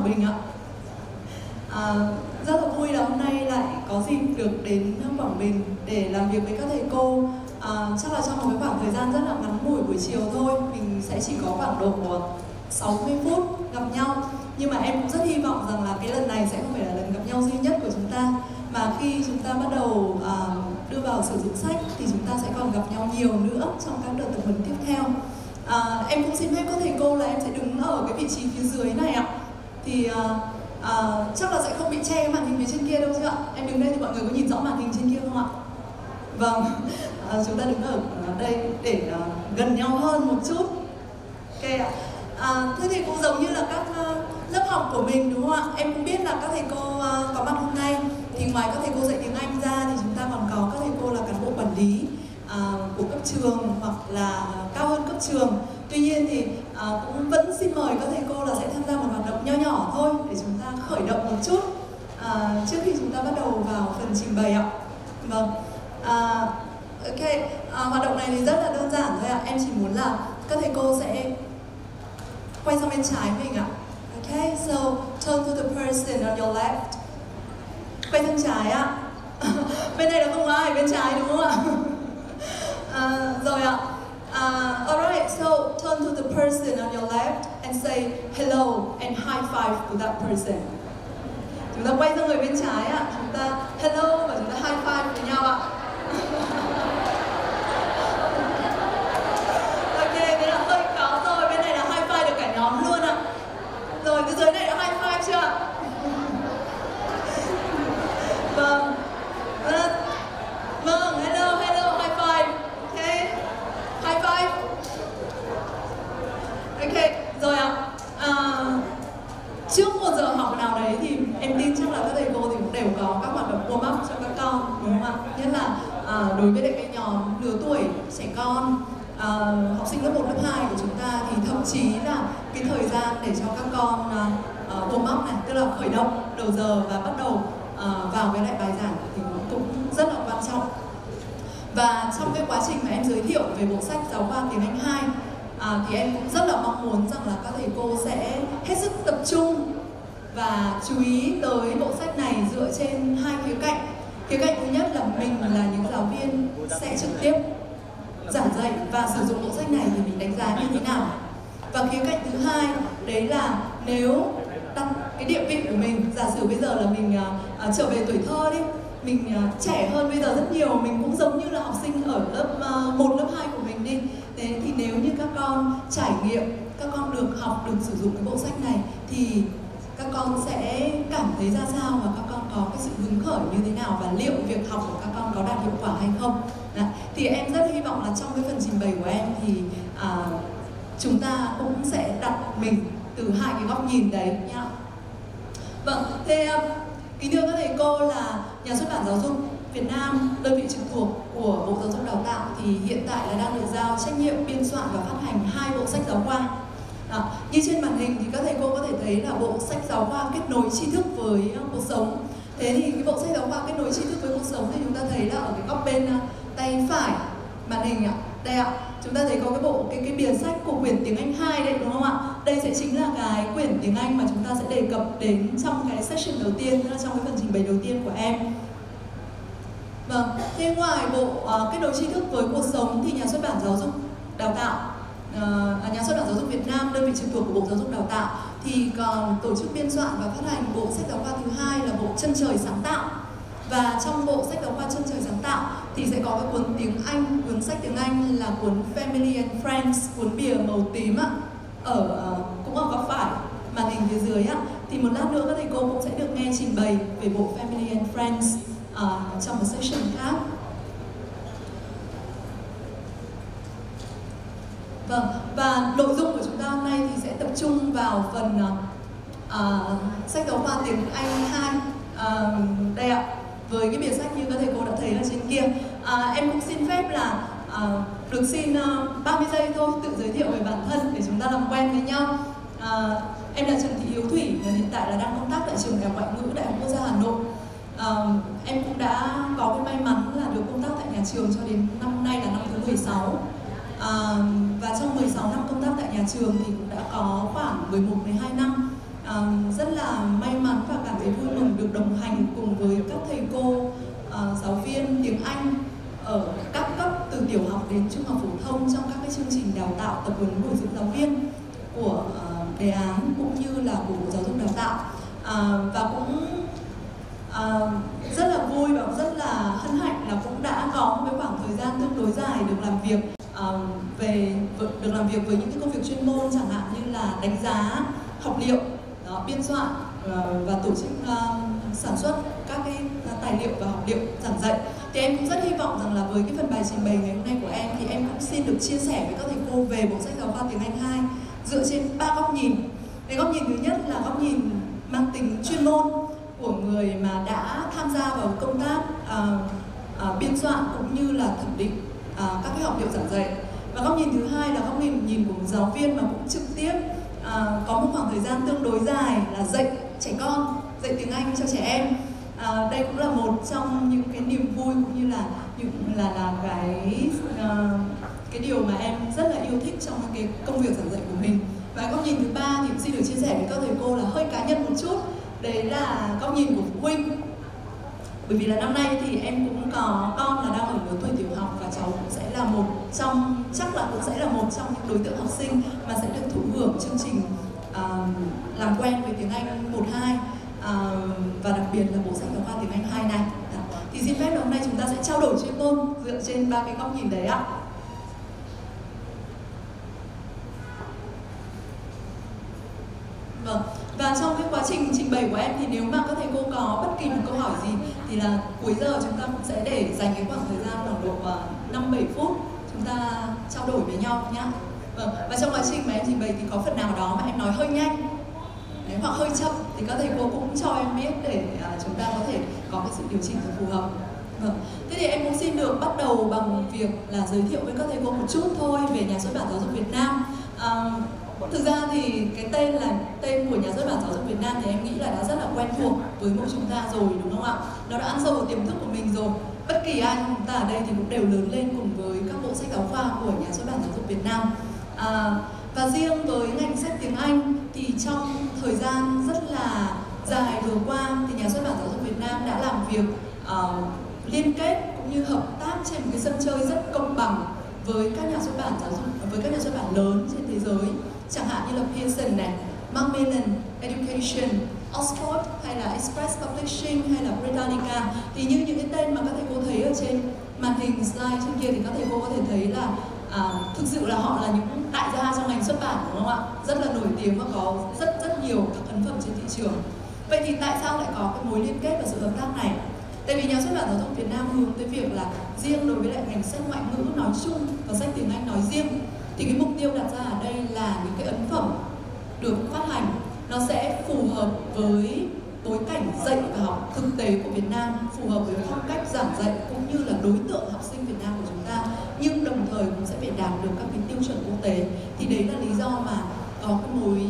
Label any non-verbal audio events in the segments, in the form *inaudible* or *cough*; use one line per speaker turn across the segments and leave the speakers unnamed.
Quảng Bình ạ. À, rất là vui là hôm nay lại có dịp được đến Quảng Bình để làm việc với các thầy cô. À, chắc là trong một cái khoảng thời gian rất là ngắn ngủi buổi chiều thôi, mình sẽ chỉ có khoảng độ 60 phút gặp nhau. Nhưng mà em cũng rất hy vọng rằng là cái lần này sẽ không phải là lần gặp nhau duy nhất của chúng ta mà khi chúng ta bắt đầu à, đưa vào sử dụng sách thì chúng ta sẽ còn gặp nhau nhiều nữa trong các đợt tập huấn tiếp theo. À, em cũng xin phép các thầy cô là em sẽ đứng ở cái vị trí phía dưới này ạ. Thì uh, uh, chắc là sẽ không bị che cái màn hình phía trên kia đâu chứ ạ. Em đứng đây thì mọi người có nhìn rõ màn hình trên kia không ạ? Vâng, uh, chúng ta đứng ở đây để uh, gần nhau hơn một chút. Ok ạ. uh, thế thì cũng giống như là các uh, lớp học của mình đúng không ạ? Em cũng biết là các thầy cô uh, có mặt hôm nay thì ngoài các thầy cô dạy tiếng Anh ra thì chúng ta còn có các thầy cô là cán bộ quản lý uh, của cấp trường hoặc là cao hơn cấp trường. Tuy nhiên thì à, cũng vẫn xin mời các thầy cô là sẽ tham gia một hoạt động nho nhỏ thôi để chúng ta khởi động một chút à, trước khi chúng ta bắt đầu vào phần trình bày ạ. Vâng. à, ok, à, hoạt động này thì rất là đơn giản thôi ạ. Em chỉ muốn là các thầy cô sẽ quay sang bên trái mình ạ. ok so turn to the person on your left. Quay sang trái ạ. *laughs* bên này là không ai, bên trái đúng không ạ? à, *laughs* rồi ạ. Uh, alright, so turn to the person on your left and say hello and high five to that person. Chúng ta quay sang người bên trái ạ, chúng ta hello và chúng ta high five với nhau ạ. Đối với lại cái nhóm lứa tuổi trẻ con à, học sinh lớp 1, lớp 2 của chúng ta thì thậm chí là cái thời gian để cho các con à, warm up này tức là khởi động đầu giờ và bắt đầu à, vào với lại bài giảng thì cũng rất là quan trọng. Và trong cái quá trình mà em giới thiệu về bộ sách giáo khoa tiếng Anh 2 à, thì em cũng rất là mong muốn rằng là các thầy cô sẽ hết sức tập trung và chú ý tới bộ sách này dựa trên hai khía cạnh khía cạnh thứ nhất là mình là những giáo viên sẽ trực tiếp giảng dạy và sử dụng bộ sách này thì mình đánh giá như thế nào. Và khía cạnh thứ hai đấy là nếu đặt cái địa vị của mình giả sử bây giờ là mình uh, trở về tuổi thơ đi mình uh, trẻ hơn bây giờ rất nhiều mình cũng giống như là học sinh ở lớp uh, 1, lớp 2 của mình đi. Thế thì nếu như các con trải nghiệm các con được học được sử dụng cái bộ sách này thì các con sẽ cảm thấy ra sao và các con có cái sự hứng khởi như thế nào và liệu việc học của các con có đạt hiệu quả hay không Đã. thì em rất hy vọng là trong cái phần trình bày của em thì à, chúng ta cũng sẽ đặt mình từ hai cái góc nhìn đấy nhá vâng thế à, kính thưa các thầy cô là nhà xuất bản giáo dục Việt Nam, đơn vị trực thuộc của Bộ Giáo dục Đào tạo thì hiện tại là đang được giao trách nhiệm biên soạn và phát hành hai bộ sách giáo khoa. Như trên màn hình thì các thầy cô có thể thấy là bộ sách giáo khoa kết nối tri thức với ờ, cuộc sống. Thế thì cái bộ sách giáo khoa kết nối tri thức với cuộc sống thì chúng ta thấy là ở cái góc bên ờ, tay phải màn hình ạ. Đây ạ, chúng ta thấy có cái bộ cái cái bìa sách của quyển tiếng Anh 2 đấy đúng không ạ? Đây sẽ chính là cái quyển tiếng Anh mà chúng ta sẽ đề cập đến trong cái session đầu tiên, tức là trong cái phần trình bày đầu tiên của em. Vâng, thế ngoài bộ uh, kết nối tri thức với cuộc sống thì nhà xuất bản giáo dục đào tạo uh, nhà xuất bản giáo dục Việt Nam đơn vị trực thuộc của Bộ Giáo dục Đào tạo. Thì còn tổ chức biên soạn và phát hành bộ sách giáo khoa thứ hai là bộ chân trời sáng tạo. Và trong bộ sách giáo khoa chân trời sáng tạo thì sẽ có cái cuốn tiếng Anh cuốn sách tiếng Anh là cuốn Family and Friends cuốn bìa màu tím ạ. Ở uh, cũng ở góc phải màn hình phía dưới á thì một lát nữa các thầy cô cũng sẽ được nghe trình bày về bộ Family and Friends uh, trong một session khác. Vâng, và nội dung của chúng ta hôm nay thì sẽ tập trung vào phần uh, sách giáo khoa tiếng Anh 2 uh, ờ, đây ạ. Với cái bìa sách như các thầy cô đã thấy ở trên kia. Uh, em cũng xin phép là uh, được xin uh, 30 giây thôi tự giới thiệu về bản thân để chúng ta làm quen với nhau. Uh, em là Trần Thị Hiếu Thủy và hiện tại là đang công tác tại trường Đại học Ngoại ngữ Đại học Quốc gia Hà Nội. Uh, em cũng đã có cái may mắn là được công tác tại nhà trường cho đến năm nay là năm thứ 16 và trong 16 năm công tác tại nhà trường thì cũng đã có khoảng 11 12 năm. À, rất là may mắn và cảm thấy vui mừng được đồng hành cùng với các thầy cô à, giáo viên tiếng Anh ở các cấp từ tiểu học đến trung học phổ thông trong các cái chương trình đào tạo tập huấn bồi dưỡng giáo viên của uh, đề án cũng như là của Bộ Giáo dục Đào tạo. À, và cũng uh, rất là vui và rất là hân hạnh là cũng đã có một cái khoảng thời gian tương đối dài được làm việc uh, về được làm việc với những cái công việc chuyên môn chẳng hạn như là đánh giá học liệu đó, biên soạn uh, và tổ chức uh, sản xuất các cái ờ, tài liệu và học liệu giảng dạy thì em cũng rất hy vọng rằng là với cái phần bài trình bày ngày hôm nay của em thì em cũng xin được chia sẻ với các thầy cô về bộ sách giáo khoa tiếng Anh 2 dựa trên ba góc nhìn. Cái góc nhìn thứ nhất là góc nhìn mang tính chuyên môn của người mà đã tham gia vào công tác uh, uh, biên soạn cũng như là thẩm định uh, các cái học liệu giảng dạy. Và góc nhìn thứ hai là góc nhìn nhìn của một giáo viên mà cũng trực tiếp uh, có một khoảng thời gian tương đối dài là dạy trẻ con, dạy tiếng Anh cho trẻ em. À, đây cũng là một trong những cái niềm vui cũng như là những là là cái uh, cái điều mà em rất là yêu thích trong cái công việc giảng dạy của mình. Và góc nhìn thứ ba thì cũng xin được chia sẻ với các thầy cô là hơi cá nhân một chút đấy là góc nhìn của phụ huynh. Bởi vì là năm nay thì em cũng có con là đang ở lứa tuổi tiểu học và cháu cũng sẽ là một trong chắc là cũng sẽ là một trong những đối tượng học sinh mà sẽ được thụ hưởng chương trình uh, làm quen với tiếng Anh 1 2 uh, và đặc biệt là bộ sách giáo khoa tiếng Anh 2 này. Thì xin phép hôm nay chúng ta sẽ trao đổi chuyên môn dựa trên ba cái góc nhìn đấy ạ. Vâng, và trong cái quá trình trình bày của em thì nếu mà các thầy cô có bất kỳ một câu hỏi gì thì là cuối giờ chúng ta cũng sẽ để dành cái khoảng thời gian khoảng độ ờ, 5 7 phút chúng ta trao đổi với nhau nhá. Vâng, và trong quá trình mà em trình bày thì có phần nào đó mà em nói hơi nhanh Đấy, hoặc hơi chậm thì các thầy cô cũng cho em biết để à, chúng ta có thể có cái sự điều chỉnh cho phù hợp Vâng. Thế thì em cũng xin được bắt đầu bằng việc là giới thiệu với các thầy cô một chút thôi về nhà xuất bản giáo dục Việt Nam. À, thực ra thì cái tên là tên của nhà xuất bản giáo dục Việt Nam thì em nghĩ là đã rất là quen thuộc với mỗi chúng ta rồi đúng không ạ? Nó đã ăn sâu vào tiềm thức của mình rồi. Bất kỳ ai chúng ta ở đây thì cũng đều lớn lên cùng với các bộ sách giáo khoa của nhà xuất bản giáo dục Việt Nam. À, và riêng với ngành sách tiếng Anh thì trong thời gian rất là dài vừa qua thì nhà xuất bản giáo dục Việt Nam đã làm việc uh, liên kết cũng như hợp tác trên một cái sân chơi rất công bằng với các nhà xuất bản giáo dục với các nhà xuất bản lớn trên thế giới chẳng hạn như là Pearson này, Macmillan Education, Oxford hay là Express Publishing hay là Britannica. Thì như những cái tên mà các thầy cô thấy ở trên màn hình slide trên kia thì các thầy cô có thể thấy là à, thực sự là họ là những đại gia trong ngành xuất bản đúng không ạ? Rất là nổi tiếng và có rất rất nhiều các ấn phẩm trên thị trường. Vậy thì tại sao lại có cái mối liên kết và sự hợp tác này? Tại vì nhà xuất bản giáo dục Việt Nam hướng tới việc là riêng đối với lại ngành sách ngoại ngữ nói chung và sách tiếng Anh nói riêng thì cái mục tiêu đặt ra ở đây là những cái ấn phẩm được phát hành, nó sẽ phù hợp với bối cảnh dạy và học thực tế của Việt Nam, phù hợp với phong cách giảng dạy cũng như là đối tượng học sinh Việt Nam của chúng ta, nhưng đồng thời cũng sẽ phải đạt được các cái tiêu chuẩn quốc tế thì đấy là lý do mà có cái mối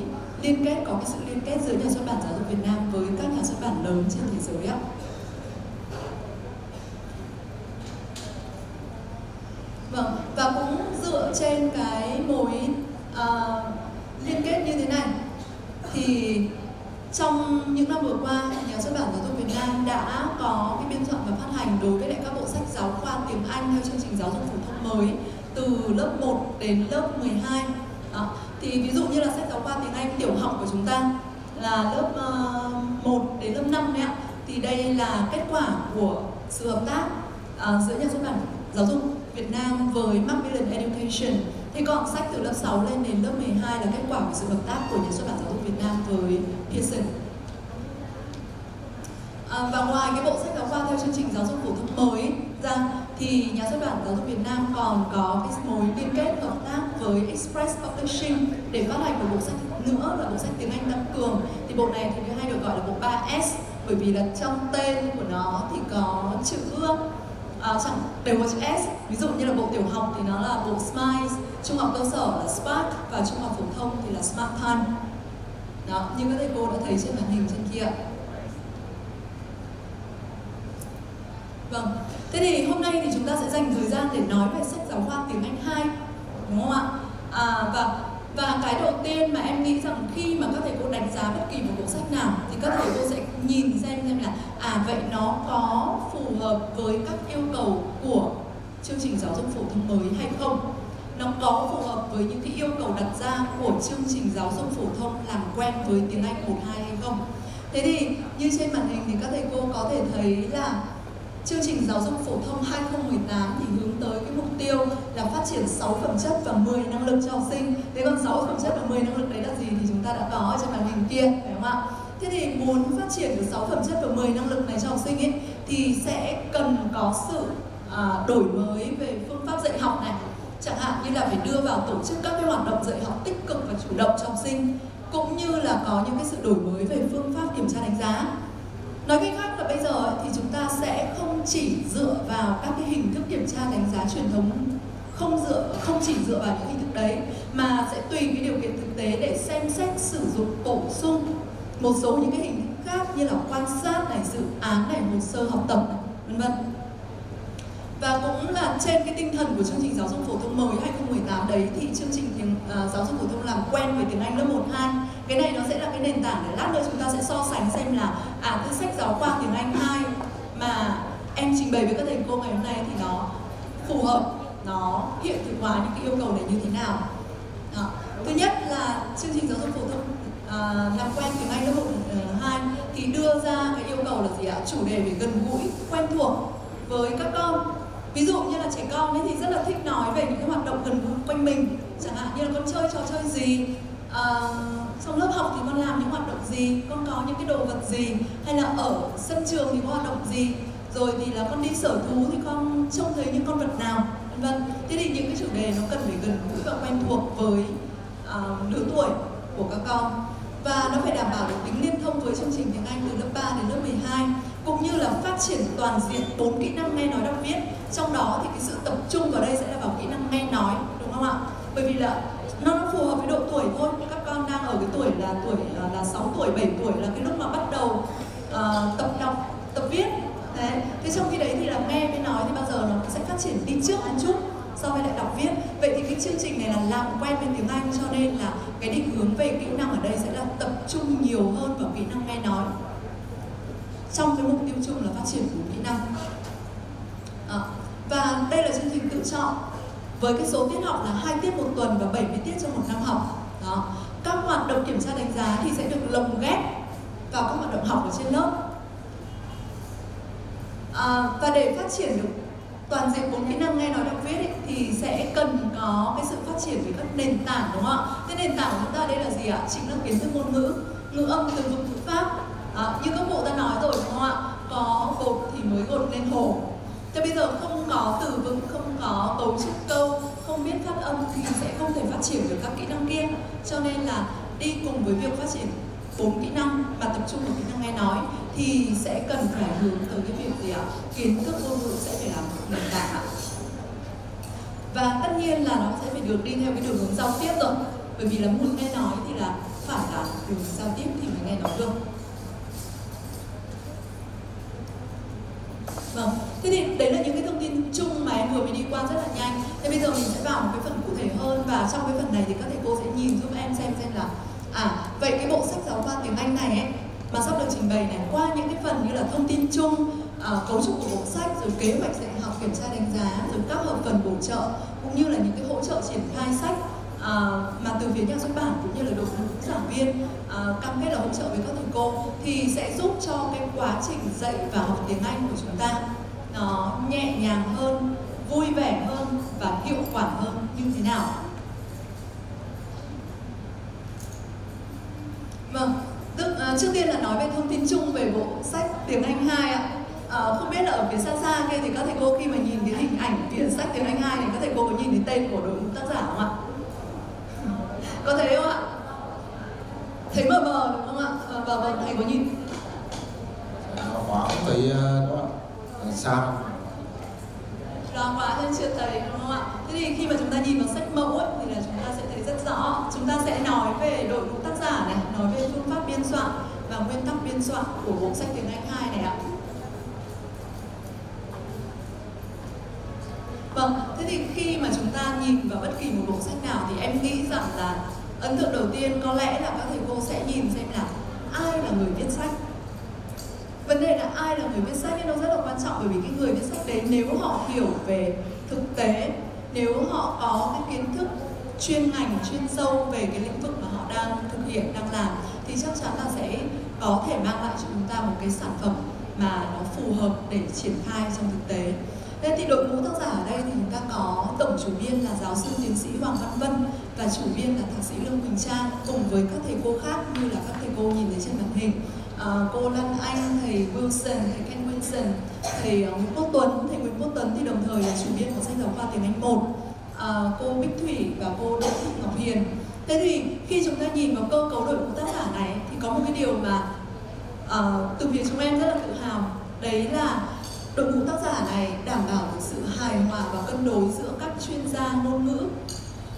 liên kết, có cái sự liên kết giữa nhà xuất bản giáo dục Việt Nam với các nhà xuất bản lớn trên thế giới ạ. Vâng, và cũng dựa trên cái mối uh, liên kết như thế này thì trong những năm vừa qua, nhà xuất bản giáo dục Việt Nam đã có cái biên soạn và phát hành đối với lại các bộ sách giáo khoa tiếng Anh theo chương trình giáo dục phổ thông mới từ lớp 1 đến lớp 12. Đó. Thì ví dụ như là sách giáo khoa tiếng Anh tiểu học của chúng ta là lớp ờ, uh, 1 đến lớp 5 đấy ạ. Thì đây là kết quả của sự hợp tác uh, giữa nhà xuất bản giáo dục Việt Nam với Macmillan Education Thế còn sách từ lớp 6 lên đến lớp 12 là kết quả của sự hợp tác của nhà xuất bản giáo dục Việt Nam với Pearson. À, và ngoài cái bộ sách giáo khoa theo chương trình giáo dục phổ thông mới ra thì nhà xuất bản giáo dục Việt Nam còn có cái mối liên kết hợp tác với Express Publishing để phát hành một bộ sách nữa là bộ sách tiếng Anh tăng cường thì bộ này thì hay được gọi là bộ 3S bởi vì là trong tên của nó thì có chữ Ờ, à, chẳng đều có chữ S. Ví dụ như là bộ tiểu học thì nó là bộ Smiles trung học cơ sở là Spark và trung học phổ thông thì là Smart Time đó như các thầy cô đã thấy trên màn hình trên kia. Vâng thế thì hôm nay thì chúng ta sẽ dành thời gian để nói về sách giáo khoa tiếng Anh 2 đúng không ạ? À, và và cái đầu tiên mà em nghĩ rằng khi mà các thầy cô đánh giá bất kỳ một bộ sách nào, thì các thầy cô sẽ nhìn xem xem là à vậy nó có phù hợp với các yêu cầu của chương trình giáo dục phổ thông mới hay không? Nó có phù hợp với những cái yêu cầu đặt ra của chương trình giáo dục phổ thông làm quen với tiếng Anh 12 hay không? Thế thì như trên màn hình thì các thầy cô có thể thấy là Chương trình giáo dục phổ thông 2018 thì hướng tới là phát triển 6 phẩm chất và 10 năng lực cho học sinh. Thế còn 6 phẩm chất và 10 năng lực đấy là gì thì chúng ta đã có ở trên màn hình kia, phải không ạ? Thế thì muốn phát triển được 6 phẩm chất và 10 năng lực này cho học sinh ấy thì sẽ cần có sự à, đổi mới về phương pháp dạy học này. Chẳng hạn như là phải đưa vào tổ chức các cái hoạt động dạy học tích cực và chủ động cho học sinh cũng như là có những cái sự đổi mới về phương pháp kiểm tra đánh giá nói cách khác là bây giờ thì chúng ta sẽ không chỉ dựa vào các cái hình thức kiểm tra đánh giá truyền thống không dựa không chỉ dựa vào những hình thức đấy mà sẽ tùy cái điều kiện thực tế để xem xét sử dụng bổ sung một số những cái hình thức khác như là quan sát này dự án này hồ sơ học tập này vân vân. Và cũng là trên cái tinh thần của chương trình giáo dục phổ thông mới 2018 đấy thì chương trình tiếng uh, giáo dục phổ thông làm quen với tiếng Anh lớp 1 2 cái này nó sẽ là cái nền tảng để lát nữa chúng ta sẽ so sánh xem là à thư sách giáo khoa tiếng Anh 2 mà em trình bày với các thầy cô ngày hôm nay thì nó phù hợp nó hiện thực hóa những cái yêu cầu này như thế nào. À, thứ nhất là chương trình giáo dục phổ thông à, làm quen tiếng Anh lớp 1 2 thì đưa ra cái yêu cầu là gì ạ? Chủ đề về gần gũi quen thuộc với các con. Ví dụ như là trẻ con ấy thì rất là thích nói về những cái hoạt động gần gũi quanh mình chẳng hạn như là con chơi trò chơi gì à, trong lớp học thì con làm những hoạt động gì con có những cái đồ vật gì hay là ở sân trường thì có hoạt động gì. Rồi thì là con đi sở thú thì con trông thấy những con vật nào vân thế thì những cái chủ đề nó cần phải gần gũi và quen thuộc với uh, lứa tuổi của các con. Và nó phải đảm bảo được tính liên thông với chương trình tiếng Anh từ lớp 3 đến lớp 12 cũng như là phát triển toàn diện bốn kỹ năng nghe nói đọc viết. Trong đó thì cái sự tập trung vào đây sẽ là vào kỹ năng nghe nói đúng không ạ? Bởi vì là nó phù hợp với độ tuổi thôi. Các con đang ở cái tuổi là tuổi à, là, là 6 tuổi 7 tuổi là cái lúc mà bắt đầu uh, tập đọc tập viết đấy thế trong khi đấy thì là nghe với nói thì bao giờ nó sẽ phát triển đi trước một chút so với lại đọc viết. Vậy thì cái chương trình này là làm quen với tiếng anh cho nên là cái định hướng về kỹ năng ở đây sẽ là tập trung nhiều hơn vào kỹ năng nghe nói. Trong cái mục tiêu chung là phát triển của kỹ năng. À, và đây là chương trình tự chọn. Với cái số tiết học là hai tiết một tuần và 70 tiết trong một năm học. Đó. Các hoạt động kiểm tra đánh giá thì sẽ được lồng ghép vào các hoạt động học ở trên lớp à, và để phát triển được toàn diện bốn kỹ năng nghe nói đọc viết ấy, thì sẽ cần có cái sự phát triển về các nền tảng đúng không ạ? Cái nền tảng của chúng ta đây là gì ạ? Chính là kiến thức ngôn ngữ, ngữ âm, từ vựng, ngữ pháp. À, như các bộ ta nói rồi đúng không ạ? Có gột thì mới gột lên hồ. Thế bây giờ không có từ vựng, không có cấu trúc câu, không biết phát âm thì sẽ không thể phát triển được các kỹ năng kia. Cho nên là đi cùng với việc phát triển bốn kỹ năng mà tập trung vào kỹ năng nghe nói thì sẽ cần phải hướng tới cái việc gì ạ? Kiến thức ngôn ngữ sẽ phải làm nền tảng ạ. Và tất nhiên là nó sẽ phải được đi theo cái đường hướng giao tiếp rồi. Bởi vì là muốn nghe nói thì là phải là đường giao tiếp thì mới nghe nói được. Vâng, thế thì đấy là những cái thông tin chung mà em vừa mới đi qua rất là nhanh. Thế bây giờ mình sẽ vào một cái phần cụ thể hơn Và trong cái phần này thì các thầy cô sẽ nhìn giúp em xem xem là À, vậy cái bộ sách giáo khoa tiếng Anh này ấy mà sắp được trình bày này qua những cái phần như là thông tin chung, uh, cấu trúc của bộ sách, rồi kế hoạch dạy học, kiểm tra đánh giá, rồi các hợp phần bổ trợ cũng như là những cái hỗ trợ triển khai sách uh, mà từ phía nhà xuất bản cũng như là đội ngũ giảng viên uh, cam kết là hỗ trợ với các thầy cô thì sẽ giúp cho cái quá trình dạy và học tiếng Anh của chúng ta nó nhẹ nhàng hơn, vui vẻ hơn và hiệu quả hơn như thế nào Vâng, Tức, uh, trước tiên là nói về thông tin chung về bộ sách tiếng Anh 2 ạ. Uh, không biết là ở phía xa xa kia thì các thầy cô khi mà nhìn cái hình ảnh quyển sách tiếng Anh 2 thì các thầy cô có nhìn thấy tên của đội ngũ tác giả không ạ? *laughs* Có thấy không ạ? Thấy mờ mờ đúng không ạ? Uh, và vâng, thầy có nhìn?
Hóa không thấy đó sao?
Lo quá nên chưa thấy đúng không ạ? Thế thì khi mà chúng ta nhìn vào sách mẫu ấy, thì là chúng ta sẽ rõ. Chúng ta sẽ nói về đội ngũ tác giả này, nói về phương pháp biên soạn và nguyên tắc biên soạn của bộ sách tiếng Anh 2 này ạ. Vâng, thế thì khi mà chúng ta nhìn vào bất kỳ một bộ sách nào thì em nghĩ rằng là ấn tượng đầu tiên có lẽ là các thầy cô sẽ nhìn xem là ai là người viết sách. vấn đề là ai là người viết sách ấy nó rất là quan trọng bởi vì cái người viết sách đấy nếu họ hiểu về thực tế nếu họ có cái kiến thức chuyên ngành chuyên sâu về cái lĩnh vực mà họ đang thực hiện đang làm thì chắc chắn là sẽ có thể mang lại cho chúng ta một cái sản phẩm mà nó phù hợp để triển khai trong thực tế. Thế thì đội ngũ tác giả ở đây thì chúng ta có tổng chủ biên là giáo sư tiến sĩ Hoàng Văn Vân và chủ biên là thạc sĩ Lương Quỳnh Trang cùng với các thầy cô khác như là các thầy cô nhìn thấy trên màn hình. À, cô Lan Anh, thầy Wilson, thầy Ken Wilson, thầy ờ, Nguyễn Quốc Tuấn, thầy Nguyễn Quốc Tuấn thì đồng thời là chủ biên của sách giáo khoa tiếng Anh 1 Ờ, cô Bích Thủy và cô Đỗ Thị Ngọc Hiền. Thế thì khi chúng ta nhìn vào cơ cấu đội ngũ tác giả này thì có một cái điều mà uh, từ phía chúng em rất là tự hào. Đấy là đội ngũ tác giả này đảm bảo được sự hài hòa và cân đối giữa các chuyên gia ngôn ngữ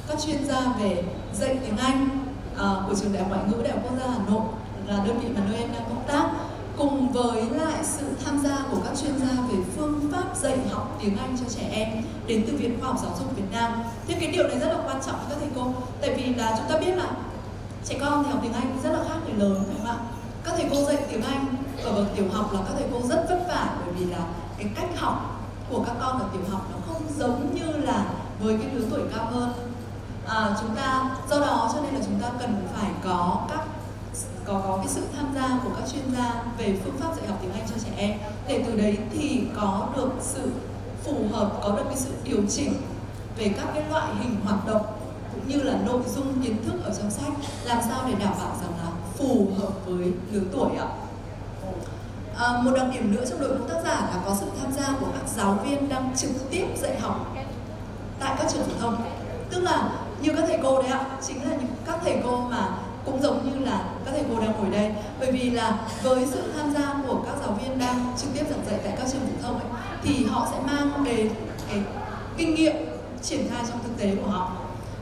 các chuyên gia về dạy tiếng Anh uh, của trường đại học ngoại ngữ đại học quốc gia Hà Nội là đơn vị mà nơi em đang công tác cùng với lại sự tham gia của các chuyên gia về phương pháp dạy học tiếng Anh cho trẻ em đến từ Viện Khoa học Giáo dục Việt Nam. Thế cái điều này rất là quan trọng với các thầy cô, tại vì là chúng ta biết là trẻ con thì học tiếng Anh rất là khác người lớn phải không ạ? Các thầy cô dạy tiếng Anh ở bậc tiểu học là các thầy cô rất vất vả bởi vì là cái cách học của các con ở tiểu học nó không giống như là với cái lứa tuổi cao hơn à, chúng ta do đó cho nên là chúng ta cần phải có các có có cái sự tham gia của các chuyên gia về phương pháp dạy học tiếng Anh cho trẻ em. Để từ đấy thì có được sự phù hợp có được cái sự điều chỉnh về các cái loại hình hoạt động cũng như là nội dung kiến thức ở trong sách làm sao để đảm bảo rằng là phù hợp với lứa tuổi ạ. À, một đặc điểm nữa trong đội ngũ tác giả là có sự tham gia của các giáo viên đang trực tiếp dạy học tại các trường phổ thông. Tức là như các thầy cô đấy ạ chính là những các thầy cô mà cũng giống như là các thầy cô đang ngồi đây. Bởi vì là với sự tham gia của các giáo viên đang trực tiếp giảng dạy tại các trường phổ thông ấy, thì họ sẽ mang đến cái kinh nghiệm triển khai trong thực tế của họ.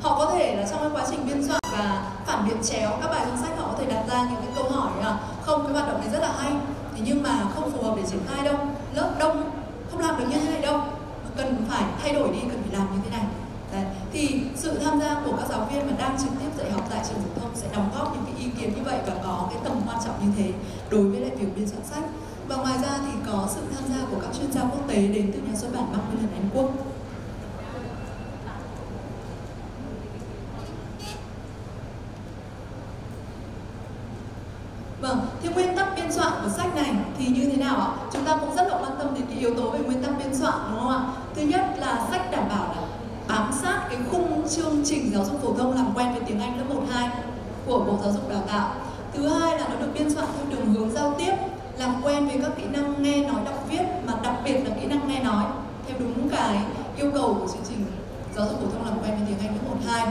Họ có thể là trong cái quá trình biên soạn và phản biện chéo các bài trong sách họ có thể đặt ra những cái câu hỏi là không cái hoạt động này rất là hay thế nhưng mà không phù hợp để triển khai đâu. Lớp đông không làm được như thế này đâu. Cần phải thay đổi đi cần phải làm như thế này. Đấy. thì sự tham gia của các giáo viên mà đang trực tiếp dạy học tại trường phổ thông sẽ đóng góp những cái ý kiến như vậy và có cái tầm quan trọng như thế đối với lại việc biên soạn sách và ngoài ra thì có sự tham gia của các chuyên gia quốc tế đến từ nhà xuất bản Macmillan Anh Quốc Vâng, thì nguyên tắc biên soạn của sách này thì như thế nào ạ? Chúng ta cũng rất là quan tâm đến cái yếu tố về nguyên tắc biên soạn đúng không ạ? Thứ nhất là sách đảm bảo là bám sát cái khung chương trình giáo dục phổ thông làm quen với tiếng Anh lớp 1 2 của Bộ Giáo dục Đào tạo. Thứ hai là nó được biên soạn theo đường hướng giao tiếp, làm quen với các kỹ năng nghe nói đọc viết mà đặc biệt là kỹ năng nghe nói theo đúng cái yêu cầu của chương trình giáo dục phổ thông làm quen với tiếng Anh lớp 1 2.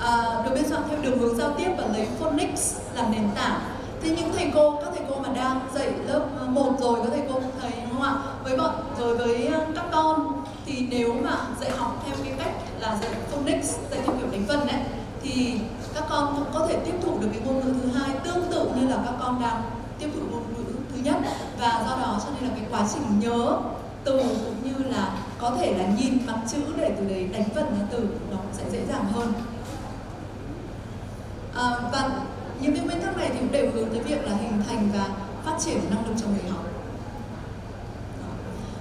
À, được biên soạn theo đường hướng giao tiếp và lấy phonics làm nền tảng thế những thầy cô các thầy cô mà đang dạy lớp ờ, 1 rồi các thầy cô thấy đúng không ạ với bọn rồi với ờ, các con thì nếu mà dạy học theo cái cách là dạy phonics dạy theo kiểu đánh vần đấy thì các con cũng có thể tiếp thụ được cái ngôn ngữ thứ hai tương tự như là các con đang tiếp thụ ngôn ngữ thứ nhất. Và do đó cho nên là cái quá trình nhớ từ cũng như là có thể là nhìn mặt chữ để từ đấy đánh vần ra từ nó cũng sẽ dễ dàng hơn. À, và những cái nguyên tắc này thì cũng đều hướng tới việc là hình thành và phát triển năng lực cho người học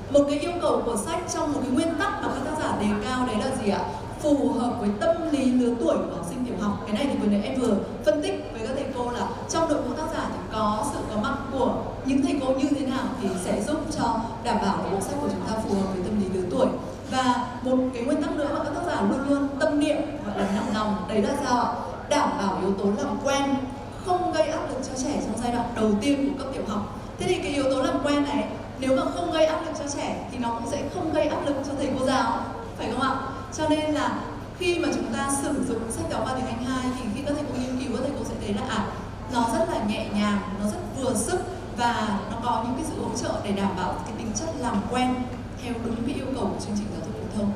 một cái yêu cầu của sách trong một cái nguyên tắc mà các tác giả đề cao đấy là gì ạ? Phù hợp với tâm lý lứa tuổi của học sinh tiểu học. Cái này thì vừa nãy em vừa phân tích với các thầy cô là trong đội ngũ tác giả thì có sự có mặt của những thầy cô như thế nào thì sẽ giúp cho đảm bảo là bộ sách của chúng ta phù hợp với tâm lý lứa tuổi. Và một cái nguyên tắc nữa mà các tác giả luôn luôn tâm niệm, gọi là nặng lòng, đấy là sao ạ? Đảm bảo yếu tố làm quen, không gây áp lực cho trẻ trong giai đoạn đầu tiên của cấp tiểu học. Thế thì cái yếu tố làm quen này nếu mà không gây áp lực cho trẻ thì nó cũng sẽ không gây áp lực cho thầy cô giáo phải không ạ? Cho nên là khi mà chúng ta sử dụng sách giáo khoa tiếng Anh 2 thì khi các thầy cô nghiên cứu các thầy cô sẽ thấy là à nó rất là nhẹ nhàng nó rất vừa sức và nó có những cái sự hỗ trợ để đảm bảo cái tính chất làm quen theo đúng cái yêu cầu của chương trình giáo dục phổ thông.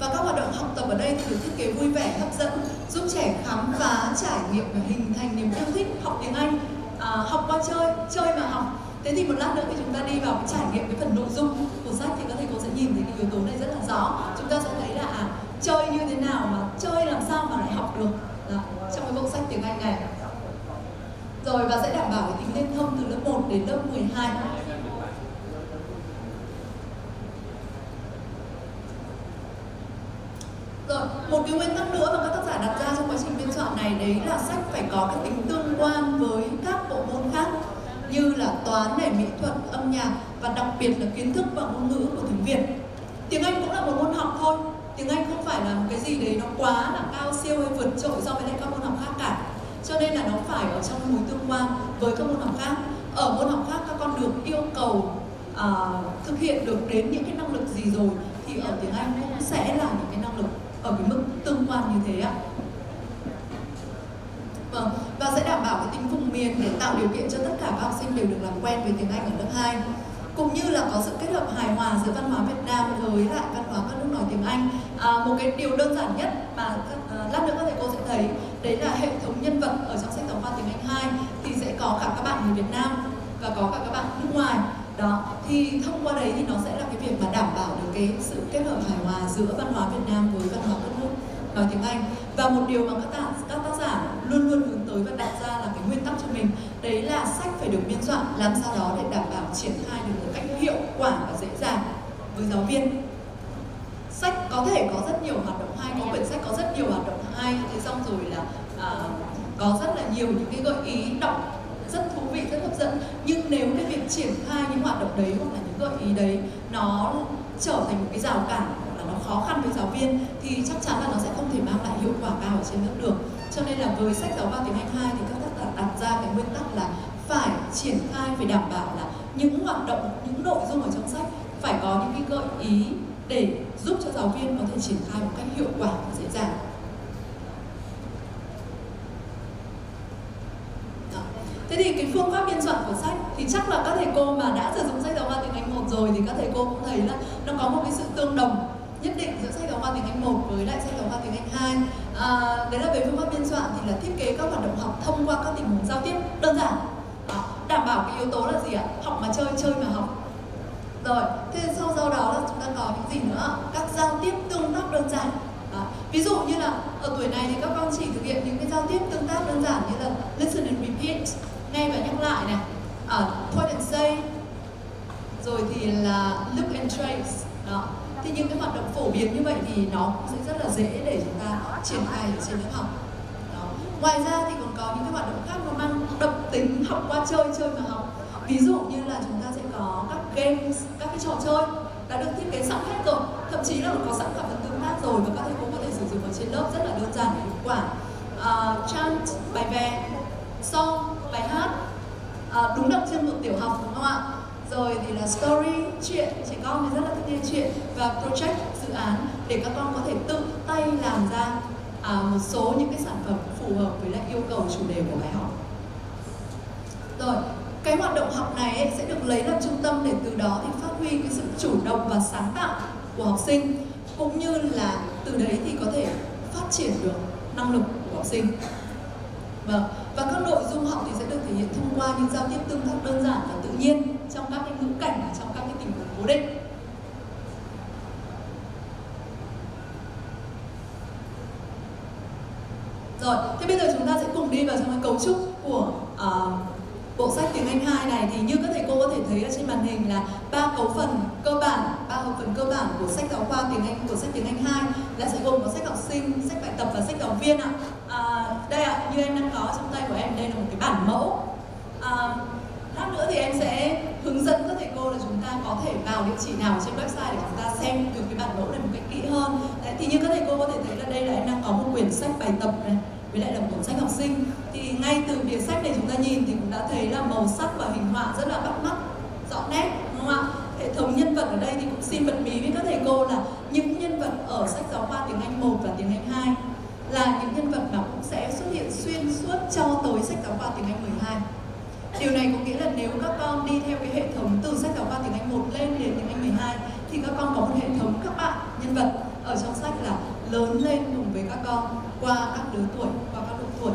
Và các hoạt động học tập ở đây thì được thiết kế vui vẻ hấp dẫn giúp trẻ khám phá trải nghiệm và hình thành niềm yêu thích học tiếng anh à, học qua chơi chơi mà học thế thì một lát nữa thì chúng ta đi vào cái trải nghiệm cái phần nội dung của sách thì các thầy cô sẽ nhìn thấy cái yếu tố này rất là rõ. Chúng ta sẽ thấy là à chơi như thế nào mà chơi làm sao mà lại học được. Đó, trong cái bộ sách tiếng anh này. Rồi và sẽ đảm bảo cái tính liên thông từ lớp 1 đến lớp 12. Rồi, một cái nguyên tắc nữa mà các tác giả đặt ra trong quá trình biên soạn này đấy là sách phải có cái tính tương quan với các bộ môn khác như là toán này, mỹ thuật, âm nhạc và đặc biệt là kiến thức và ngôn ngữ của tiếng Việt. Tiếng Anh cũng là một môn học thôi. Tiếng Anh không phải là một cái gì đấy nó quá là cao siêu hay vượt trội so với lại các môn học khác cả. Cho nên là nó phải ở trong mối tương quan với các môn học khác. Ở môn học khác các con được yêu cầu uh, thực hiện được đến những cái năng lực gì rồi thì ở tiếng Anh cũng sẽ là những cái năng lực ở cái mức tương quan như thế ạ. Vâng, và sẽ đảm bảo cái tính vùng miền để tạo điều kiện cho tất cả các học sinh đều được làm quen với tiếng Anh ở lớp 2 cũng như là có sự kết hợp hài hòa giữa văn hóa Việt Nam với lại văn hóa các nước nói tiếng Anh. À, một cái điều đơn giản nhất mà à, lát nữa các thầy cô sẽ thấy đấy là hệ thống nhân vật ở trong sách giáo khoa tiếng Anh 2 thì sẽ có cả các bạn người Việt Nam và có cả các bạn nước ngoài. Đó thì thông qua đấy thì nó sẽ là cái việc mà đảm bảo được cái sự kết hợp hài hòa giữa văn hóa Việt Nam với văn hóa các nước nói tiếng Anh. Và một điều mà các bạn các luôn luôn hướng tới và đặt ra là cái nguyên tắc cho mình. Đấy là sách phải được biên soạn làm sao đó để đảm bảo triển khai được một cách hiệu quả và dễ dàng. Với giáo viên sách có thể có rất nhiều hoạt động hay có quyển sách có rất nhiều hoạt động hay. Thế xong rồi là à, có rất là nhiều những cái gợi ý đọc rất thú vị rất hấp dẫn. Nhưng nếu cái việc triển khai những hoạt động đấy hoặc là những gợi ý đấy nó trở thành một cái rào cản khó khăn với giáo viên thì chắc chắn là nó sẽ không thể mang lại hiệu quả cao ở trên lớp được. Cho nên là với sách giáo khoa tiếng Anh 2 thì các tác giả đặt ra cái nguyên tắc là phải triển khai, phải đảm bảo là những hoạt động, những nội dung ở trong sách phải có những cái gợi ý để giúp cho giáo viên có thể triển khai một cách hiệu quả và dễ dàng. Thế thì cái phương pháp biên soạn của sách thì chắc là các thầy cô mà đã sử dụng sách giáo khoa tiếng Anh một rồi thì các thầy cô cũng thấy là nó có một cái sự tương đồng nhất định giữa sách giáo khoa tiếng Anh 1 với lại sách giáo khoa tiếng Anh 2 à, đấy là về phương pháp biên soạn thì là thiết kế các hoạt động học thông qua các tình huống giao tiếp đơn giản. À, đảm bảo cái yếu tố là gì ạ? Học mà chơi chơi mà học. Rồi thế sau sau đó là chúng ta có những gì nữa? Các giao tiếp tương tác đơn giản. À, ví dụ như là ở tuổi này thì các con chỉ thực hiện những cái giao tiếp tương tác đơn giản như là listen and repeat nghe và nhắc lại này. À, point and say rồi thì là look and trace. Đó thì những cái hoạt động phổ biến như vậy thì nó cũng sẽ rất là dễ để chúng ta triển khai ở trên lớp học. Đó. ngoài ra thì còn có những cái hoạt động khác nó mang độc tính học qua chơi chơi mà học. Ví dụ như là chúng ta sẽ có các games các cái trò chơi đã được thiết kế sẵn hết rồi. Thậm chí là có sẵn cả phần tương tác rồi và các thầy cô có thể sử dụng ở trên lớp rất là đơn giản và hiệu quả. Uh, chant bài vè song bài hát. Uh, đúng đặc trưng của tiểu học đúng không ạ? Rồi thì là story chuyện trẻ con thì rất là thích nghe chuyện và project dự án để các con có thể tự tay làm ra à, một số những cái sản phẩm phù hợp với lại yêu cầu chủ đề của bài học. Rồi cái hoạt động học này ấy, sẽ được lấy làm trung tâm để từ đó thì phát huy cái sự chủ động và sáng tạo của học sinh cũng như là từ đấy thì có thể phát triển được năng lực của học sinh. Vâng và các nội dung học thì sẽ được thể hiện thông qua những giao tiếp tương tác đơn giản và nhiên trong các cái ngữ cảnh trong các cái tình huống cố định rồi thế bây giờ chúng ta sẽ cùng đi vào trong cái cấu trúc của uh, bộ sách tiếng Anh 2 này thì như các thầy cô có thể thấy ở trên màn hình là ba cấu phần cơ bản, ba hợp phần cơ bản của sách giáo khoa tiếng Anh của sách tiếng Anh 2 là sẽ gồm có sách học sinh, sách bài tập và sách giáo viên ạ. À, đây ạ, như em đang có trong tay của em đây là một cái bản mẫu. À, lát nữa thì em sẽ hướng dẫn các thầy cô là chúng ta có thể vào địa chỉ nào trên website để chúng ta xem được cái bản mẫu này một cách kỹ hơn. Đấy, thì như các thầy cô có thể thấy là đây là em đang có một quyển sách bài tập này với lại là cuốn sách học sinh. Thì ngay từ bìa sách này chúng ta nhìn thì cũng đã thấy là màu sắc và hình họa rất là bắt mắt rõ nét đúng không ạ? Hệ thống nhân vật ở đây thì cũng xin bật mí với các thầy cô là những nhân vật ở sách giáo khoa tiếng Anh 1 và tiếng Anh 2 là những nhân vật mà cũng sẽ xuất hiện xuyên suốt cho tới sách giáo khoa tiếng Anh 12 Điều này có nghĩa là nếu các con đi theo cái hệ thống từ sách giáo khoa tiếng Anh 1 lên đến tiếng Anh 12 thì các con có một hệ thống các bạn nhân vật ở trong sách là lớn lên cùng với các con qua các lứa tuổi, qua các độ tuổi.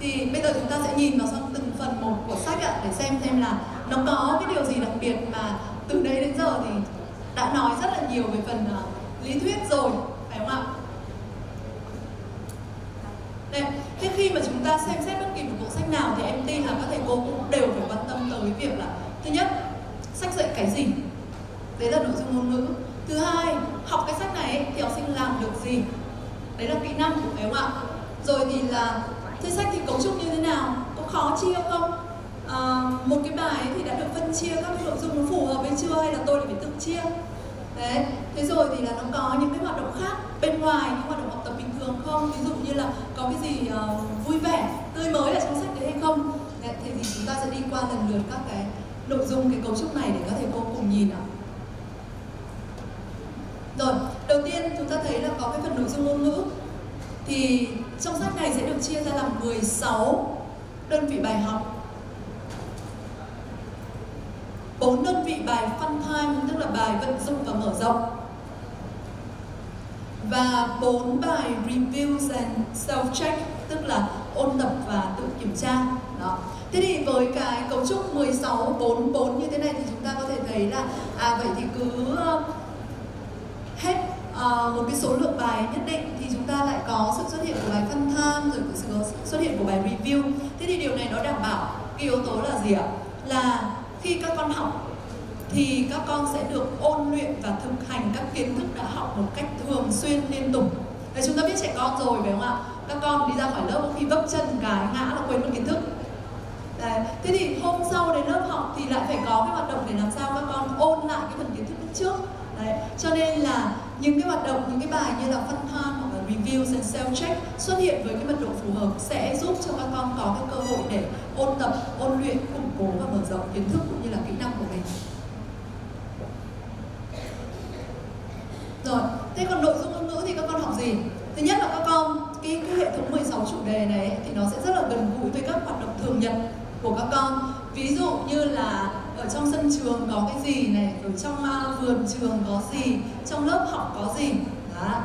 Thì bây giờ chúng ta sẽ nhìn vào trong từng phần một của sách ạ để xem xem là nó có cái điều gì đặc biệt mà từ đây đến giờ thì đã nói rất là nhiều về phần uh, lý thuyết rồi, phải không ạ? Đây, thế khi mà chúng ta xem xét bất kỳ một bộ sách nào thì em tin là các thầy cô cũng đều phải quan tâm tới việc là thứ nhất sách dạy cái gì? Đấy là nội dung ngôn ngữ. Thứ hai học cái sách này thì học sinh làm được gì? Đấy là kỹ năng phải không ạ. Rồi thì là thế sách thì cấu trúc như thế nào? Có khó chia không? À, một cái bài thì đã được phân chia các cái nội dung nó phù hợp với chưa hay là tôi phải tự chia? Đấy thế rồi thì là nó có những cái hoạt động khác bên ngoài những hoạt động học tập bình không? Ví dụ như là có cái gì uh, vui vẻ tươi mới ở trong sách đấy hay không? Đấy, thì, thì chúng ta sẽ đi qua lần lượt các cái nội dung cái cấu trúc này để các thầy cô cùng nhìn ạ. Rồi đầu tiên chúng ta thấy là có cái phần nội dung ngôn ngữ. Thì trong sách này sẽ được chia ra làm 16 đơn vị bài học. Bốn đơn vị bài fun time tức là bài vận dụng và mở rộng và 4 bài reviews and self check tức là ôn tập và tự kiểm tra. Đó. Thế thì với cái cấu trúc 16 4 4 như thế này thì chúng ta có thể thấy là à vậy thì cứ ờ, hết uh, một cái số lượng bài nhất định thì chúng ta lại có sự xuất hiện của bài phân tham rồi sự xuất hiện của bài review. Thế thì điều này nó đảm bảo cái yếu tố là gì ạ? Là khi các con học thì các con sẽ được ôn luyện và thực hành các kiến thức đã học một cách thường xuyên liên tục Đấy, chúng ta biết trẻ con rồi phải không ạ các con đi ra khỏi lớp khi vấp chân cái ngã là quên mất kiến thức Đấy. thế thì hôm sau đến lớp học thì lại phải có cái hoạt động để làm sao các con ôn lại cái phần kiến thức trước Đấy. cho nên là những cái hoạt động những cái bài như là phân tham hoặc là review and self check xuất hiện với cái mật độ phù hợp sẽ giúp cho các con có cái cơ hội để ôn tập ôn luyện củng cố và mở rộng kiến thức cũng như là kỹ năng của mình rồi thế còn nội dung ngôn ngữ thì các con học gì? Thứ nhất là các con cái, cái hệ thống 16 chủ đề này thì nó sẽ rất là gần gũi với các hoạt động thường nhật của các con. Ví dụ như là ở trong sân trường có cái gì này ở trong uh, vườn trường có gì trong lớp học có gì. Đó.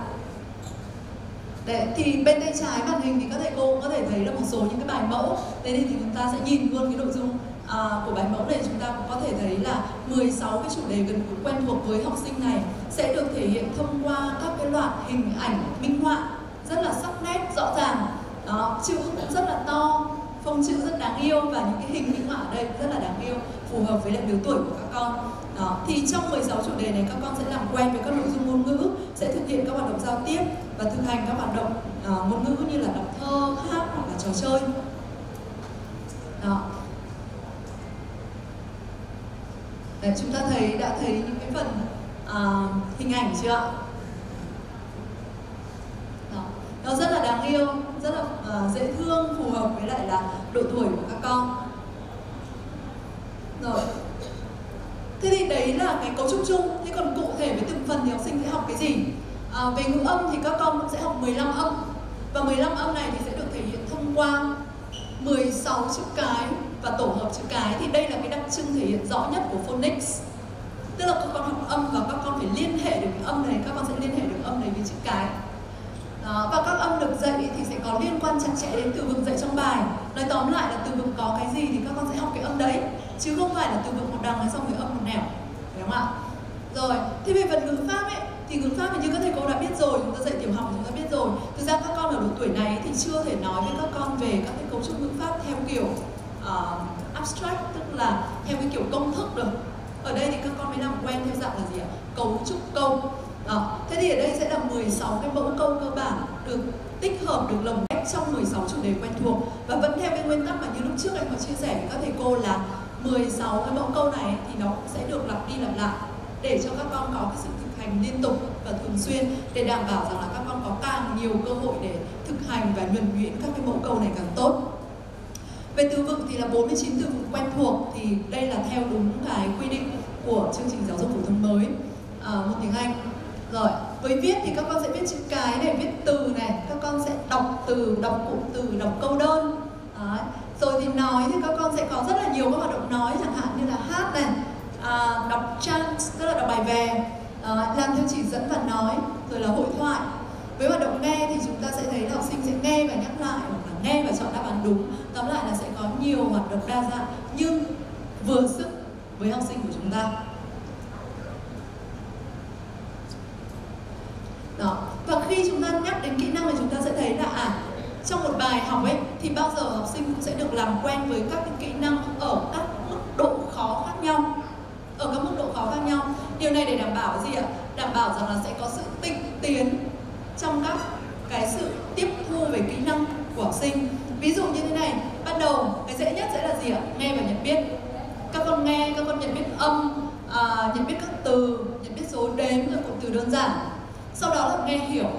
Đấy, thì bên tay trái màn hình thì các thầy cô có thể thấy là một số những cái bài mẫu. Thế thì chúng ta sẽ nhìn luôn cái nội dung à, của bài mẫu này chúng ta cũng có thể thấy là 16 cái chủ đề gần gũi quen thuộc với học sinh này sẽ được thể hiện thông qua các cái loạt hình ảnh minh họa rất là sắc nét rõ ràng. Đó chữ cũng rất là to phông chữ rất đáng yêu và những cái hình minh họa ở đây rất là đáng yêu phù hợp với lại lứa tuổi của các con. Đó thì trong 16 chủ đề này các con sẽ làm quen với các nội dung ngôn ngữ sẽ thực hiện các hoạt động giao tiếp và thực hành các hoạt động uh, ngôn ngữ như là đọc thơ hát hoặc là trò chơi đó Đấy, chúng ta thấy đã thấy những cái phần uh, hình ảnh chưa ạ? Đó. nó rất là đáng yêu rất là uh, dễ thương phù hợp với lại là độ tuổi của các con. Rồi. Thế thì đấy là cái cấu trúc chung. Thế còn cụ thể với từng phần thì học sinh sẽ học cái gì? À, về ngữ âm thì các con cũng sẽ học 15 âm. Và 15 âm này thì sẽ được thể hiện thông qua 16 chữ cái và tổ hợp chữ cái thì đây là cái đặc trưng thể hiện rõ nhất của phonics. Tức là các con học âm và các con phải liên hệ được cái âm này các con sẽ liên hệ được âm này với chữ cái. Đó, và các âm được dạy thì sẽ có liên quan chặt chẽ đến từ vựng dạy trong bài. Nói tóm lại là từ vựng có cái gì thì các con sẽ học cái âm đấy chứ không phải là từ vựng một đằng hay xong rồi âm một nẻo. Phải không ạ? Rồi thế về phần ngữ pháp ấy thì ngữ pháp thì như các thầy cô đã biết rồi chúng ta dạy tiểu học chúng ta biết rồi. Thực ra các con ở độ tuổi này thì chưa thể nói với các con về các cái cấu trúc ngữ pháp theo kiểu uh, abstract tức là theo cái kiểu công thức được ở đây thì các con mới làm quen theo dạng là gì ạ cấu trúc câu đó. thế thì ở đây sẽ là 16 cái mẫu câu cơ bản được tích hợp được lồng ghép trong 16 chủ đề quen thuộc và vẫn theo cái nguyên tắc mà như lúc trước anh có chia sẻ với các thầy cô là 16 cái mẫu câu này thì nó cũng sẽ được lặp đi lặp lại để cho các con có cái sự thực hành liên tục và thường xuyên để đảm bảo rằng là các con có càng nhiều cơ hội để thực hành và nhuần nhuyễn các cái mẫu câu này càng tốt. Về từ vựng thì là 49 từ vựng quen thuộc thì đây là theo đúng cái quy định của chương trình giáo dục phổ thông mới à, môn tiếng Anh. Rồi, với viết thì các con sẽ viết chữ cái này, viết từ này, các con sẽ đọc từ, đọc cụm từ, đọc câu đơn. Đấy. Rồi thì nói thì các con sẽ có rất là nhiều các hoạt động nói chẳng hạn như là hát này, à, đọc chant tức là đọc bài về, à, làm theo chỉ dẫn và nói, rồi là hội thoại. Với hoạt động nghe thì chúng ta sẽ thấy là học sinh sẽ nghe và nhắc lại hoặc là nghe và chọn đáp án đúng. Tóm lại là sẽ có nhiều hoạt động đa dạng, nhưng vừa sức với học sinh của chúng ta. Đó. Và khi chúng ta nhắc đến kỹ năng thì chúng ta sẽ thấy là à trong một bài học ấy, thì bao giờ học sinh cũng sẽ được làm quen với các cái kỹ năng ở các mức độ khó khác nhau ở các mức độ khó khác nhau điều này để đảm bảo gì ạ đảm bảo rằng là sẽ có sự tinh tiến trong các cái sự tiếp thu về kỹ năng của học sinh. Ví dụ như thế này ban đầu cái dễ nhất sẽ là gì ạ? Nghe và nhận biết. Các con nghe các con nhận biết âm à, nhận biết các từ nhận biết số đếm rồi cụm từ đơn giản. Sau đó là nghe hiểu.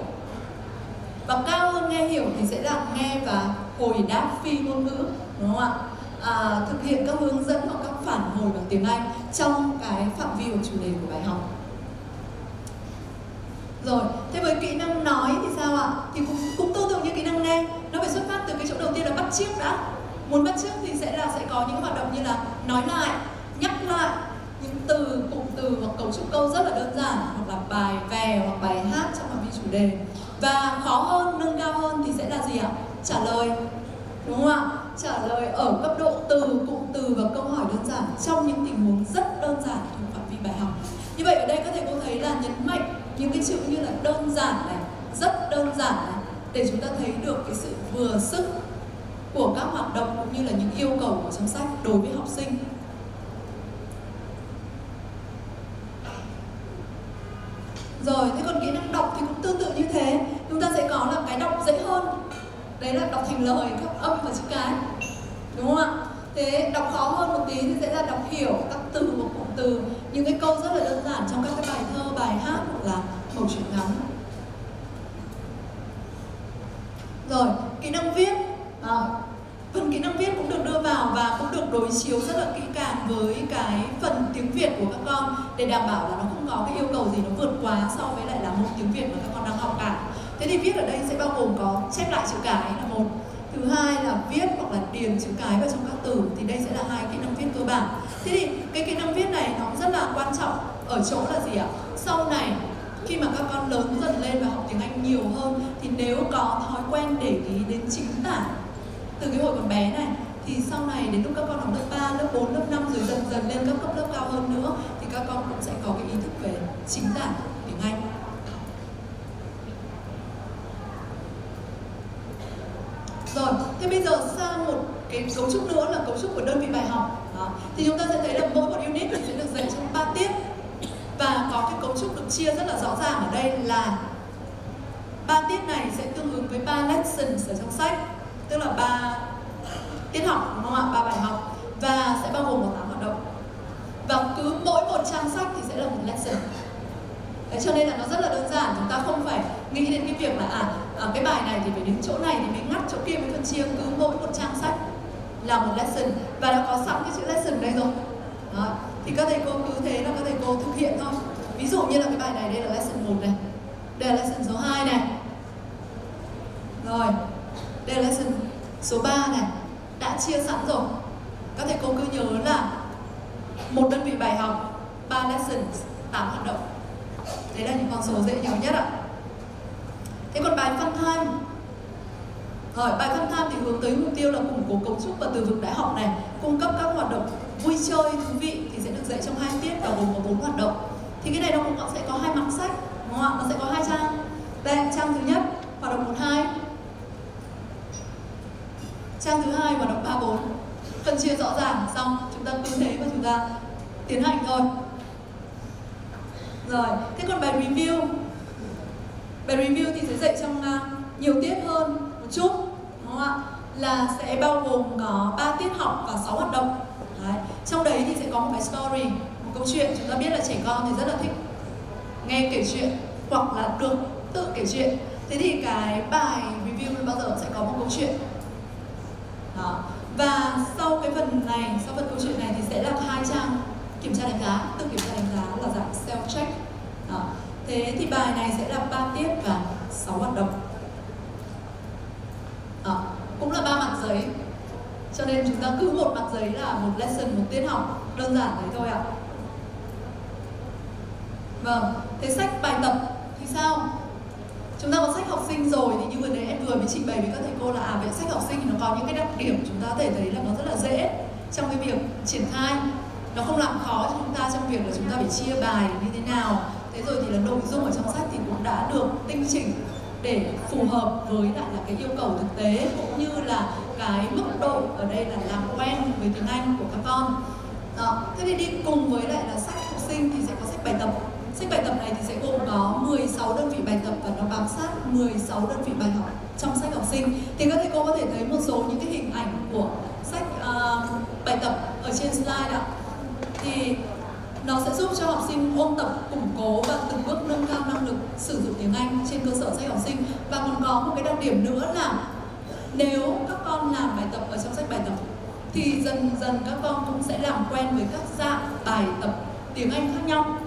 Và cao hơn nghe hiểu thì sẽ là nghe và hồi đáp phi ngôn ngữ đúng không ạ? À, thực hiện các hướng dẫn hoặc các phản hồi bằng tiếng Anh trong cái phạm vi của chủ đề của bài học rồi, thế với kỹ năng nói thì sao ạ? Thì cũng cũng tương tự như kỹ năng nghe. Nó phải xuất phát từ cái chỗ đầu tiên là bắt chước đã. Muốn bắt chước thì sẽ là sẽ có những hoạt động như là nói lại, nhắc lại những từ, cụm từ hoặc cấu trúc câu rất là đơn giản, hoặc là bài vè hoặc bài hát trong phạm vi chủ đề. Và khó hơn, nâng cao hơn thì sẽ là gì ạ? Trả lời, đúng không ạ? Trả lời ở cấp độ từ, cụm từ và câu hỏi đơn giản trong những tình huống rất đơn giản thuộc phạm vi bài học. Như vậy ở đây các thầy cô thấy là nhấn mạnh những cái chữ như là đơn giản này, rất đơn giản này, để chúng ta thấy được cái sự vừa sức của các hoạt động cũng như là những yêu cầu của trong sách đối với học sinh. Rồi, thế còn kỹ năng đọc thì cũng tương tự như thế. Chúng ta sẽ có là cái đọc dễ hơn. Đấy là đọc thành lời, các âm và chữ cái. Đúng không ạ? Thế đọc khó hơn một tí thì sẽ là đọc hiểu, các từ một cụm từ những cái câu rất là đơn giản trong các cái bài thơ bài hát hoặc là mẩu chuyện ngắn rồi kỹ năng viết à, phần kỹ năng viết cũng được đưa vào và cũng được đối chiếu rất là kỹ càng với cái phần tiếng Việt của các con để đảm bảo là nó không có cái yêu cầu gì nó vượt quá so với lại là môn tiếng Việt mà các con đang học cả. Thế thì viết ở đây sẽ bao gồm có chép lại chữ cái là một, thứ hai là viết hoặc là điền chữ cái vào trong các từ thì đây sẽ là hai kỹ năng viết cơ bản. Thế thì cái kỹ năng viết này nó rất là quan trọng ở chỗ là gì ạ? Sau này khi mà các con lớn dần lên và học tiếng Anh nhiều hơn thì nếu có thói quen để ý đến chính tả từ cái hồi còn bé này thì sau này đến lúc các con học lớp 3, lớp 4, lớp 5 rồi dần dần lên các cấp lớp cao hơn nữa thì các con cũng sẽ có cái ý thức về chính tả tiếng Anh. Rồi, thế bây giờ sang một cái cấu trúc nữa là cấu trúc của đơn vị bài học. Đó. Thì chúng ta sẽ thấy là mỗi một unit thì sẽ được dạy trong 3 tiết. Và có cái cấu trúc được chia rất là rõ ràng ở đây là ba tiết này sẽ tương ứng với ba lessons ở trong sách tức là ba tiết học đúng không ạ? Ba bài học. Và sẽ bao gồm một tám hoạt động. Và cứ mỗi một trang sách thì sẽ là một lesson. Đấy, cho nên là nó rất là đơn giản. Chúng ta không phải nghĩ đến cái việc là à, à cái bài này thì phải đến chỗ này thì mới ngắt chỗ kia mới phân chia. Cứ mỗi một trang sách là một lesson. Và đã có sẵn cái chữ lesson đây rồi. Đó. thì các thầy cô cứ thế là các thầy cô thực hiện thôi. Ví dụ như là cái bài này, đây là lesson 1 này. Đây là lesson số 2 này. Rồi. Đây là lesson số 3 này. Đã chia sẵn rồi. Các thầy cô cứ nhớ là một đơn vị bài học 3 lessons 8 hoạt động. Đấy là những con số dễ nhớ nhất ạ. Thế còn bài fun time rồi bài fun tham thì hướng tới mục tiêu là củng cố cấu trúc và từ vựng đại học này cung cấp các hoạt động vui chơi thú vị thì sẽ được dạy trong hai tiết và gồm có bốn hoạt động. Thì cái này nó cũng sẽ có hai mặt sách đúng không ạ? Nó sẽ có hai trang. Đây trang thứ nhất hoạt động một hai. Trang thứ hai hoạt động ba bốn. Phân chia rõ ràng xong chúng ta cứ thế và chúng ta tiến hành thôi. Rồi thế còn bài review? Bài review thì sẽ dạy trong uh, nhiều tiết hơn một chút đúng không ạ là sẽ bao gồm có 3 tiết học và 6 hoạt động đấy. trong đấy thì sẽ có một cái story, một câu chuyện chúng ta biết là trẻ con thì rất là thích nghe kể chuyện hoặc là được tự kể chuyện thế thì cái bài review bao giờ sẽ có một câu chuyện đó. và sau cái phần này, sau phần câu chuyện này thì sẽ là hai trang kiểm tra đánh giá, tự kiểm tra đánh giá là dạng self check đó. thế thì bài này sẽ là ba tiết và 6 hoạt động à, cũng là ba mặt giấy. Cho nên chúng ta cứ một mặt giấy là một lesson một tiết học đơn giản đấy thôi ạ. Vâng thế sách bài tập thì sao? Chúng ta có sách học sinh rồi thì như vừa nãy em vừa mới trình bày với các thầy cô là à vậy sách học sinh thì nó có những cái đặc điểm chúng ta có thể thấy là nó rất là dễ trong cái việc triển khai. Nó không làm khó cho chúng ta trong việc là chúng ta phải chia bài như thế nào. Thế rồi thì là nội dung ở trong sách thì cũng đã được tinh chỉnh để phù hợp với lại là cái yêu cầu thực tế cũng như là cái mức độ ở đây là làm quen với tiếng Anh của các con. Đó. thế thì đi cùng với lại là sách học sinh thì sẽ có sách bài tập. Sách bài tập này thì sẽ gồm có 16 đơn vị bài tập và nó bám sát 16 đơn vị bài học trong sách học sinh. Thì các thầy cô có thể thấy một số những cái hình ảnh của sách uh, bài tập ở trên slide ạ. Thì nó sẽ giúp cho học sinh ôn tập củng cố và từng bước nâng cao năng lực sử dụng tiếng Anh trên cơ sở sách học sinh. Và còn có một cái đặc điểm nữa là nếu các con làm bài tập ở trong sách bài tập thì dần dần các con cũng sẽ làm quen với các dạng bài tập tiếng Anh khác nhau.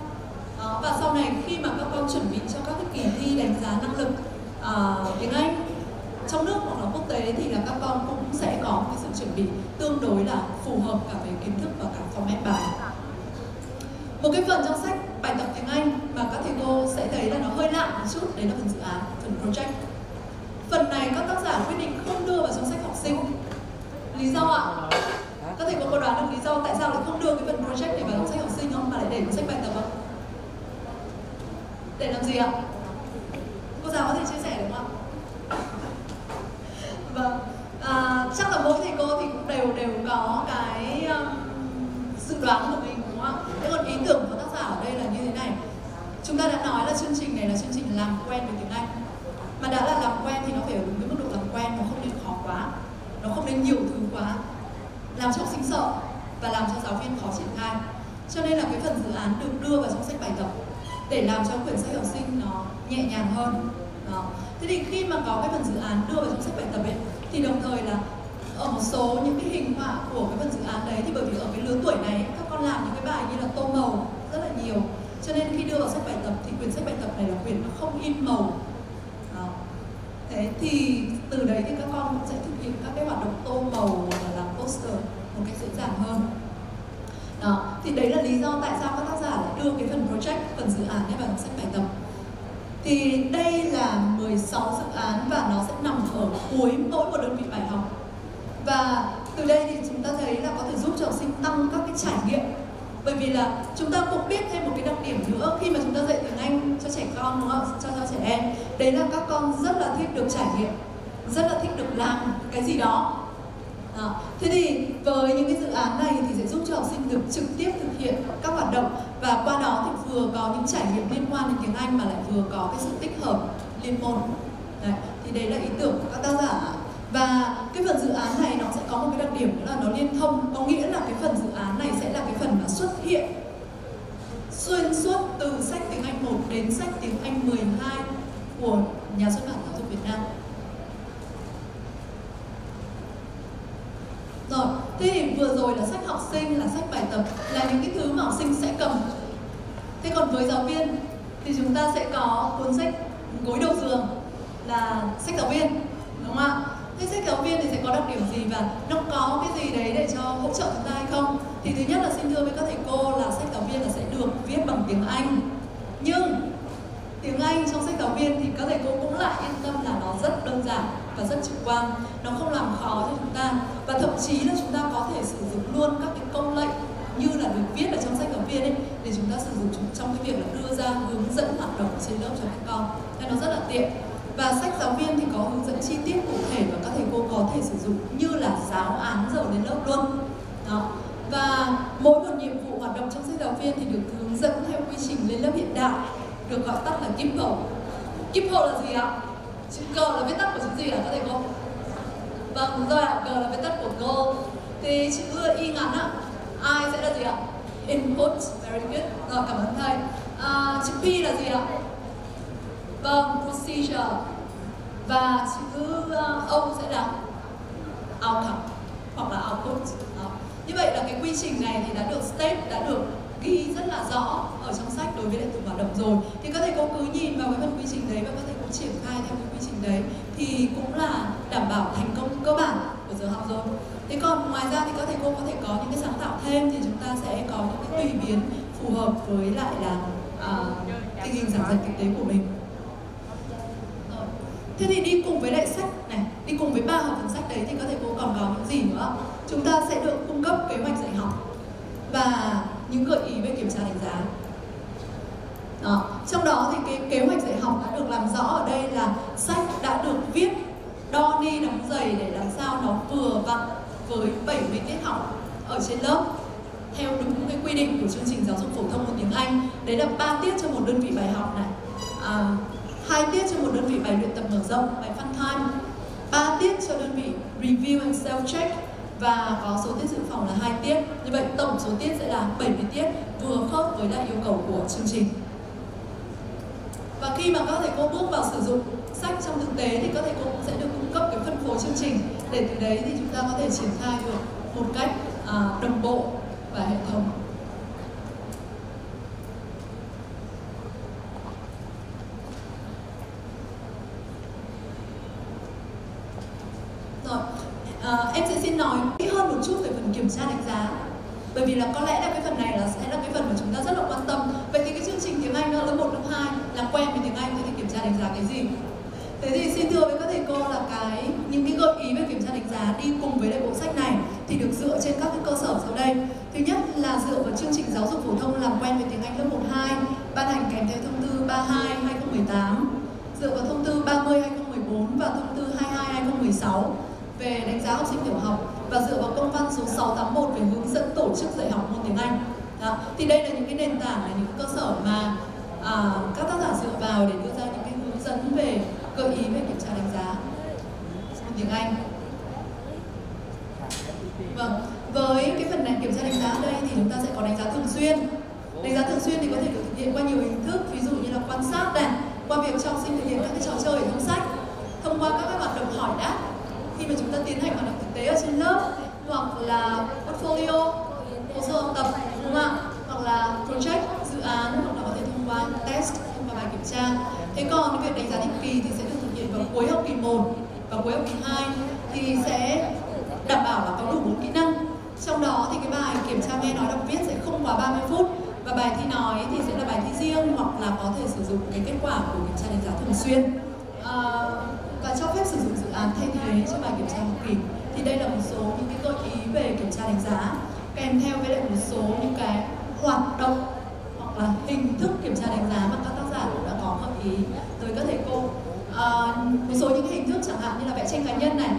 Đó, và sau này khi mà các con chuẩn bị cho các cái kỳ thi đánh giá năng lực uh, tiếng Anh trong nước hoặc là quốc tế thì là các con cũng sẽ có cái sự chuẩn bị tương đối là phù hợp cả về kiến thức và cả format bài một cái phần trong sách bài tập tiếng Anh mà các thầy cô sẽ thấy là nó hơi lạ một chút đấy là phần dự án phần project. Phần này các tác giả quyết định không đưa vào trong sách học sinh. Lý do ạ? Các thầy cô có đoán được lý do tại sao lại không đưa cái phần project này vào trong sách học sinh không? Mà lại để vào sách bài tập không? Để làm gì ạ? Cô giáo có thể chia sẻ đúng không ạ? Vâng à, chắc là mỗi thầy cô thì cũng đều đều có cái um, dự đoán của mình không ạ? Thế còn ý tưởng của tác giả ở đây là như thế này. Chúng ta đã nói là chương trình này là chương trình làm quen với tiếng anh. Mà đã là làm quen thì nó phải ở đúng cái mức độ làm quen, nó không nên khó quá. Nó không nên nhiều thứ quá. Làm cho học sinh sợ và làm cho giáo viên khó triển khai. Cho nên là cái phần dự án được đưa vào trong sách bài tập để làm cho quyển sách học sinh nó nhẹ nhàng hơn. Đó. thế thì khi mà có cái phần dự án đưa vào trong sách bài tập ấy, thì đồng thời là ở một số những cái hình họa của cái phần dự án đấy, thì bởi vì ở cái lứa tuổi này các làm những cái bài như là tô màu rất là nhiều. Cho nên khi đưa vào sách bài tập thì quyển sách bài tập này là quyển nó không in màu. Đó. thế thì từ đấy thì các con cũng sẽ thực hiện các cái hoạt động tô màu hoặc là làm poster một cách dễ dàng hơn. Đó. Thì đấy là lý do tại sao các tác giả lại đưa cái phần project, phần dự án này vào sách bài tập. Thì đây là 16 dự án và nó sẽ nằm ở cuối mỗi một đơn vị bài học và từ đây thì chúng ta thấy là có thể giúp cho học sinh tăng các cái trải nghiệm bởi vì là chúng ta cũng biết thêm một cái đặc điểm nữa khi mà chúng ta dạy tiếng Anh cho trẻ con đúng không? Cho cho trẻ em đấy là các con rất là thích được trải nghiệm rất là thích được làm cái gì đó à, Thế thì với những cái dự án này thì sẽ giúp cho học sinh được trực tiếp thực hiện các hoạt động và qua đó thì vừa có những trải nghiệm liên quan đến tiếng Anh mà lại vừa có cái sự tích hợp liên môn. Đấy, thì đấy là ý tưởng của các tác giả và cái phần dự án này nó sẽ có một cái đặc điểm là nó liên thông có nghĩa là cái phần dự án này sẽ là cái phần mà xuất hiện xuyên suốt từ sách tiếng Anh 1 đến sách tiếng Anh 12 của nhà xuất bản giáo dục Việt Nam Rồi, thế thì vừa rồi là sách học sinh, là sách bài tập Là những cái thứ mà học sinh sẽ cầm Thế còn với giáo viên Thì chúng ta sẽ có cuốn sách gối đầu giường Là sách giáo viên Đúng không ạ? Thế sách giáo viên thì sẽ có đặc điểm gì và nó có cái gì đấy để cho hỗ trợ chúng ta hay không? Thì thứ nhất là xin thưa với các thầy cô là sách giáo viên là sẽ được viết bằng tiếng Anh. Nhưng tiếng Anh trong sách giáo viên thì các thầy cô cũng lại yên tâm là nó rất đơn giản và rất trực quan. Nó không làm khó cho chúng ta. Và thậm chí là chúng ta có thể sử dụng luôn các cái câu lệnh như là được viết ở trong sách giáo viên ấy, để chúng ta sử dụng trong cái việc là đưa ra hướng dẫn hoạt động trên lớp cho các con. Nên nó rất là tiện và sách giáo viên thì có hướng dẫn chi tiết cụ thể và các thầy cô có thể sử dụng như là giáo án giờ đến lớp luôn đó và mỗi một nhiệm vụ hoạt động trong sách giáo viên thì được hướng dẫn theo quy trình lên lớp hiện đại được gọi tắt là Gimple. Gimple là gì ạ? Chữ G là viết tắt của chữ gì ạ các thầy cô? Vâng, đúng rồi ạ, G là viết tắt của goal. Thì chữ Y ngắn ạ, I sẽ là gì ạ? Input, very good. Rồi, cảm ơn thầy. À, chữ P là gì ạ? Vâng, procedure. Và chữ uh, O sẽ là outcome hoặc là output. Đó. Như vậy là cái quy trình này thì đã được step, đã được ghi rất là rõ ở trong sách đối với lại từng hoạt động rồi thì các thầy cô cứ nhìn vào cái phần quy trình đấy và các thầy cô triển khai theo cái quy trình đấy thì cũng là đảm bảo thành công cơ bản của giờ học rồi thế còn ngoài ra thì các thầy cô có thể có những cái sáng tạo thêm thì chúng ta sẽ có những cái tùy biến phù hợp với lại là ờ, uh, tình hình giảng dạy thực tế của mình thế thì đi cùng với lại sách này đi cùng với ba hợp phần sách đấy thì các thầy cô còn có những gì nữa? Chúng ta sẽ được cung cấp kế hoạch dạy học và những gợi ý về kiểm tra đánh giá. Đó. trong đó thì cái kế hoạch dạy học đã được làm rõ ở đây là sách đã được viết đo ni đóng giày để làm sao nó vừa vặn với 70 tiết học ở trên lớp theo đúng cái quy định của chương trình giáo dục phổ thông môn tiếng Anh. Đấy là 3 tiết cho một đơn vị bài học này. À, hai tiết cho một đơn vị bài luyện tập mở rộng bài fun time. 3 tiết cho đơn vị review and self check. Và có số tiết dự phòng là hai tiết. Như vậy tổng số tiết sẽ là 70 tiết vừa khớp với lại yêu cầu của chương trình. Và khi mà các thầy cô bước vào sử dụng sách trong thực tế thì các thầy cô cũng sẽ được cung cấp cái phân phối chương trình. Để từ đấy thì chúng ta có thể triển khai được một cách à, đồng bộ và hệ thống rồi à, em sẽ xin nói kỹ hơn một chút về phần kiểm tra đánh giá. Bởi vì là có lẽ là cái phần này là sẽ là cái phần mà chúng ta rất là quan tâm. Vậy thì cái chương trình tiếng Anh lớp 1, lớp 2 làm quen với tiếng Anh thì kiểm tra đánh giá cái gì? Thế thì xin thưa với các thầy cô là cái những cái gợi ý về kiểm tra đánh giá đi cùng với lại bộ sách này thì được dựa trên các cái cơ sở sau đây. Thứ nhất là dựa vào chương trình giáo dục phổ thông làm quen với tiếng Anh lớp 1, 2 ban hành kèm theo thông tư 32 2018 dựa vào thông tư 30 2014 và thông tư 22 2016 về đánh giá học sinh tiểu học và dựa vào công văn số 681 về hướng dẫn tổ chức dạy học môn tiếng Anh. Đó. Thì đây là những cái nền tảng là những cơ sở mà à, các tác giả dựa vào để đưa ra những cái hướng dẫn về gợi ý về kiểm tra đánh giá môn tiếng Anh. Vâng, với cái phần này kiểm tra đánh giá ở đây thì chúng ta sẽ có đánh giá thường xuyên. Đánh giá thường xuyên thì có thể được thực hiện qua nhiều hình thức, ví dụ như là quan sát này, qua việc cho học sinh thực hiện các cái trò chơi ở trong sách, thông qua các cái hoạt động hỏi đáp khi mà chúng ta tiến hành hoạt động thực tế ở trên lớp hoặc là portfolio hồ sơ học tập đúng không ạ? Hoặc là project dự án hoặc là có thể thông qua test thông qua bài kiểm tra. Thế còn việc đánh giá định kỳ thì sẽ được thực hiện vào cuối học kỳ 1 và cuối học kỳ 2 thì sẽ đảm bảo là có đủ bốn kỹ năng. Trong đó thì cái bài kiểm tra nghe nói đọc viết sẽ không quá 30 phút và bài thi nói thì sẽ là bài thi riêng hoặc là có thể sử dụng cái kết quả của kiểm tra đánh giá thường xuyên. À, và cho phép sử dụng án thay thế cho bài kiểm tra học kỳ. Thì đây là một số những cái gợi ý về kiểm tra đánh giá. Kèm theo với lại một số những cái hoạt động hoặc là hình thức kiểm tra đánh giá mà các tác giả cũng đã có gợi ý tới các thầy cô. À, một số những hình thức chẳng hạn như là vẽ tranh cá nhân này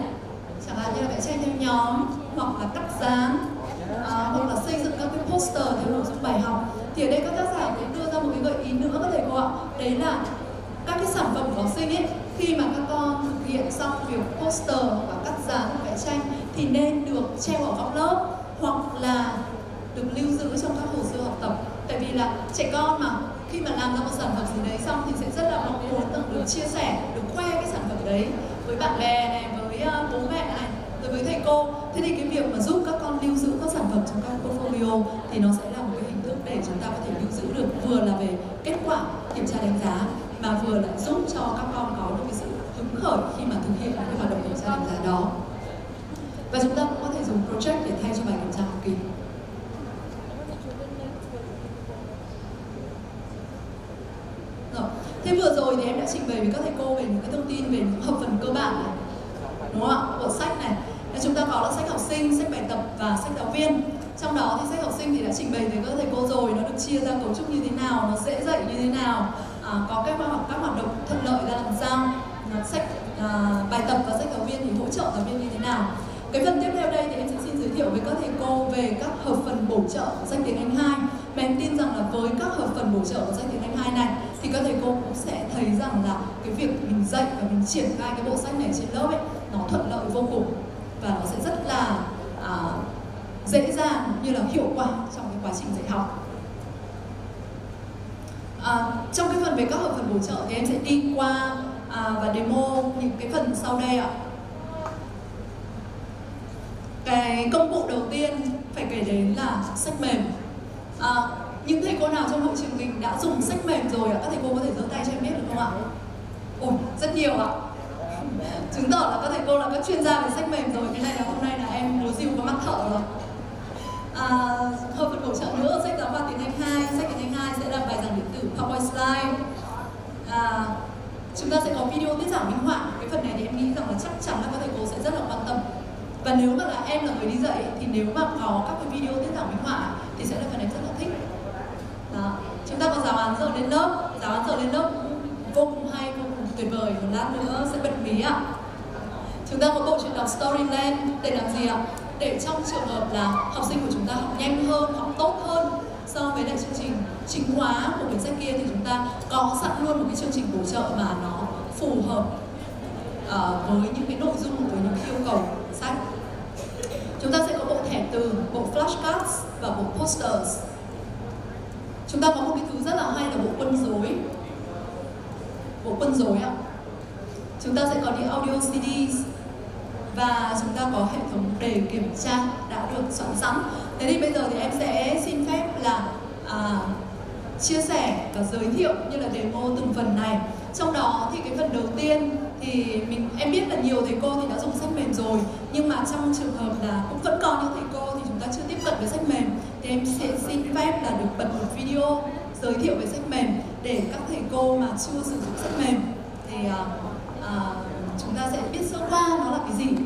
chẳng hạn như là vẽ tranh theo nhóm hoặc là cắt dán à, hoặc là xây dựng các cái poster theo nội dung bài học. Thì ở đây các tác giả cũng đưa ra một cái gợi ý nữa các thầy cô ạ. Đấy là các cái sản phẩm của học sinh ấy khi mà các con thực hiện xong việc poster và cắt dán vẽ tranh thì nên được treo ở góc lớp hoặc là được lưu giữ trong các hồ sơ học tập. Tại vì là trẻ con mà, khi mà làm ra một sản phẩm gì đấy xong thì sẽ rất là mong muốn được chia sẻ, được khoe cái sản phẩm đấy với bạn bè này, với ờ, bố mẹ này, rồi với thầy cô. Thế thì cái việc mà giúp các con lưu giữ các sản phẩm trong các portfolio thì nó sẽ là một cái hình thức để chúng ta có thể lưu giữ được, vừa là về kết quả kiểm tra đánh giá mà vừa là giúp cho các con có được cái sự hứng khởi khi mà thực hiện cái hoạt động kiểm tra đánh giá đó. Và chúng ta cũng có thể dùng project để thay cho bài kiểm tra học kỳ. Rồi. Thế vừa rồi thì em đã trình bày với các thầy cô về những cái thông tin về những hợp phần cơ bản này đúng không ạ? Của sách này. Nên chúng ta có là sách học sinh, sách bài tập và sách giáo viên. Trong đó thì sách học sinh thì đã trình bày với các thầy cô rồi nó được chia ra cấu trúc như thế nào nó dễ dạy như thế nào à, có các hoạt các hoạt động thuận lợi ra làm sao? Sách à, ờ, bài tập và sách giáo viên thì hỗ trợ giáo viên như thế nào? Cái phần tiếp theo đây thì em sẽ xin giới thiệu với các thầy cô về các hợp phần bổ trợ của sách tiếng Anh 2 mà em tin rằng là với các hợp phần bổ trợ của sách tiếng Anh 2 này thì các thầy cô cũng sẽ thấy rằng là cái việc mình dạy và mình triển khai cái bộ sách này trên lớp ấy nó thuận lợi vô cùng. Và nó sẽ rất là à, dễ dàng như là hiệu quả trong cái quá trình dạy học à, trong cái phần về các hợp phần bổ trợ thì em sẽ đi qua à, và demo những cái phần sau đây ạ. Cái công cụ đầu tiên phải kể đến là sách mềm. À, những thầy cô nào trong hội trường mình đã dùng sách mềm rồi ạ? Các thầy cô có thể giơ tay cho em biết được không ạ? Ồ rất nhiều ạ. *laughs* Chứng tỏ là các thầy cô là các chuyên gia về sách mềm rồi. Cái này là hôm nay là em múa dìu có mắt thở rồi à, hợp phần bổ trợ nữa sách giáo khoa tiếng Anh 2 sách tiếng Anh giảng PowerPoint slide à, chúng ta sẽ có video tiết giảng minh họa. Cái phần này thì em nghĩ rằng là chắc chắn là các thầy cô sẽ rất là quan tâm. Và nếu mà là em là người đi dạy thì nếu mà có các cái video tiết giảng minh họa thì sẽ là phần em rất là thích. Đó. Chúng ta có giáo án giờ lên lớp. Giáo án giờ lên lớp vô cùng hay vô cùng tuyệt vời. Một lát nữa sẽ bật mí ạ. Chúng ta có bộ truyện đọc Storyland. Để làm gì ạ? Để trong trường hợp là học sinh của chúng ta học nhanh hơn học tốt hơn so với lại chương trình chính khóa của quyển sách kia thì chúng ta có sẵn luôn một cái chương trình bổ trợ mà nó phù hợp uh, với những cái nội dung với những yêu cầu của sách. Chúng ta sẽ có bộ thẻ từ bộ flashcards và bộ posters. Chúng ta có một cái thứ rất là hay là bộ quân dối. Bộ quân dối ạ. Chúng ta sẽ có những audio CDs và chúng ta có hệ thống đề kiểm tra đã được soạn sẵn thế thì bây giờ thì em sẽ xin phép là à, chia sẻ và giới thiệu như là demo từng phần này. Trong đó thì cái phần đầu tiên thì mình em biết là nhiều thầy cô thì đã dùng sách mềm rồi nhưng mà trong trường hợp là cũng vẫn còn những thầy cô thì chúng ta chưa tiếp cận với sách mềm thì em sẽ xin phép là được bật một video giới thiệu về sách mềm để các thầy cô mà chưa sử dụng sách mềm thì uh, uh, chúng ta sẽ biết sơ qua nó là cái gì.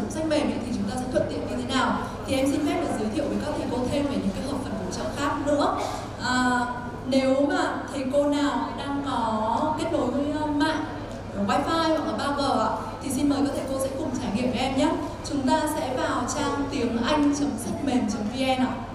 Dụng sách mềm ấy, thì chúng ta sẽ thuận tiện như thế nào? Thì em xin phép được giới thiệu với các thầy cô thêm về những cái hợp phần bổ trợ khác nữa. À, nếu mà thầy cô nào đang có kết nối với ờ, mạng wifi hoặc là 3G ạ thì xin mời các thầy cô sẽ cùng trải nghiệm với em nhé. Chúng ta sẽ vào trang tiếng anh sách mềm vn ạ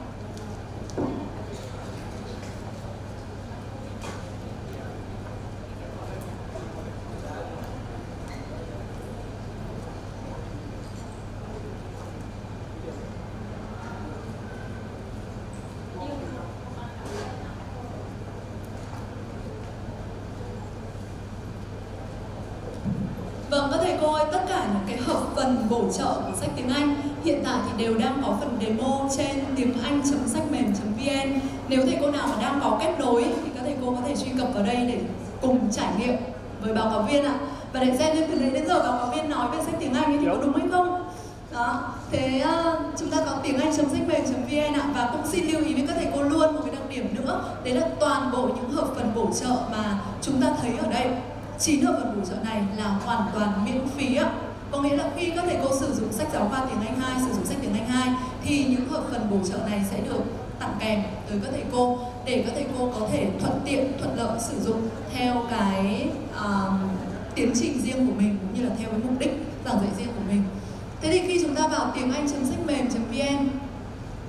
các thầy cô ơi, tất cả những cái hợp phần bổ trợ của sách tiếng Anh hiện tại thì đều đang có phần demo trên tiếng Anh sách mềm.vn. Nếu thầy cô nào mà đang có kết nối thì các thầy cô có thể truy cập vào đây để cùng trải nghiệm với báo cáo viên ạ. Và để xem từ đấy đến giờ báo cáo viên nói về sách tiếng Anh thì có đúng hay không? Đó, thế uh, chúng ta có tiếng Anh sách mềm.vn ạ và cũng xin lưu ý với các thầy cô luôn một cái đặc điểm nữa đấy là toàn bộ những hợp phần bổ trợ mà chúng ta thấy ở đây chín hợp phần bổ trợ này là hoàn toàn miễn phí ạ có nghĩa là khi các thầy cô sử dụng sách giáo khoa tiếng Anh 2, sử dụng sách tiếng Anh 2 thì những hợp phần bổ trợ này sẽ được tặng kèm tới các thầy cô để các thầy cô có thể thuận tiện thuận lợi sử dụng theo cái uh, tiến trình riêng của mình cũng như là theo cái mục đích giảng dạy riêng của mình. Thế thì khi chúng ta vào tiếng anh sách mềm vn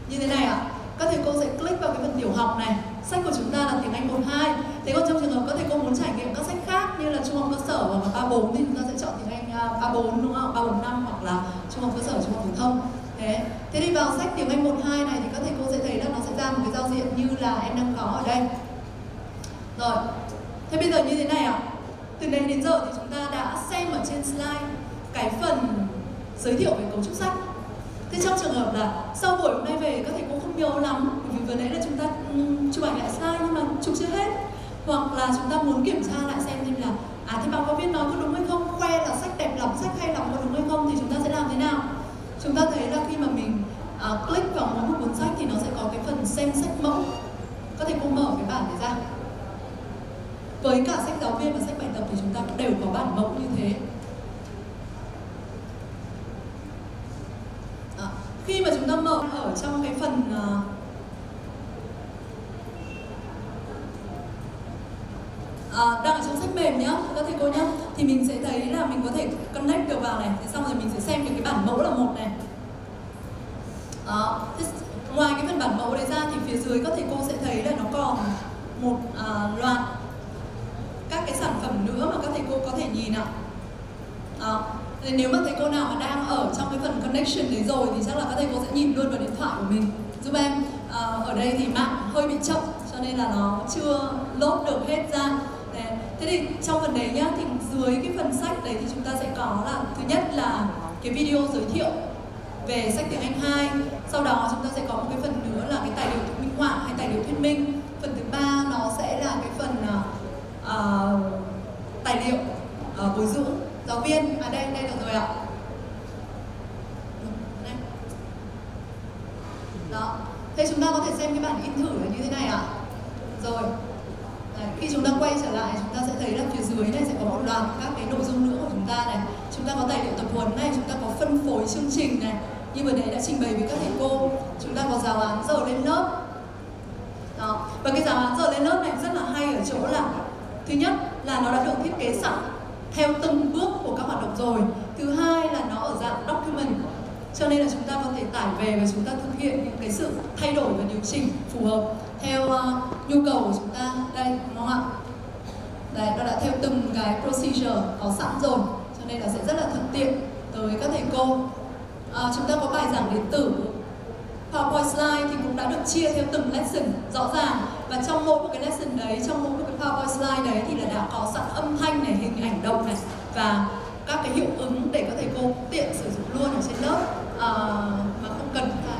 như thế này ạ. À, các thầy cô sẽ click vào cái phần tiểu học này. Sách của chúng ta là tiếng Anh 12 thế còn trong trường hợp các thầy cô muốn trải nghiệm các sách khác như là trung học cơ sở và 3, 4 thì chúng ta sẽ chọn tiếng Anh ba bốn đúng không? 345 hoặc là trung học cơ sở, trung học phổ thông. Thế thế thì vào sách tiếng Anh 12 này thì các thầy cô sẽ thấy là nó sẽ ra một cái giao diện như là em đang có ở đây. Rồi, thế bây giờ như thế này ạ. À? từ đây đến giờ thì chúng ta đã xem ở trên slide cái phần giới thiệu về cấu trúc sách. Thế trong trường hợp là sau buổi hôm nay về, các thầy cô không nhớ lắm vì vừa nãy là chúng ta ừ, chụp ảnh lại sai nhưng mà chụp chưa hết. Hoặc là chúng ta muốn kiểm tra lại xem xem là à thế bạn có biết nói có đúng hay không? Là sách đẹp lắm sách hay lắm có đúng hay không thì chúng ta sẽ làm thế nào? Chúng ta thấy là khi mà mình uh, click vào mỗi một cuốn sách thì nó sẽ có cái phần xem sách mẫu. Có thể cô mở cái bản này ra. Với cả sách giáo viên và sách bài tập thì chúng ta cũng đều có bản mẫu như thế. À, khi mà chúng ta mở ở trong cái phần uh, À, đang ở trong sách mềm nhá các thầy cô nhá. Thì mình sẽ thấy là mình có thể connect được vào này. Thì xong rồi mình sẽ xem những cái bản mẫu là một này. Đó thế, ngoài cái phần bản mẫu đấy ra thì phía dưới các thầy cô sẽ thấy là nó còn một à, loạt các cái sản phẩm nữa mà các thầy cô có thể nhìn ạ. À, nếu mà thầy cô nào mà đang ở trong cái phần connection đấy rồi thì chắc là các thầy cô sẽ nhìn luôn vào điện thoại của mình. Giúp em à, ở đây thì mạng hơi bị chậm cho nên là nó chưa lốt được hết ra thế thì trong phần đấy nhá thì dưới cái phần sách đấy thì chúng ta sẽ có là thứ nhất là cái video giới thiệu về sách tiếng Anh 2 sau đó chúng ta sẽ có một cái phần nữa là cái tài liệu minh họa hay tài liệu thuyết minh. Phần thứ ba nó sẽ là cái phần uh, tài liệu uh, bồi dưỡng giáo viên. À đây đây được rồi ạ. Đó. Thế chúng ta có thể xem cái bản in thử là như thế này ạ. Rồi. Dạ, khi chúng ta quay trở lại, chúng ta sẽ thấy là phía dưới này sẽ có một loạt các cái nội dung nữa của chúng ta này. Chúng ta có tài liệu tập huấn này, chúng ta có phân phối chương trình này. Như vừa nãy đã trình bày với các thầy cô, chúng ta có giáo án giờ lên lớp. Đó, và cái giáo án giờ lên lớp này rất là hay ở chỗ là, thứ nhất là nó đã được thiết kế sẵn theo từng bước của các hoạt động rồi. Thứ hai là nó cho nên là chúng ta có thể tải về và chúng ta thực hiện những cái sự thay đổi và điều chỉnh phù hợp theo uh, nhu cầu của chúng ta. Đây đúng không ạ? Đấy nó đã theo từng cái procedure có sẵn rồi cho nên là sẽ rất là thuận tiện tới các thầy cô. À, chúng ta có bài giảng điện tử. PowerPoint slide thì cũng đã được chia theo từng lesson rõ ràng. Và trong mỗi một cái lesson đấy trong mỗi một cái PowerPoint slide đấy thì là đã có sẵn âm thanh này hình ảnh động này và các cái hiệu ứng để các thầy cô tiện sử dụng luôn ở trên lớp. À, mà không cần phải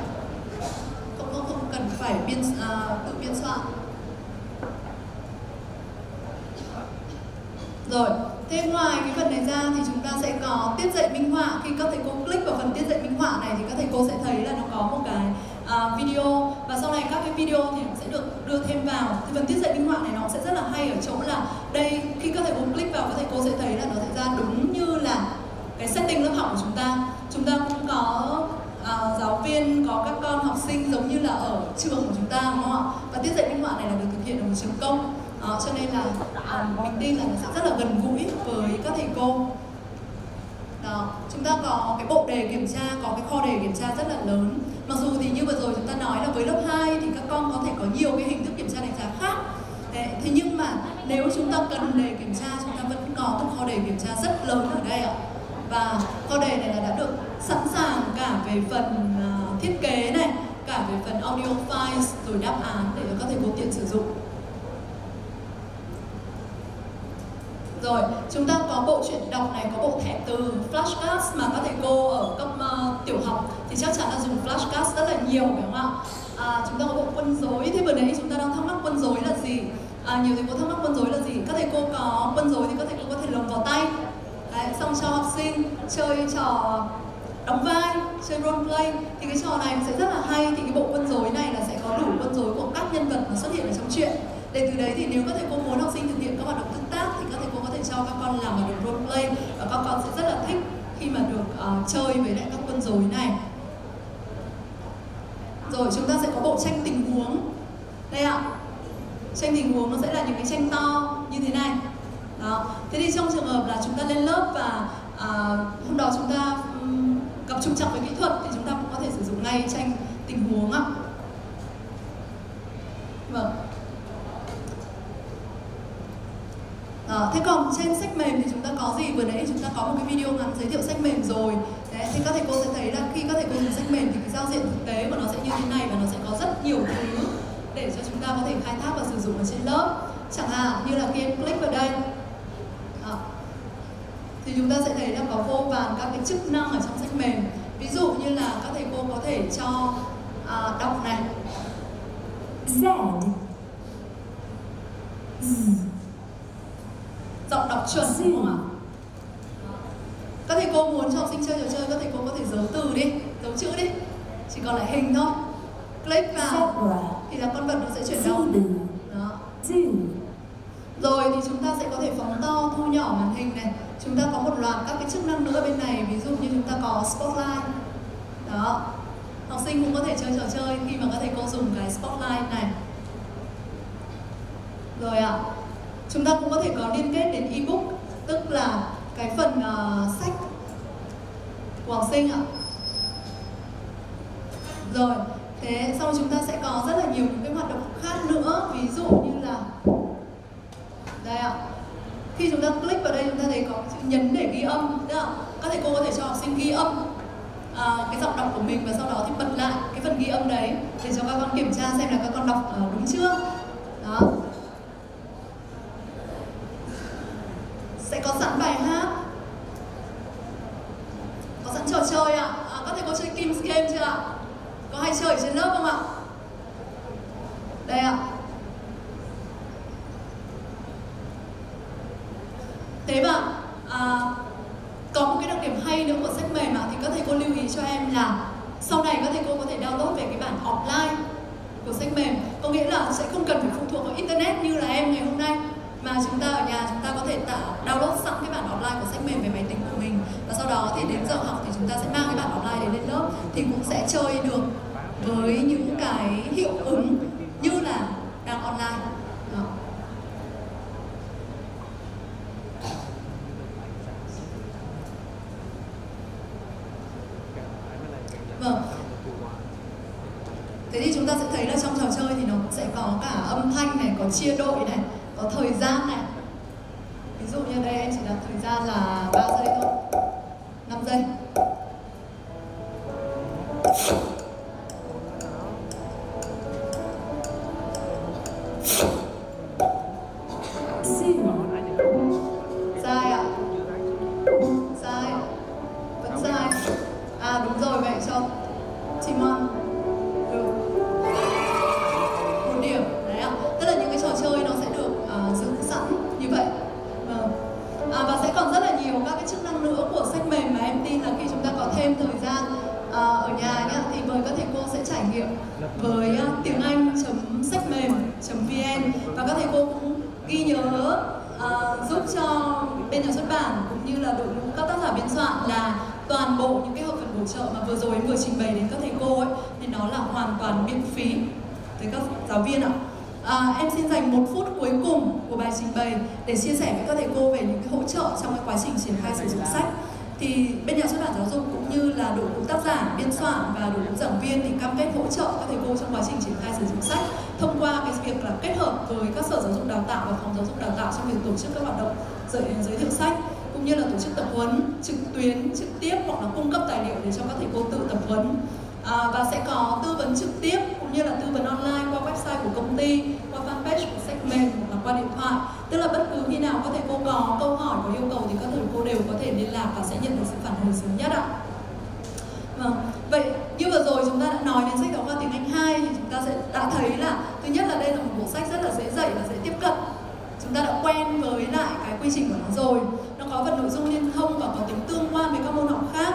không không, không cần phải biên à, tự biên soạn. Rồi Thế ngoài cái phần này ra thì chúng ta sẽ có tiết dạy minh họa. Khi các thầy cô click vào phần tiết dạy minh họa này thì các thầy cô sẽ thấy là nó có một cái uh, video. Và sau này các cái video thì sẽ được đưa thêm vào. Thì phần tiết dạy minh họa này nó sẽ rất là hay ở chỗ là Đây khi các thầy cô click vào các thầy cô sẽ thấy là nó sẽ ra đúng là cái setting lớp học của chúng ta. Chúng ta cũng có uh, giáo viên, có các con học sinh giống như là ở trường của chúng ta đúng không ạ? Và tiết dạy minh họa này là được thực hiện ở một trường công. À, cho nên là uh, mình tin là nó sẽ rất là gần gũi với các thầy cô. Đó chúng ta có cái bộ đề kiểm tra có cái kho đề kiểm tra rất là lớn. Mặc dù thì như vừa rồi chúng ta nói là với lớp 2 thì các con có thể có nhiều cái hình thức kiểm tra đánh giá khác. Đấy, thế nhưng mà nếu chúng ta cần đề kiểm tra chúng ta vẫn có một kho đề kiểm tra rất lớn ở đây ạ và kho đề này là đã được sẵn sàng cả về phần uh, thiết kế này cả về phần audio files rồi đáp án để cho các thầy cô tiện sử dụng Rồi, chúng ta có bộ truyện đọc này, có bộ thẻ từ flashcards mà các thầy cô ở cấp uh, tiểu học thì chắc chắn là dùng flashcards rất là nhiều phải không ạ? À, chúng ta có bộ quân dối, thế vừa nãy chúng ta đang thắc mắc quân dối là gì? À, nhiều thầy cô thắc mắc quân dối là gì? Các thầy cô có quân dối thì các thầy cô có thể lồng vào tay. Đấy, xong cho học sinh chơi trò đóng vai, chơi role play thì cái trò này sẽ rất là hay. Thì cái bộ quân dối này là sẽ có đủ quân dối của các nhân vật mà xuất hiện ở trong truyện để từ đấy thì nếu các thầy cô muốn học sinh thực hiện các hoạt động tương tác thì các thầy cô có thể cho các con làm hoạt động role play và các con sẽ rất là thích khi mà được uh, chơi với lại các quân rối này. Rồi chúng ta sẽ có bộ tranh tình huống. Đây ạ tranh tình huống nó sẽ là những cái tranh to như thế này. Đó. Thế thì trong trường hợp là chúng ta lên lớp và à, hôm đó chúng ta um, gặp trục trặc về kỹ thuật thì chúng ta cũng có thể sử dụng ngay tranh tình huống ạ vâng. À, thế còn trên sách mềm thì chúng ta có gì? Vừa nãy chúng ta có một cái video ngắn giới thiệu sách mềm rồi. Đấy, thì các thầy cô sẽ thấy là khi các thầy cô dùng sách mềm thì cái giao diện thực tế của nó sẽ như thế này và nó sẽ có rất nhiều thứ để cho chúng ta có thể khai thác và sử dụng ở trên lớp. Chẳng hạn như là khi em click vào đây đó. thì chúng ta sẽ thấy là có vô vàn các cái chức năng ở trong sách mềm. Ví dụ như là các thầy cô có thể cho à, đọc này.
Z Z
giọng đọc chuẩn đúng không ạ? Các thầy cô muốn cho học sinh chơi trò chơi các thầy cô có thể giấu từ đi giấu chữ đi. Chỉ còn lại hình thôi. Click vào.
Zebra
thì là con vật nó sẽ chuyển động. đó. Rồi thì chúng ta sẽ có thể phóng to thu nhỏ màn hình này. Chúng ta có một loạt các cái chức năng nữa bên này ví dụ như chúng ta có spotlight. Đó. Học sinh cũng có thể chơi trò chơi khi mà các thầy cô dùng cái spotlight này. Rồi ạ. Chúng ta cũng có thể có liên kết đến ebook tức là cái phần uh, sách của học sinh ạ. Rồi thế sau chúng ta sẽ có rất là nhiều những cái hoạt động khác nữa. Ví dụ như là đây ạ. Khi chúng ta click vào đây chúng ta thấy có chữ nhấn để ghi âm tức là các thầy cô có thể cho học sinh ghi âm à, cái giọng đọc của mình và sau đó thì bật lại cái phần ghi âm đấy để cho các con kiểm tra xem là các con đọc uh, đúng chưa. Đó. Sẽ có sẵn bài hát. Có sẵn trò chơi ạ. À, các thầy cô chơi King's Game chưa ạ? Có hay chơi trên lớp không ạ? Đây ạ. Thế mà à, có một cái đặc điểm hay nữa của sách mềm ạ thì các thầy cô lưu ý cho em là sau này các thầy cô có thể download về cái bản offline của sách mềm. Có nghĩa là sẽ không cần phải phụ thuộc vào internet như là em ngày hôm nay mà chúng ta ở nhà chúng ta có thể tạo download sẵn cái bản offline của sách mềm về máy tính và sau đó thì đến giờ học thì chúng ta sẽ mang cái bản online đến lên lớp thì cũng sẽ chơi được với những cái hiệu ứng như là đang online đó. Vâng. Thế thì chúng ta sẽ thấy là trong trò chơi thì nó cũng sẽ có cả âm thanh này, có chia đội này, có thời gian này. Ví dụ như đây em chỉ đặt thời gian là 3 giây thôi. 5 giây.
Zoo
tổ chức các hoạt động giới, giới thiệu sách cũng như là tổ chức tập huấn trực tuyến trực tiếp hoặc là cung cấp tài liệu để cho các thầy cô tự tập huấn. À, và sẽ có tư vấn trực tiếp cũng như là tư vấn online qua website của công ty qua fanpage của sách mềm hoặc là qua điện thoại. Tức là bất cứ khi nào các thầy cô có câu hỏi có yêu cầu thì các thầy cô đều có thể liên lạc và sẽ nhận được sự phản hồi sớm nhất ạ. Vâng, vậy như vừa rồi chúng ta đã nói đến sách giáo khoa tiếng Anh 2 thì chúng ta sẽ đã thấy là thứ nhất là đây là một bộ sách rất là dễ dạy và dễ tiếp cận chúng ta đã quen với lại cái quy trình của nó rồi. Nó có phần nội dung liên thông và có tính tương quan với các môn học khác.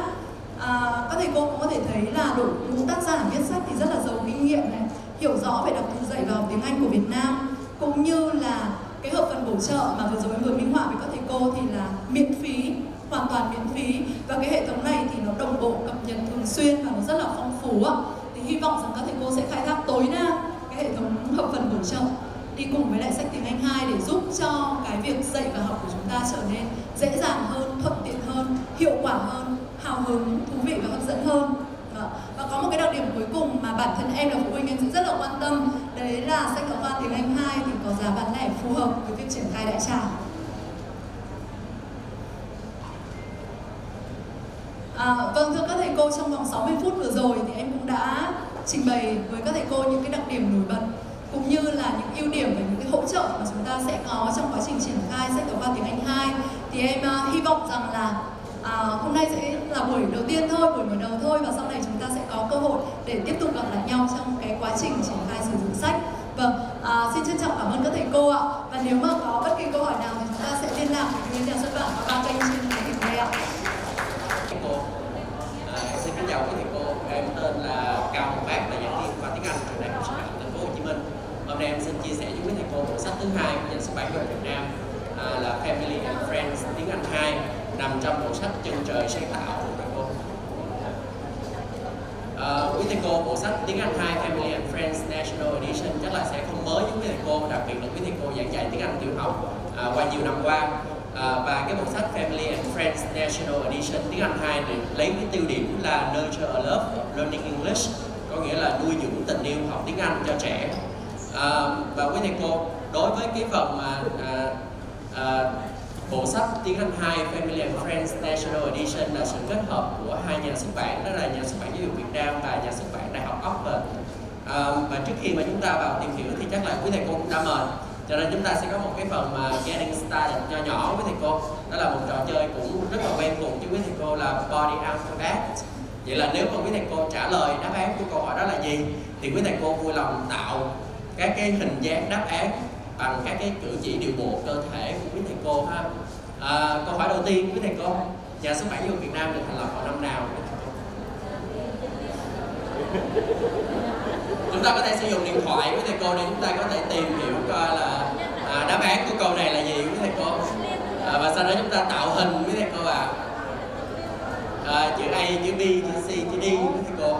À, các thầy cô cũng có thể thấy là đội ngũ tác giả viết sách thì rất là giàu kinh nghiệm này hiểu rõ về đặc thù dạy và học tiếng Anh của Việt Nam cũng như là cái hợp phần bổ trợ mà vừa rồi em vừa minh họa với các thầy cô thì là miễn phí hoàn toàn miễn phí. Và cái hệ thống này thì nó đồng bộ cập nhật thường xuyên và nó rất là phong phú thì hy vọng rằng các thầy cô sẽ khai thác tối đa cái hệ thống hợp phần bổ trợ đi cùng với lại sách tiếng Anh 2 để giúp cho cái việc dạy và học của chúng ta trở nên dễ dàng hơn, thuận tiện hơn, hiệu quả hơn, hào hứng, thú vị và hấp dẫn hơn. Vâng và có một cái đặc điểm cuối cùng mà bản thân em là phụ huynh em sẽ rất là quan tâm đấy là sách giáo khoa tiếng Anh 2 thì có giá bán lẻ phù hợp với việc triển khai đại trà. À, vâng thưa các thầy cô trong vòng 60 phút vừa rồi thì em cũng đã trình bày với các thầy cô những cái đặc điểm nổi bật cũng như là những ưu điểm và những cái hỗ trợ mà chúng ta sẽ có trong quá trình triển khai sách giáo khoa tiếng Anh 2 thì em uh, hy vọng rằng là à, hôm nay sẽ là buổi đầu tiên thôi buổi mở đầu thôi và sau này chúng ta sẽ có cơ hội để tiếp tục gặp lại nhau trong cái quá trình triển khai sử dụng sách. Vâng à, xin trân trọng cảm ơn các thầy cô ạ. Và nếu mà có bất kỳ câu hỏi nào thì chúng ta sẽ liên lạc với nhà xuất bản và ba kênh trên màn hình đây ạ
cô à, xin kính chào quý thầy cô em tên là cao hồng bác là giảng viên khoa tiếng anh trường đại học xuất bản thành phố hồ chí minh hôm nay em xin chia sẻ với quý thầy cô bộ sách thứ hai của nhà xuất bản người việt nam à, là family and friends tiếng anh 2 nằm trong bộ sách chân trời sáng tạo của thầy cô. À, quý thầy cô bộ sách tiếng anh 2 family and friends national edition chắc là sẽ không mới với quý thầy cô đặc biệt là quý thầy cô giảng dạy tiếng anh tiểu học à, qua nhiều năm qua. À, và cái bộ sách Family and Friends National Edition tiếng Anh 2 này lấy cái tiêu điểm là Nurture a Love Learning English có nghĩa là nuôi dưỡng tình yêu học tiếng Anh cho trẻ à, và quý thầy cô đối với cái phần mà à, à, bộ sách tiếng Anh 2 Family and Friends National Edition là sự kết hợp của hai nhà xuất bản đó là nhà xuất bản giáo dục Việt Nam và nhà xuất bản Đại học Oxford. À, và trước khi mà chúng ta vào tìm hiểu thì chắc là quý thầy cô cũng đã mời. Cho nên chúng ta sẽ có một cái phần mà getting started nho nhỏ với thầy cô. Đó là một trò chơi cũng rất là quen thuộc với quý thầy cô là body alphabet. Vậy là nếu mà quý thầy cô trả lời đáp án của câu hỏi đó là gì thì quý thầy cô vui lòng tạo các cái hình dáng đáp án bằng các cái cử chỉ điều bộ cơ thể của quý thầy cô ha. À, câu hỏi đầu tiên quý thầy cô nhà xuất bản giáo Việt Nam được thành lập vào năm nào? *laughs* Chúng ta có thể sử dụng điện thoại với thầy cô để chúng ta có thể tìm hiểu coi là à, đáp án của câu này là gì với thầy cô. À, và sau đó chúng ta tạo hình với thầy cô ạ. À. à, chữ A, chữ B, chữ C, chữ D với thầy cô.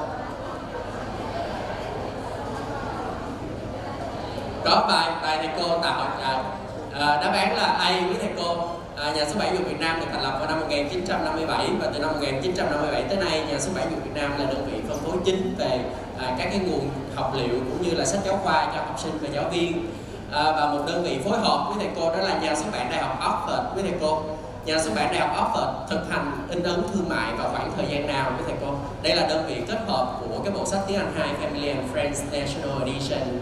Có bài bài thầy cô tạo à, à, đáp án là A với thầy cô. À, nhà xuất bản dược Việt Nam được thành lập vào năm 1957 và từ năm 1957 tới nay nhà xuất bản dược Việt Nam là đơn vị phân phối chính về à, các cái nguồn học liệu cũng như là sách giáo khoa cho học sinh và giáo viên. À, và một đơn vị phối hợp với thầy cô đó là nhà xuất bản đại học Oxford với thầy cô. Nhà xuất bản đại học Oxford thực hành in ấn thương mại vào khoảng thời gian nào với thầy cô? Đây là đơn vị kết hợp của cái bộ sách tiếng Anh 2 Family and Friends National Edition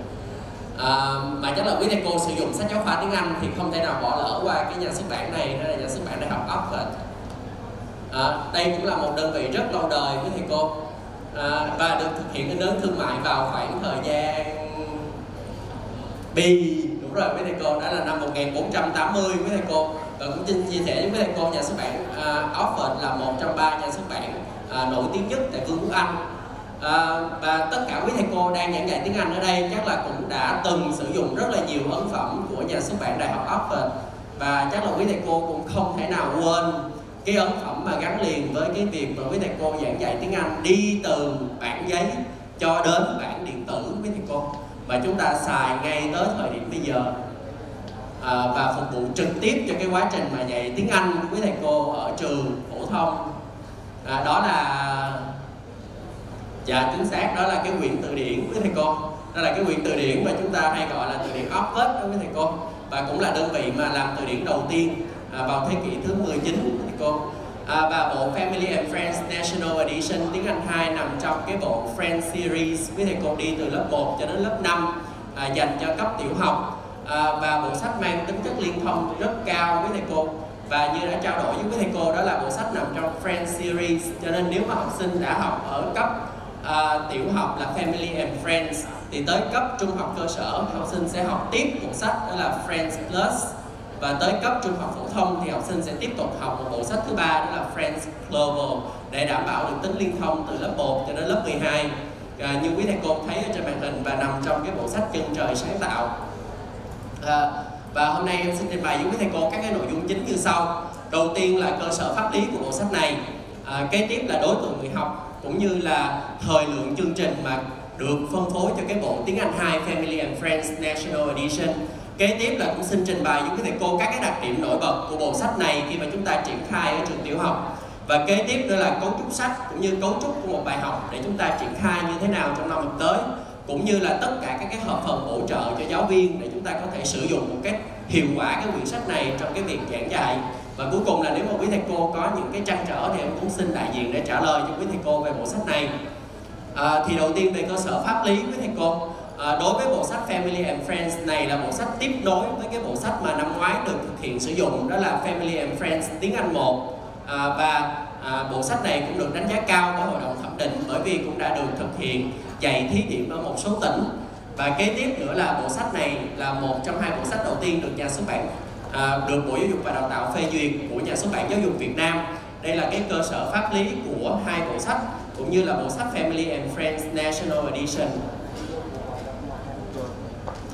à, mà chắc là quý thầy cô sử dụng sách giáo khoa tiếng Anh thì không thể nào bỏ lỡ qua cái nhà xuất bản này hay là nhà xuất bản đại học Oxford. À, đây cũng là một đơn vị rất lâu đời với thầy cô. À, và được thực hiện cái lớn thương mại vào khoảng thời gian Bi đúng rồi với thầy cô đó là năm 1480 với thầy cô. Và cũng xin chia sẻ với thầy cô nhà xuất bản uh, Oxford là một trong ba nhà xuất bản uh, nổi tiếng nhất tại Vương quốc Anh à, và tất cả quý thầy cô đang giảng dạy tiếng Anh ở đây chắc là cũng đã từng sử dụng rất là nhiều ấn phẩm của nhà xuất bản Đại học Oxford. Và chắc là quý thầy cô cũng không thể nào quên cái ấn phẩm mà gắn liền với cái việc mà quý thầy cô giảng dạy tiếng Anh đi từ bản giấy cho đến bản điện tử quý thầy cô. Và chúng ta xài ngay tới thời điểm bây giờ. À, và phục vụ trực tiếp cho cái quá trình mà dạy tiếng Anh quý thầy cô ở trường phổ thông. À, đó là dạ chính xác. Đó là cái quyển từ điển với thầy cô. Đó là cái quyển từ điển mà chúng ta hay gọi là từ điển Oxford đó với thầy cô. Và cũng là đơn vị mà làm từ điển đầu tiên à, vào thế kỷ thứ 19 thầy cô. À, và bộ Family and Friends National Edition tiếng Anh 2 nằm trong cái bộ Friends Series với thầy cô đi từ lớp 1 cho đến lớp 5 à, dành cho cấp tiểu học. À, và bộ sách mang tính chất liên thông rất cao với thầy cô. Và như đã trao đổi với thầy cô đó là bộ sách nằm trong Friends Series. Cho nên nếu mà học sinh đã học ở cấp à, tiểu học là Family and Friends. Thì tới cấp trung học cơ sở học sinh sẽ học tiếp một sách đó là Friends Plus. Và tới cấp trung học phổ thông thì học sinh sẽ tiếp tục học một bộ sách thứ ba đó là Friends Global để đảm bảo được tính liên thông từ lớp 1 cho đến lớp 12 à, như quý thầy cô thấy ở trên màn hình và nằm trong cái bộ sách chân trời sáng tạo. À, và hôm nay em xin trình bày với quý thầy cô các cái nội dung chính như sau. Đầu tiên là cơ sở pháp lý của bộ sách này. À, kế tiếp là đối tượng người học cũng như là thời lượng chương trình mà được phân phối cho cái bộ tiếng Anh 2 Family and Friends National Edition. Kế tiếp là cũng xin trình bày với quý thầy cô các cái đặc điểm nổi bật của bộ sách này khi mà chúng ta triển khai ở trường tiểu học. Và kế tiếp nữa là cấu trúc sách cũng như cấu trúc của một bài học để chúng ta triển khai như thế nào trong năm học tới, cũng như là tất cả các cái hợp phần hỗ trợ cho giáo viên để chúng ta có thể sử dụng một cách hiệu quả cái quyển sách này trong cái việc giảng dạy và cuối cùng là nếu mà quý thầy cô có những cái trăn trở thì em cũng xin đại diện để trả lời cho quý thầy cô về bộ sách này. À, thì đầu tiên về cơ sở pháp lý quý thầy cô. À, đối với bộ sách Family and Friends này là bộ sách tiếp nối với cái bộ sách mà năm ngoái được thực hiện sử dụng đó là Family and Friends tiếng Anh 1 à, và à, bộ sách này cũng được đánh giá cao bởi hội đồng thẩm định bởi vì cũng đã được thực hiện dạy thí điểm ở một số tỉnh. Và kế tiếp nữa là bộ sách này là một trong hai bộ sách đầu tiên được nhà xuất bản à, được Bộ Giáo dục và Đào tạo phê duyệt của nhà xuất bản Giáo dục Việt Nam. Đây là cái cơ sở pháp lý của hai bộ sách cũng như là bộ sách Family and Friends National Edition.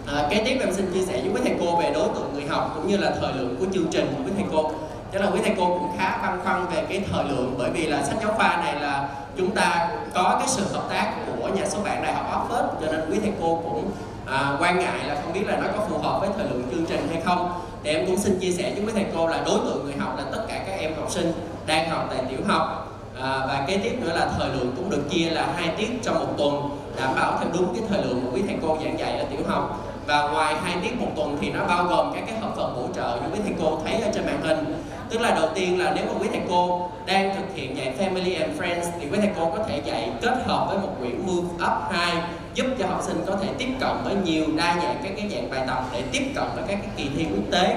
À, kế tiếp em xin chia sẻ với quý thầy cô về đối tượng người học cũng như là thời lượng của chương trình của quý thầy cô. Chắc là quý thầy cô cũng khá băn khoăn về cái thời lượng bởi vì là sách giáo khoa này là chúng ta có cái sự hợp tác của nhà xuất bản đại học Oxford cho nên quý thầy cô cũng à, quan ngại là không biết là nó có phù hợp với thời lượng chương trình hay không thì em cũng xin chia sẻ với mấy thầy cô là đối tượng người học là tất cả các em học sinh đang học tại tiểu học. À, và kế tiếp nữa là thời lượng cũng được chia là hai tiết trong một tuần đảm bảo theo đúng cái thời lượng của quý thầy cô giảng dạy ở tiểu học. Và ngoài hai tiết một tuần thì nó bao gồm các cái hợp phần hỗ trợ như quý thầy cô thấy ở trên màn hình tức là đầu tiên là nếu mà quý thầy cô đang thực hiện dạy Family and Friends thì quý thầy cô có thể dạy kết hợp với một quyển Move Up 2 giúp cho học sinh có thể tiếp cận với nhiều đa dạng các cái dạng bài tập để tiếp cận với các cái kỳ thi quốc tế.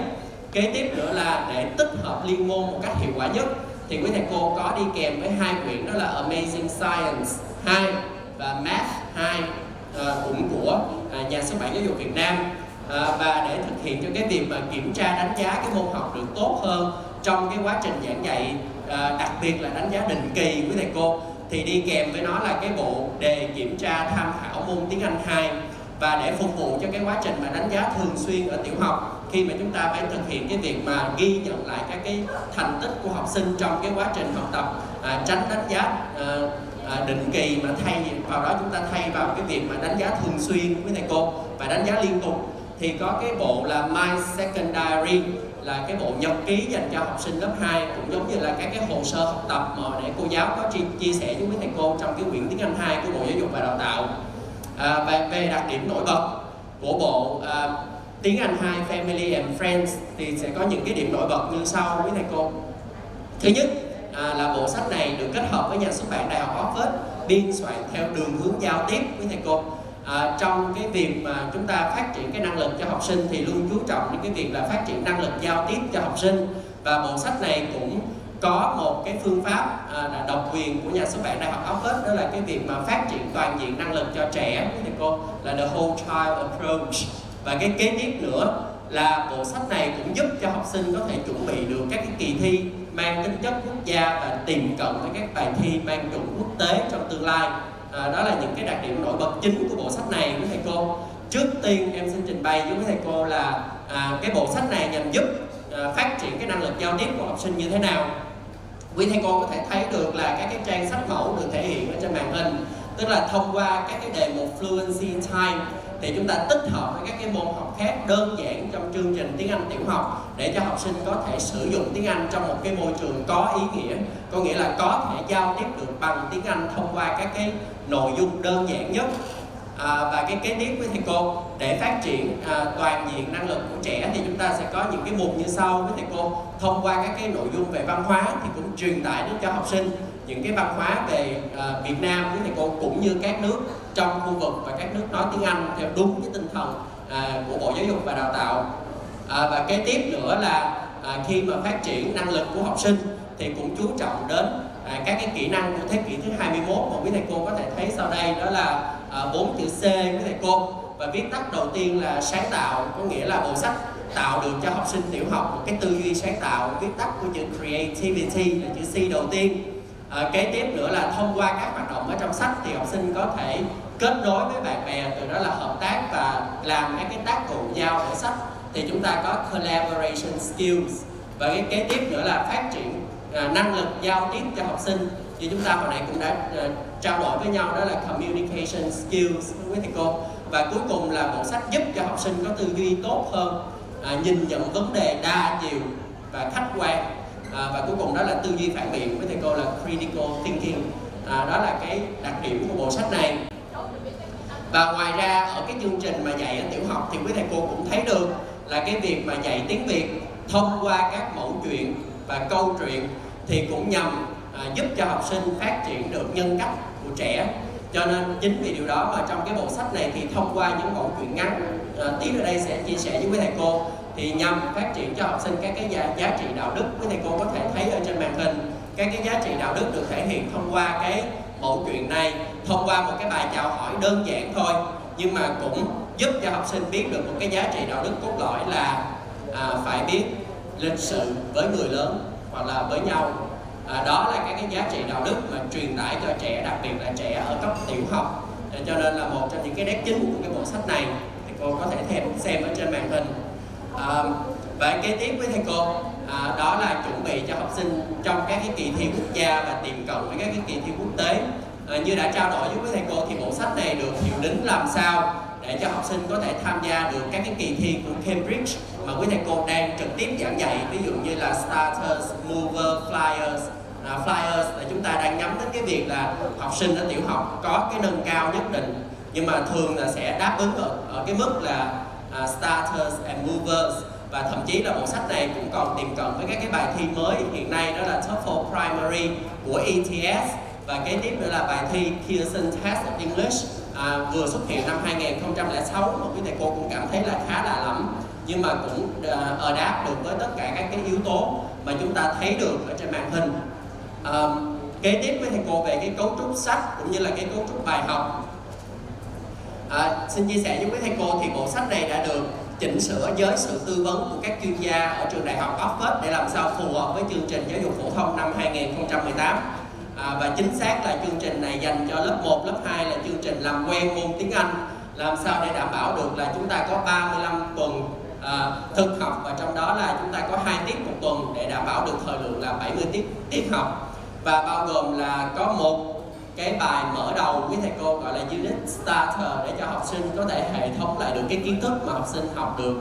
Kế tiếp nữa là để tích hợp liên môn một cách hiệu quả nhất thì quý thầy cô có đi kèm với hai quyển đó là Amazing Science 2 và Math 2 à, ờ, cũng của à, nhà xuất bản giáo dục Việt Nam. À, và để thực hiện cho cái việc mà kiểm tra đánh giá cái môn học được tốt hơn trong cái quá trình giảng dạy à, đặc biệt là đánh giá định kỳ với thầy cô thì đi kèm với nó là cái bộ đề kiểm tra tham khảo môn tiếng Anh 2 và để phục vụ cho cái quá trình mà đánh giá thường xuyên ở tiểu học khi mà chúng ta phải thực hiện cái việc mà ghi nhận lại các cái thành tích của học sinh trong cái quá trình học tập à, tránh đánh giá à, à, định kỳ mà thay vào đó chúng ta thay vào cái việc mà đánh giá thường xuyên với thầy cô và đánh giá liên tục. Thì có cái bộ là My Second Diary là cái bộ nhật ký dành cho học sinh lớp 2 cũng giống như là các cái hồ sơ học tập mà để cô giáo có chia, chia sẻ với thầy cô trong cái quyển tiếng Anh 2 của Bộ Giáo dục và Đào tạo. À, về, về đặc điểm nổi bật của bộ à, tiếng Anh 2 Family and Friends thì sẽ có những cái điểm nổi bật như sau với thầy cô. Thứ nhất à, là bộ sách này được kết hợp với nhà xuất bản Đại học Oxford biên soạn theo đường hướng giao tiếp với thầy cô à, trong cái việc mà chúng ta phát triển cái năng lực cho học sinh thì luôn chú trọng đến cái việc là phát triển năng lực giao tiếp cho học sinh. Và bộ sách này cũng có một cái phương pháp à, là độc quyền của nhà xuất bản đại học Oxford đó là cái việc mà phát triển toàn diện năng lực cho trẻ thầy cô là the whole child approach. Và cái kế tiếp nữa là bộ sách này cũng giúp cho học sinh có thể chuẩn bị được các cái kỳ thi mang tính chất quốc gia và tìm cận với các bài thi mang chuẩn quốc tế trong tương lai à, đó là những cái đặc điểm nổi bật chính của bộ sách này với thầy cô. Trước tiên em xin trình bày với thầy cô là à, cái bộ sách này nhằm giúp à, phát triển cái năng lực giao tiếp của học sinh như thế nào. Quý thầy cô có thể thấy được là các cái trang sách mẫu được thể hiện ở trên màn hình tức là thông qua các cái đề mục fluency time thì chúng ta tích hợp với các cái môn học khác đơn giản trong chương trình tiếng Anh tiểu học để cho học sinh có thể sử dụng tiếng Anh trong một cái môi trường có ý nghĩa. Có nghĩa là có thể giao tiếp được bằng tiếng Anh thông qua các cái nội dung đơn giản nhất à, và cái kế tiếp với thầy cô. Để phát triển à, toàn diện năng lực của trẻ thì chúng ta sẽ có những cái mục như sau với thầy cô. Thông qua các cái nội dung về văn hóa thì cũng truyền tải đến cho học sinh những cái văn hóa về à, Việt Nam với thầy cô cũng như các nước trong khu vực và các nước nói tiếng Anh theo đúng cái tinh thần à, của Bộ Giáo dục và Đào tạo. À, và kế tiếp nữa là à, khi mà phát triển năng lực của học sinh thì cũng chú trọng đến à, các cái kỹ năng của thế kỷ thứ 21 mà quý thầy cô có thể thấy sau đây đó là à, bốn à, chữ C quý thầy cô. Và viết tắt đầu tiên là sáng tạo có nghĩa là bộ sách tạo được cho học sinh tiểu học một cái tư duy sáng tạo. Viết tắt của chữ creativity là chữ C đầu tiên. À, kế tiếp nữa là thông qua các hoạt động ở trong sách thì học sinh có thể kết nối với bạn bè từ đó là hợp tác và làm các cái tác cụ giao ở sách. Thì chúng ta có collaboration skills. Và cái kế tiếp nữa là phát triển à, năng lực giao tiếp cho học sinh. Như chúng ta hồi nãy cũng đã à, trao đổi với nhau đó là communication skills với thầy cô. Và cuối cùng là bộ sách giúp cho học sinh có tư duy tốt hơn à, nhìn nhận vấn đề đa chiều và khách quan. À, và cuối cùng đó là tư duy phản biện với thầy cô là critical thinking. À, đó là cái đặc điểm của bộ sách này. Và ngoài ra ở cái chương trình mà dạy ở tiểu học thì quý thầy cô cũng thấy được là cái việc mà dạy tiếng Việt thông qua các mẫu chuyện và câu chuyện thì cũng nhằm à, giúp cho học sinh phát triển được nhân cách của trẻ. Cho nên chính vì điều đó mà trong cái bộ sách này thì thông qua những mẫu chuyện ngắn à, tí ở đây sẽ chia sẻ với quý thầy cô thì nhằm phát triển cho học sinh các cái giá, giá trị đạo đức. Quý thầy cô có thể thấy ở trên màn hình các cái giá trị đạo đức được thể hiện thông qua cái mẫu chuyện này thông qua một cái bài chào hỏi đơn giản thôi nhưng mà cũng giúp cho học sinh biết được một cái giá trị đạo đức cốt lõi là à, phải biết lịch sự với người lớn hoặc là với nhau. À, đó là các cái giá trị đạo đức mà truyền tải cho trẻ đặc biệt là trẻ ở cấp tiểu học. À, cho nên là một trong những cái nét chính của cái bộ sách này thì cô có thể thêm xem ở trên màn hình. À, và kế tiếp với thầy cô à, đó là chuẩn bị cho học sinh trong các cái kỳ thi quốc gia và tiềm cận với các cái kỳ thi quốc tế. À, như đã trao đổi với thầy cô thì bộ sách này được hiệu đính làm sao để cho học sinh có thể tham gia được các cái kỳ thi của Cambridge mà quý thầy cô đang trực tiếp giảng dạy. Ví dụ như là starters, mover, flyers à, flyers. Là chúng ta đang nhắm đến cái việc là học sinh ở tiểu học có cái nâng cao nhất định. Nhưng mà thường là sẽ đáp ứng ở, ở cái mức là uh, starters and movers. Và thậm chí là bộ sách này cũng còn tiềm cận với các cái bài thi mới. Hiện nay đó là TOEFL Primary của ETS và kế tiếp nữa là bài thi Pearson Test of English à, vừa xuất hiện năm 2006 mà quý thầy cô cũng cảm thấy là khá lạ lắm nhưng mà cũng à, uh, đáp được với tất cả các cái yếu tố mà chúng ta thấy được ở trên màn hình. À, kế tiếp với thầy cô về cái cấu trúc sách cũng như là cái cấu trúc bài học. À, xin chia sẻ với quý thầy cô thì bộ sách này đã được chỉnh sửa với sự tư vấn của các chuyên gia ở trường đại học Oxford để làm sao phù hợp với chương trình giáo dục phổ thông năm 2018 à, và chính xác là chương trình này dành cho lớp 1, lớp 2 là chương trình làm quen môn tiếng Anh. Làm sao để đảm bảo được là chúng ta có 35 tuần à, thực học và trong đó là chúng ta có hai tiết một tuần để đảm bảo được thời lượng là 70 tiết tiết học. Và bao gồm là có một cái bài mở đầu với thầy cô gọi là unit starter để cho học sinh có thể hệ thống lại được cái kiến thức mà học sinh học được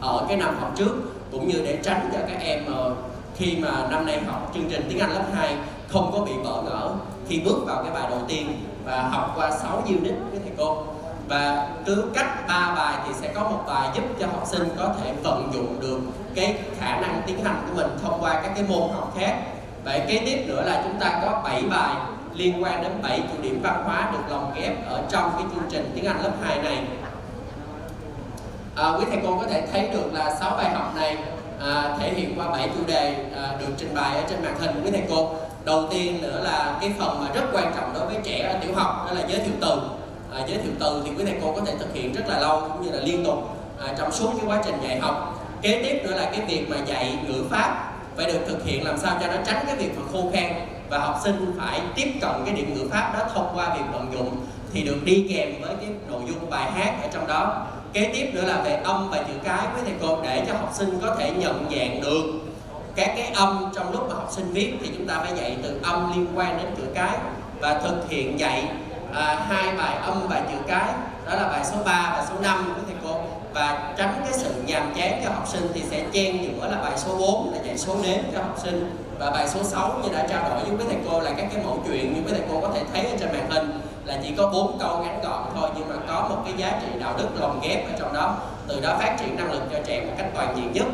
ở cái năm học trước cũng như để tránh cho các em ờ, khi mà năm nay học chương trình tiếng Anh lớp 2 không có bị bỏ ngỡ khi bước vào cái bài đầu tiên và học qua 6 unit với thầy cô. Và cứ cách ba bài thì sẽ có một bài giúp cho học sinh có thể vận dụng được cái khả năng tiến hành của mình thông qua các cái môn học khác. Vậy kế tiếp nữa là chúng ta có 7 bài liên quan đến 7 chủ điểm văn hóa được lồng ghép ở trong cái chương trình tiếng Anh lớp 2 này. À, quý thầy cô có thể thấy được là 6 bài học này à, thể hiện qua 7 chủ đề à, được trình bày ở trên màn hình quý thầy cô đầu tiên nữa là cái phần mà rất quan trọng đối với trẻ ở tiểu học đó là giới thiệu từ. À, giới thiệu từ thì quý thầy cô có thể thực hiện rất là lâu cũng như là liên tục à, trong suốt cái quá trình dạy học. Kế tiếp nữa là cái việc mà dạy ngữ pháp phải được thực hiện làm sao cho nó tránh cái việc mà khô khan và học sinh phải tiếp cận cái điểm ngữ pháp đó thông qua việc vận dụng thì được đi kèm với cái nội dung bài hát ở trong đó. Kế tiếp nữa là về âm và chữ cái với thầy cô để cho học sinh có thể nhận dạng được các cái âm trong lúc mà học sinh viết thì chúng ta phải dạy từ âm liên quan đến chữ cái và thực hiện dạy à, hai bài âm và chữ cái. Đó là bài số 3 và số 5 của thầy cô. Và tránh cái sự nhàm chán cho học sinh thì sẽ chen giữa là bài số 4 là dạy số đếm cho học sinh và bài số 6 như đã trao đổi với thầy cô là các cái mẫu chuyện như với thầy cô có thể thấy ở trên màn hình là chỉ có bốn câu ngắn gọn thôi nhưng mà có một cái giá trị đạo đức lồng ghép ở trong đó. Từ đó phát triển năng lực cho trẻ một cách toàn diện nhất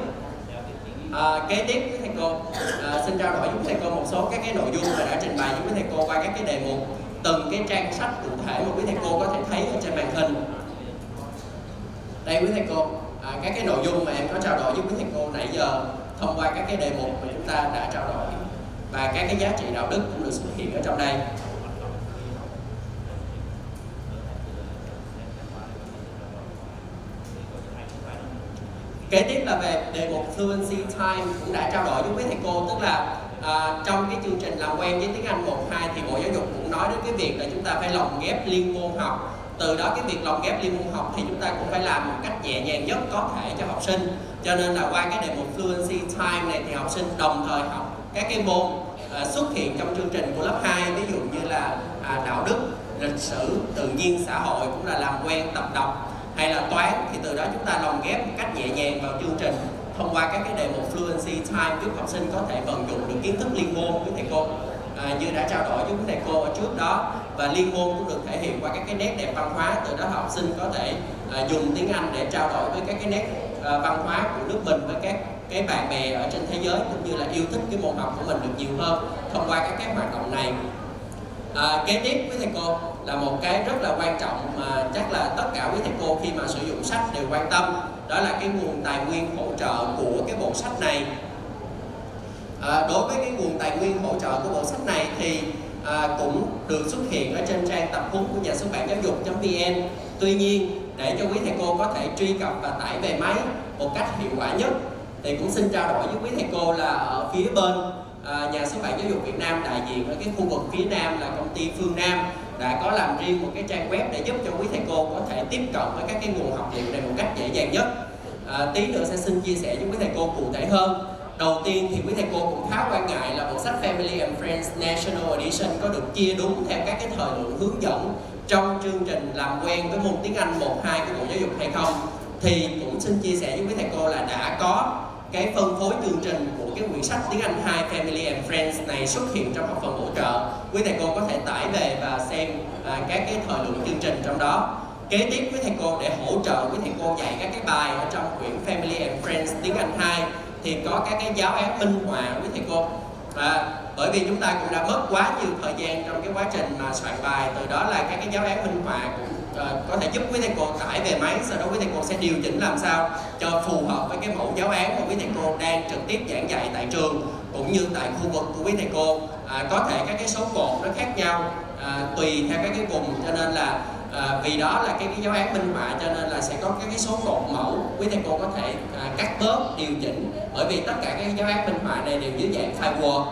à, kế tiếp với thầy cô. À, xin trao đổi với thầy cô một số các cái nội dung mà đã trình bày với thầy cô qua các cái đề mục. Từng cái trang sách cụ thể mà quý thầy cô có thể thấy ở trên màn hình. Đây quý thầy cô. À, các cái nội dung mà em có trao đổi với quý thầy cô nãy giờ thông qua các cái đề mục mà chúng ta đã trao đổi. Và các cái giá trị đạo đức cũng được xuất hiện ở trong đây. Kế tiếp là về đề mục fluency time cũng đã trao đổi với quý thầy cô tức là à, trong cái chương trình làm quen với tiếng Anh 1 2 thì Bộ Giáo dục cũng nói đến cái việc là chúng ta phải lồng ghép liên môn học. Từ đó cái việc lồng ghép liên môn học thì chúng ta cũng phải làm một cách nhẹ nhàng nhất có thể cho học sinh. Cho nên là qua cái đề mục fluency time này thì học sinh đồng thời học các cái môn à, xuất hiện trong chương trình của lớp 2 ví dụ như là à, đạo đức lịch sử tự nhiên xã hội cũng là làm quen tập đọc hay là toán thì từ đó chúng ta lồng ghép một cách nhẹ nhàng vào chương trình thông qua các cái đề mục fluency time giúp học sinh có thể vận dụng được kiến thức liên môn với thầy cô. À, như đã trao đổi với thầy cô ở trước đó và liên môn cũng được thể hiện qua các cái nét đẹp văn hóa từ đó học sinh có thể à, dùng tiếng Anh để trao đổi với các cái nét à, văn hóa của nước mình với các cái bạn bè ở trên thế giới cũng như là yêu thích cái môn học của mình được nhiều hơn thông qua các cái hoạt động này à, kế tiếp với thầy cô là một cái rất là quan trọng mà chắc là tất cả quý thầy cô khi mà sử dụng sách đều quan tâm. Đó là cái nguồn tài nguyên hỗ trợ của cái bộ sách này. À, đối với cái nguồn tài nguyên hỗ trợ của bộ sách này thì à, cũng được xuất hiện ở trên trang tập huấn của nhà xuất bản giáo dục.vn tuy nhiên để cho quý thầy cô có thể truy cập và tải về máy một cách hiệu quả nhất thì cũng xin trao đổi với quý thầy cô là ở phía bên à, nhà xuất bản giáo dục Việt Nam đại diện ở cái khu vực phía Nam là công ty Phương Nam đã có làm riêng một cái trang web để giúp cho quý thầy cô có thể tiếp cận với các cái nguồn học liệu này một cách dễ dàng nhất. À, tí nữa sẽ xin chia sẻ với quý thầy cô cụ thể hơn. Đầu tiên thì quý thầy cô cũng khá quan ngại là bộ sách Family and Friends National Edition có được chia đúng theo các cái thời lượng hướng dẫn trong chương trình làm quen với môn tiếng Anh 1-2 của Bộ Giáo dục hay không? Thì cũng xin chia sẻ với quý thầy cô là đã có cái phân phối chương trình của cái quyển sách tiếng Anh 2 Family and Friends này xuất hiện trong học phần hỗ trợ. Quý thầy cô có thể tải về và xem à, các cái thời lượng chương trình trong đó. Kế tiếp quý thầy cô để hỗ trợ quý thầy cô dạy các cái bài ở trong quyển Family and Friends tiếng Anh 2 thì có các cái giáo án minh họa quý thầy cô. À, bởi vì chúng ta cũng đã mất quá nhiều thời gian trong cái quá trình mà soạn bài từ đó là các cái giáo án minh họa cũng uh, có thể giúp quý thầy cô tải về máy sau đó quý thầy cô sẽ điều chỉnh làm sao cho phù hợp với cái mẫu giáo án mà quý thầy cô đang trực tiếp giảng dạy tại trường cũng như tại khu vực của quý thầy cô. À, có thể các cái số cột nó khác nhau à, tùy theo các cái vùng cho nên là à, vì đó là cái, cái giáo án minh họa cho nên là sẽ có các cái số cột mẫu quý thầy cô có thể à, cắt bớt điều chỉnh. Bởi vì tất cả các giáo án minh họa này đều dưới dạng file word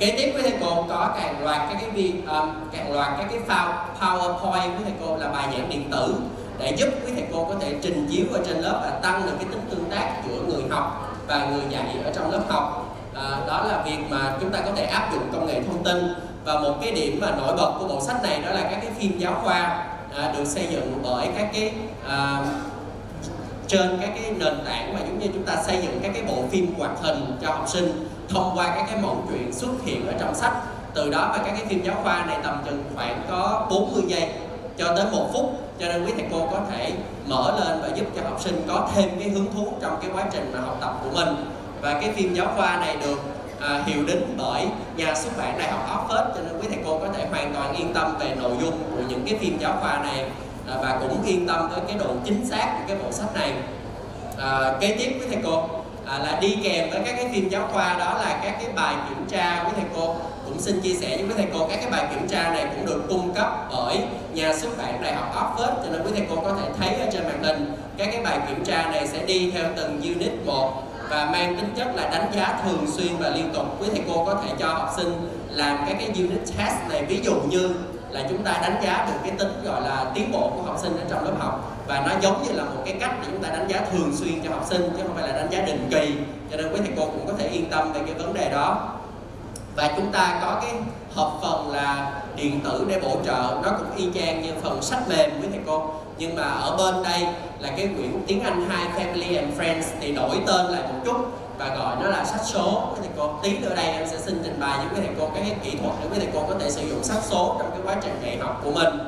kế tiếp với thầy cô có càng loạt các cái vi um, càng loạt các cái file powerpoint với thầy cô là bài giảng điện tử để giúp quý thầy cô có thể trình chiếu ở trên lớp và tăng được cái tính tương tác giữa người học và người dạy ở trong lớp học. À, đó là việc mà chúng ta có thể áp dụng công nghệ thông tin và một cái điểm mà nổi bật của bộ sách này đó là các cái phim giáo khoa à, được xây dựng bởi các cái à, trên các cái nền tảng mà giống như chúng ta xây dựng các cái bộ phim hoạt hình cho học sinh thông qua các cái mẫu chuyện xuất hiện ở trong sách. Từ đó mà các cái phim giáo khoa này tầm chừng khoảng có 40 giây cho tới một phút. Cho nên quý thầy cô có thể mở lên và giúp cho học sinh có thêm cái hứng thú trong cái quá trình mà học tập của mình. Và cái phim giáo khoa này được à, hiệu đính bởi nhà xuất bản đại học Oxford. Cho nên quý thầy cô có thể hoàn toàn yên tâm về nội dung của những cái phim giáo khoa này à, và cũng yên tâm tới cái độ chính xác của cái bộ sách này. À, kế tiếp quý thầy cô à, là đi kèm với các cái phim giáo khoa đó là các cái bài kiểm tra. Quý thầy cô cũng xin chia sẻ với quý thầy cô các cái bài kiểm tra này cũng được cung cấp bởi nhà xuất bản đại học Oxford. Cho nên quý thầy cô có thể thấy ở trên màn hình các cái bài kiểm tra này sẽ đi theo từng unit một và mang tính chất là đánh giá thường xuyên và liên tục. Quý thầy cô có thể cho học sinh làm các cái unit test này. Ví dụ như là chúng ta đánh giá được cái tính gọi là tiến bộ của học sinh ở trong lớp học. Và nó giống như là một cái cách để chúng ta đánh giá thường xuyên cho học sinh, chứ không phải là đánh giá định kỳ. Cho nên quý thầy cô cũng có thể yên tâm về cái vấn đề đó. Và chúng ta có cái hợp phần là điện tử để bổ trợ. Nó cũng y chang như phần sách mềm, quý thầy cô. Nhưng mà ở bên đây là cái quyển tiếng Anh 2 Family and Friends thì đổi tên lại một chút và gọi nó là sách số. Quý thầy cô tí nữa đây em sẽ xin trình bày với quý thầy cô các cái kỹ thuật để quý thầy cô có thể sử dụng sách số trong cái quá trình dạy học của mình.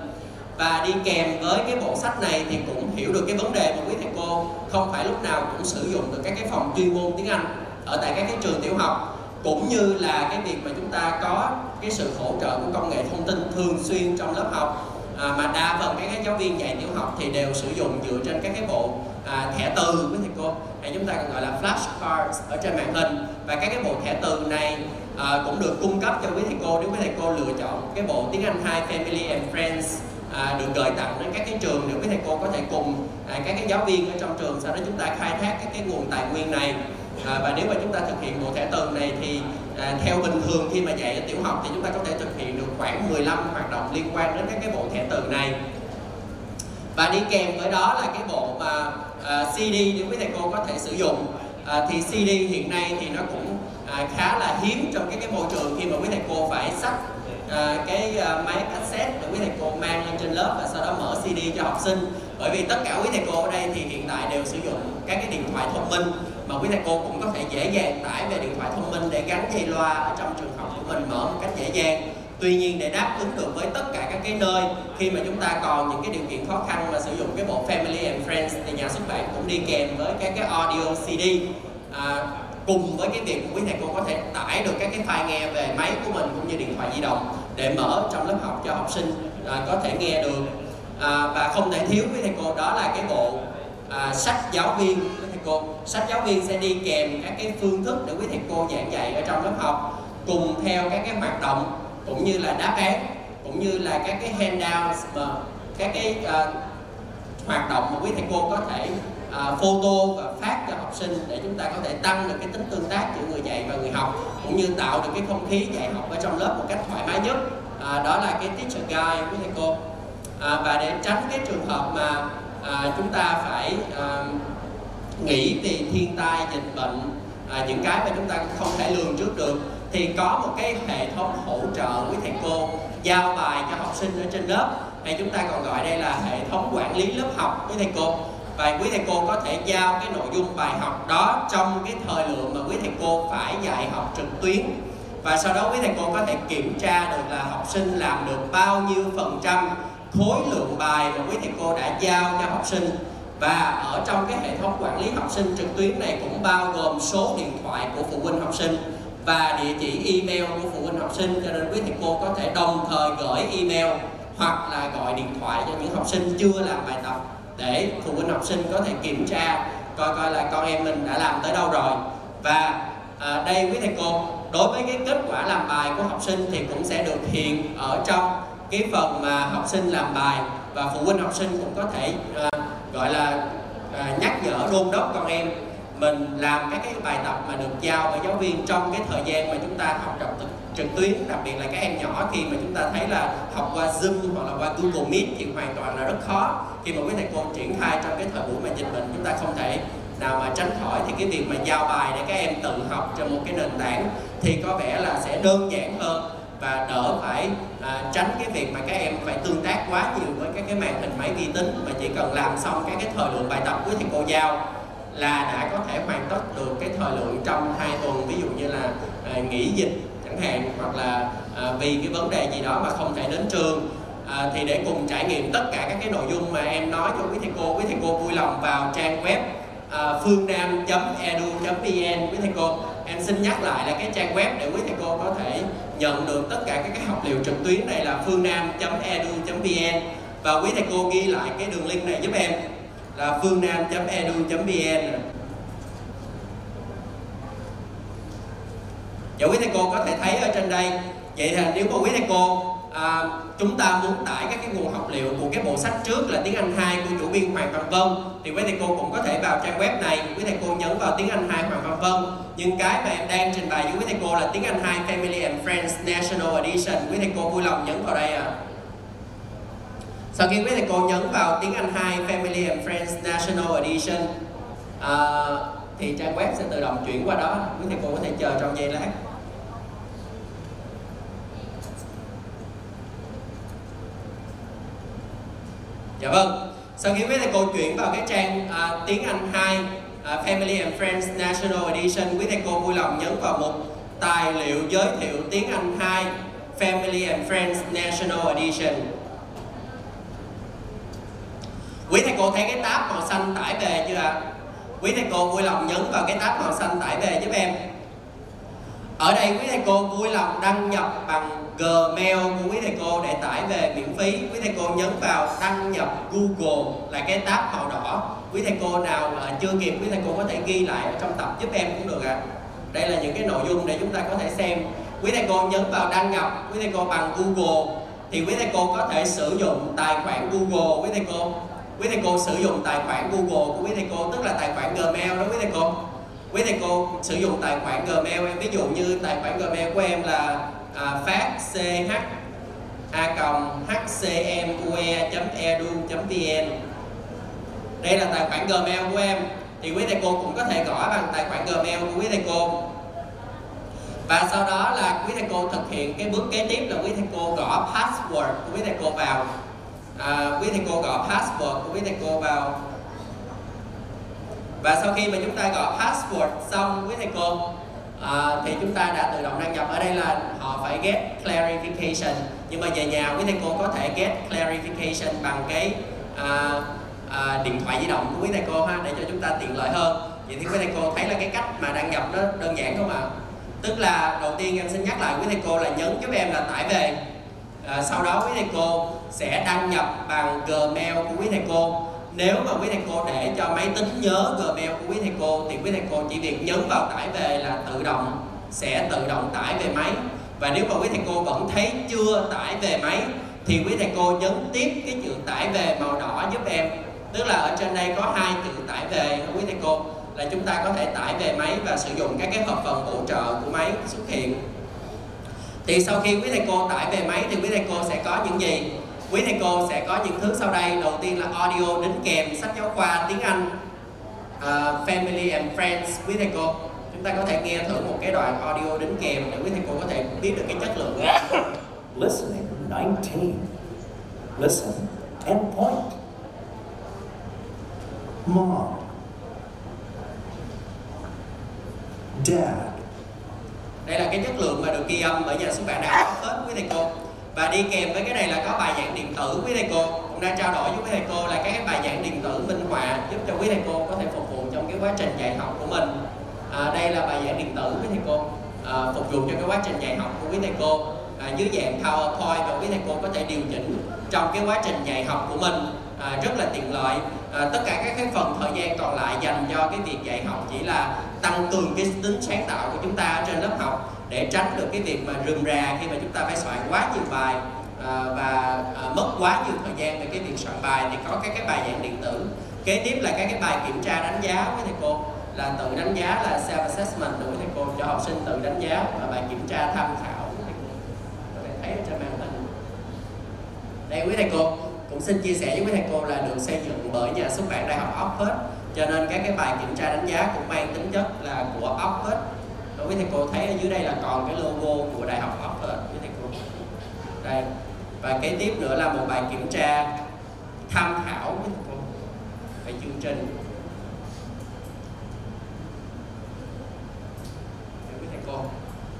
Và đi kèm với cái bộ sách này thì cũng hiểu được cái vấn đề mà quý thầy cô không phải lúc nào cũng sử dụng được các cái phòng chuyên môn tiếng Anh ở tại các cái trường tiểu học cũng như là cái việc mà chúng ta có cái sự hỗ trợ của công nghệ thông tin thường xuyên trong lớp học. À, mà đa phần các cái giáo viên dạy tiểu học thì đều sử dụng dựa trên các cái bộ à, thẻ từ với thầy cô. Hay chúng ta còn gọi là flashcards ở trên màn hình. Và các cái bộ thẻ từ này à, cũng được cung cấp cho quý thầy cô nếu quý thầy cô lựa chọn cái bộ tiếng Anh 2 Family and Friends à, được gửi tặng đến các cái trường để quý thầy cô có thể cùng à, các cái giáo viên ở trong trường. Sau đó chúng ta khai thác các cái nguồn tài nguyên này. À, và nếu mà chúng ta thực hiện bộ thẻ từ này thì à, theo bình thường khi mà dạy ở tiểu học thì chúng ta có thể thực hiện được khoảng 15 hoạt động liên quan đến các cái bộ thẻ từ này. Và đi kèm với đó là cái bộ mà À, CD để quý thầy cô có thể sử dụng. À, thì CD hiện nay thì nó cũng à, khá là hiếm trong cái cái môi trường khi mà quý thầy cô phải sách à, cái à, máy cassette để quý thầy cô mang lên trên lớp và sau đó mở CD cho học sinh. Bởi vì tất cả quý thầy cô ở đây thì hiện tại đều sử dụng các cái điện thoại thông minh mà quý thầy cô cũng có thể dễ dàng tải về điện thoại thông minh để gắn dây loa ở trong trường học của mình mở một cách dễ dàng tuy nhiên để đáp ứng được với tất cả các cái nơi khi mà chúng ta còn những cái điều kiện khó khăn mà sử dụng cái bộ Family and Friends thì nhà xuất bản cũng đi kèm với các cái audio CD à, cùng với cái việc quý thầy cô có thể tải được các cái file nghe về máy của mình cũng như điện thoại di động để mở trong lớp học cho học sinh à, có thể nghe được. À, và không thể thiếu với thầy cô đó là cái bộ à, sách giáo viên. Với thầy cô sách giáo viên sẽ đi kèm các cái phương thức để quý thầy cô giảng dạy ở trong lớp học cùng theo các cái hoạt động cũng như là đáp án cũng như là các cái handouts mà các cái uh, hoạt động mà quý thầy cô có thể uh, photo và phát cho học sinh để chúng ta có thể tăng được cái tính tương tác giữa người dạy và người học cũng như tạo được cái không khí dạy học ở trong lớp một cách thoải mái nhất. Uh, đó là cái teacher guide quý thầy cô. Uh, và để tránh cái trường hợp mà uh, chúng ta phải uh, nghĩ về thiên tai dịch bệnh uh, những cái mà chúng ta không thể lường trước được thì có một cái hệ thống hỗ trợ với thầy cô giao bài cho học sinh ở trên lớp. Hay chúng ta còn gọi đây là hệ thống quản lý lớp học với thầy cô. Và quý thầy cô có thể giao cái nội dung bài học đó trong cái thời lượng mà quý thầy cô phải dạy học trực tuyến. Và sau đó quý thầy cô có thể kiểm tra được là học sinh làm được bao nhiêu phần trăm khối lượng bài mà quý thầy cô đã giao cho học sinh. Và ở trong cái hệ thống quản lý học sinh trực tuyến này cũng bao gồm số điện thoại của phụ huynh học sinh và địa chỉ email của phụ huynh học sinh. Cho nên quý thầy cô có thể đồng thời gửi email hoặc là gọi điện thoại cho những học sinh chưa làm bài tập để phụ huynh học sinh có thể kiểm tra coi coi là con em mình đã làm tới đâu rồi. Và à, đây quý thầy cô đối với cái kết quả làm bài của học sinh thì cũng sẽ được hiện ở trong cái phần mà học sinh làm bài và phụ huynh học sinh cũng có thể à, gọi là à, nhắc nhở đôn đốc con em mình làm các cái bài tập mà được giao bởi giáo viên trong cái thời gian mà chúng ta học tập trực tuyến đặc biệt là các em nhỏ khi mà chúng ta thấy là học qua Zoom hoặc là qua Google Meet thì hoàn toàn là rất khó. Khi mà quý thầy cô triển khai trong cái thời buổi mà dịch bệnh chúng ta không thể nào mà tránh khỏi thì cái việc mà giao bài để các em tự học trên một cái nền tảng thì có vẻ là sẽ đơn giản hơn và đỡ phải à, tránh cái việc mà các em phải tương tác quá nhiều với các cái màn hình máy vi tính mà chỉ cần làm xong các cái thời lượng bài tập của thầy cô giao là đã có thể hoàn tất được cái thời lượng trong hai tuần ví dụ như là à, nghỉ dịch chẳng hạn hoặc là à, vì cái vấn đề gì đó mà không thể đến trường. À, thì để cùng trải nghiệm tất cả các cái nội dung mà em nói cho quý thầy cô quý thầy cô vui lòng vào trang web à, phương nam.edu.vn quý thầy cô em xin nhắc lại là cái trang web để quý thầy cô có thể nhận được tất cả các cái học liệu trực tuyến này là phương nam.edu.vn và quý thầy cô ghi lại cái đường link này giúp em là phương nam.edu.vn và dạ, quý thầy cô có thể thấy ở trên đây. Vậy thì nếu mà quý thầy cô à, chúng ta muốn tải các cái nguồn học liệu của cái bộ sách trước là tiếng Anh 2 của chủ biên Hoàng Văn Vân thì quý thầy cô cũng có thể vào trang web này. Quý thầy cô nhấn vào tiếng Anh 2 Hoàng Văn Vân. Nhưng cái mà em đang trình bày với quý thầy cô là tiếng Anh 2 Family and Friends National Edition. Quý thầy cô vui lòng nhấn vào đây à sau khi quý thầy cô nhấn vào tiếng Anh 2 Family and Friends National Edition à, thì trang web sẽ tự động chuyển qua đó quý thầy cô có thể chờ trong giây lát Dạ vâng. Sau khi quý thầy cô chuyển vào cái trang à, tiếng Anh 2 à, Family and Friends National Edition, quý thầy cô vui lòng nhấn vào một tài liệu giới thiệu tiếng Anh 2 Family and Friends National Edition. Quý thầy cô thấy cái tab màu xanh tải về chưa ạ? Quý thầy cô vui lòng nhấn vào cái tab màu xanh tải về giúp em. Ở đây quý thầy cô vui lòng đăng nhập bằng Gmail của quý thầy cô để tải về miễn phí. Quý thầy cô nhấn vào đăng nhập Google là cái tab màu đỏ. Quý thầy cô nào mà chưa kịp quý thầy cô có thể ghi lại ở trong tập giúp em cũng được ạ. À. Đây là những cái nội dung để chúng ta có thể xem. Quý thầy cô nhấn vào đăng nhập quý thầy cô bằng Google thì quý thầy cô có thể sử dụng tài khoản Google quý thầy cô. Quý thầy cô sử dụng tài khoản Google của quý thầy cô tức là tài khoản Gmail đó quý thầy cô. Quý thầy cô sử dụng tài khoản Gmail em ví dụ như tài khoản Gmail của em là à, phát ch a hcmue.edu.vn đây là tài khoản Gmail của em. Thì quý thầy cô cũng có thể gõ bằng tài khoản Gmail của quý thầy cô. Và sau đó là quý thầy cô thực hiện cái bước kế tiếp là quý thầy cô gõ password của quý thầy cô vào à, quý thầy cô gõ password của quý thầy cô vào. Và sau khi mà chúng ta gõ password xong quý thầy cô à, thì chúng ta đã tự động đăng nhập ở đây là họ phải get clarification. Nhưng mà về nhà quý thầy cô có thể get clarification bằng cái à, à, điện thoại di động của quý thầy cô ha để cho chúng ta tiện lợi hơn. Vậy thì quý thầy cô thấy là cái cách mà đăng nhập nó đơn giản không ạ? À? tức là đầu tiên em xin nhắc lại quý thầy cô là nhấn giúp em là tải về à, sau đó quý thầy cô sẽ đăng nhập bằng gmail của quý thầy cô. Nếu mà quý thầy cô để cho máy tính nhớ gmail của quý thầy cô thì quý thầy cô chỉ việc nhấn vào tải về là tự động sẽ tự động tải về máy. Và nếu mà quý thầy cô vẫn thấy chưa tải về máy thì quý thầy cô nhấn tiếp cái chữ tải về màu đỏ giúp em. Tức là ở trên đây có hai chữ tải về quý thầy cô là chúng ta có thể tải về máy và sử dụng các cái hợp phần hỗ trợ của máy xuất hiện thì sau khi quý thầy cô tải về máy thì quý thầy cô sẽ có những gì quý thầy cô sẽ có những thứ sau đây đầu tiên là audio đính kèm sách giáo khoa tiếng Anh uh, Family and Friends quý thầy cô chúng ta có thể nghe thử một cái đoạn audio đính kèm để quý thầy cô có thể biết được cái chất lượng *laughs*
Listening 19. Listen and point. Mom. Dad
đây là cái chất lượng mà được ghi âm bởi nhà xuất bản đã học hết quý thầy cô. Và đi kèm với cái này là có bài giảng điện tử quý thầy cô. Cũng đã trao đổi với quý thầy cô là các cái bài giảng điện tử minh họa giúp cho quý thầy cô có thể phục vụ trong cái quá trình dạy học của mình. À, đây là bài giảng điện tử quý thầy cô. À, phục vụ cho cái quá trình dạy học của quý thầy cô. À, dưới dạng PowerPoint và quý thầy cô có thể điều chỉnh trong cái quá trình dạy học của mình. À, rất là tiện lợi. À, tất cả các cái phần thời gian còn lại dành cho cái việc dạy học chỉ là tăng cường cái tính sáng tạo của chúng ta trên để tránh được cái việc mà rườm rà khi mà chúng ta phải soạn quá nhiều bài à, và à, mất quá nhiều thời gian về cái việc soạn bài thì có các cái bài giảng điện tử. Kế tiếp là các cái bài kiểm tra đánh giá với thầy cô là tự đánh giá là self assessment của thầy cô cho học sinh tự đánh giá và bài kiểm tra tham khảo. Của thầy cô có thể thấy ở trên màn hình. Đây quý thầy cô cũng xin chia sẻ với quý thầy cô là được xây dựng bởi nhà xuất bản đại học Oxford. Cho nên các cái bài kiểm tra đánh giá cũng mang tính chất là của Oxford đối với thầy cô thấy ở dưới đây là còn cái logo của đại học Oxford à? với thầy cô. Đây. Và kế tiếp nữa là một bài kiểm tra tham khảo với thầy cô. Về chương trình. Với thầy cô.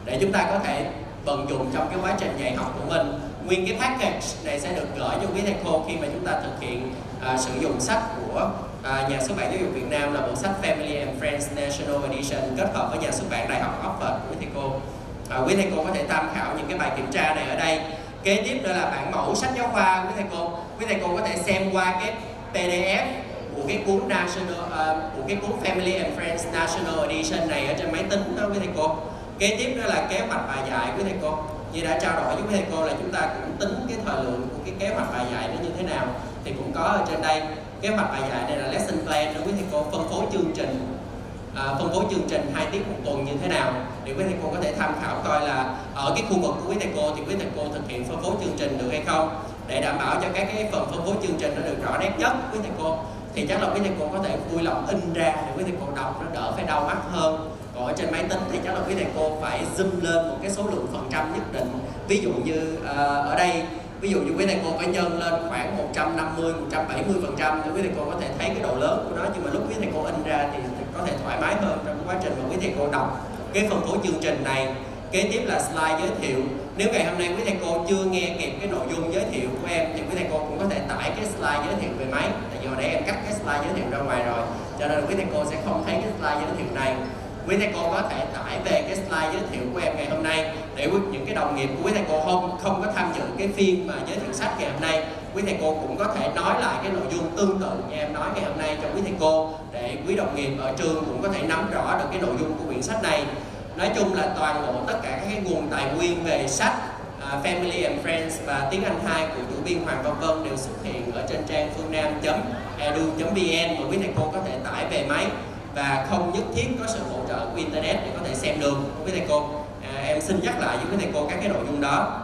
Để chúng ta có thể vận dụng trong cái quá trình dạy học của mình nguyên cái package này sẽ được gửi cho quý thầy cô khi mà chúng ta thực hiện à, sử dụng sách của à, nhà xuất bản giáo dục Việt Nam là bộ sách Family and Friends National Edition kết hợp với nhà xuất bản Đại học Oxford quý thầy cô. À, quý thầy cô có thể tham khảo những cái bài kiểm tra này ở đây. Kế tiếp nữa là bản mẫu sách giáo khoa quý thầy cô. Quý thầy cô có thể xem qua cái PDF của cái cuốn National uh, của cái cuốn Family and Friends National Edition này ở trên máy tính đó quý thầy cô. Kế tiếp nữa là kế hoạch bài dạy quý thầy cô. Như đã trao đổi với quý thầy cô là chúng ta cũng tính cái thời lượng của cái kế hoạch bài dạy nó như thế nào thì cũng có ở trên đây kế hoạch bài dạy đây là lesson plan đối với thầy cô phân phối chương trình. À, phân phối chương trình hai tiết một tuần như thế nào để quý thầy cô có thể tham khảo coi là ở cái khu vực của quý thầy cô thì quý thầy cô thực hiện phân phối chương trình được hay không. Để đảm bảo cho các cái phần phân phối chương trình nó được rõ nét nhất quý thầy cô thì chắc là quý thầy cô có thể vui lòng in ra để quý thầy cô đọc nó đỡ phải đau mắt hơn. Còn ở trên máy tính thì chắc là quý thầy cô phải zoom lên một cái số lượng phần trăm nhất định. Ví dụ như uh, ở đây ví dụ như quý thầy cô phải nhân lên khoảng 150 170 phần trăm để quý thầy cô có thể thấy cái độ lớn của nó. Nhưng mà lúc quý thầy cô in ra thì có thể thoải mái hơn trong quá trình mà quý thầy cô đọc cái phân phối chương trình này. Kế tiếp là slide giới thiệu. Nếu ngày hôm nay quý thầy cô chưa nghe kịp cái nội dung giới thiệu của em thì quý thầy cô cũng có thể tải cái slide giới thiệu về máy. Tại vì hồi nãy em cắt cái slide giới thiệu ra ngoài rồi, cho nên quý thầy cô sẽ không thấy cái slide giới thiệu này quý thầy cô có thể tải về cái slide giới thiệu của em ngày hôm nay để những cái đồng nghiệp của quý thầy cô không không có tham dự cái phiên mà giới thiệu sách ngày hôm nay. Quý thầy cô cũng có thể nói lại cái nội dung tương tự như em nói ngày hôm nay cho quý thầy cô để quý đồng nghiệp ở trường cũng có thể nắm rõ được cái nội dung của quyển sách này. Nói chung là toàn bộ tất cả các cái nguồn tài nguyên về sách uh, Family and Friends và tiếng Anh 2 của chủ biên Hoàng Văn Vân đều xuất hiện ở trên trang phương nam.edu.vn mà quý thầy cô có thể tải về máy và không nhất thiết có sự hỗ trợ của internet để có thể xem được. Quý thầy cô à, em xin nhắc lại với quý thầy cô các cái nội dung đó.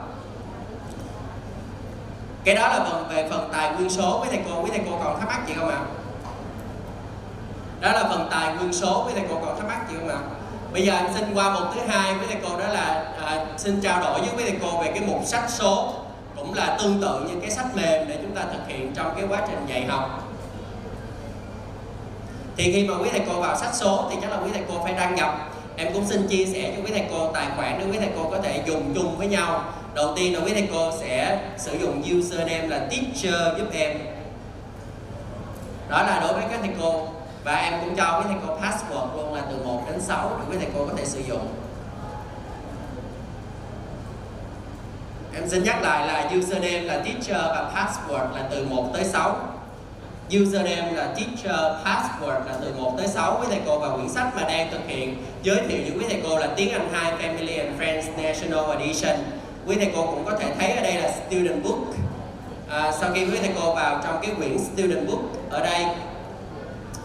Cái đó là phần về phần tài nguyên số quý thầy cô. Quý thầy cô còn thắc mắc gì không ạ? Đó là phần tài nguyên số quý thầy cô còn thắc mắc gì không ạ? Bây giờ em xin qua mục thứ hai với thầy cô đó là à, xin trao đổi với thầy cô về cái mục sách số cũng là tương tự như cái sách mềm để chúng ta thực hiện trong cái quá trình dạy học thì khi mà quý thầy cô vào sách số thì chắc là quý thầy cô phải đăng nhập. Em cũng xin chia sẻ cho quý thầy cô tài khoản để quý thầy cô có thể dùng chung với nhau. Đầu tiên là quý thầy cô sẽ sử dụng username là teacher giúp em. Đó là đối với các thầy cô. Và em cũng cho quý thầy cô password luôn là từ 1 đến 6 để quý thầy cô có thể sử dụng. Em xin nhắc lại là username là teacher và password là từ 1 tới 6 username là teacher password là từ 1 tới 6 quý thầy cô và quyển sách mà đang thực hiện giới thiệu với quý thầy cô là tiếng Anh 2 Family and Friends National Edition. Quý thầy cô cũng có thể thấy ở đây là student book. À, sau khi quý thầy cô vào trong cái quyển student book ở đây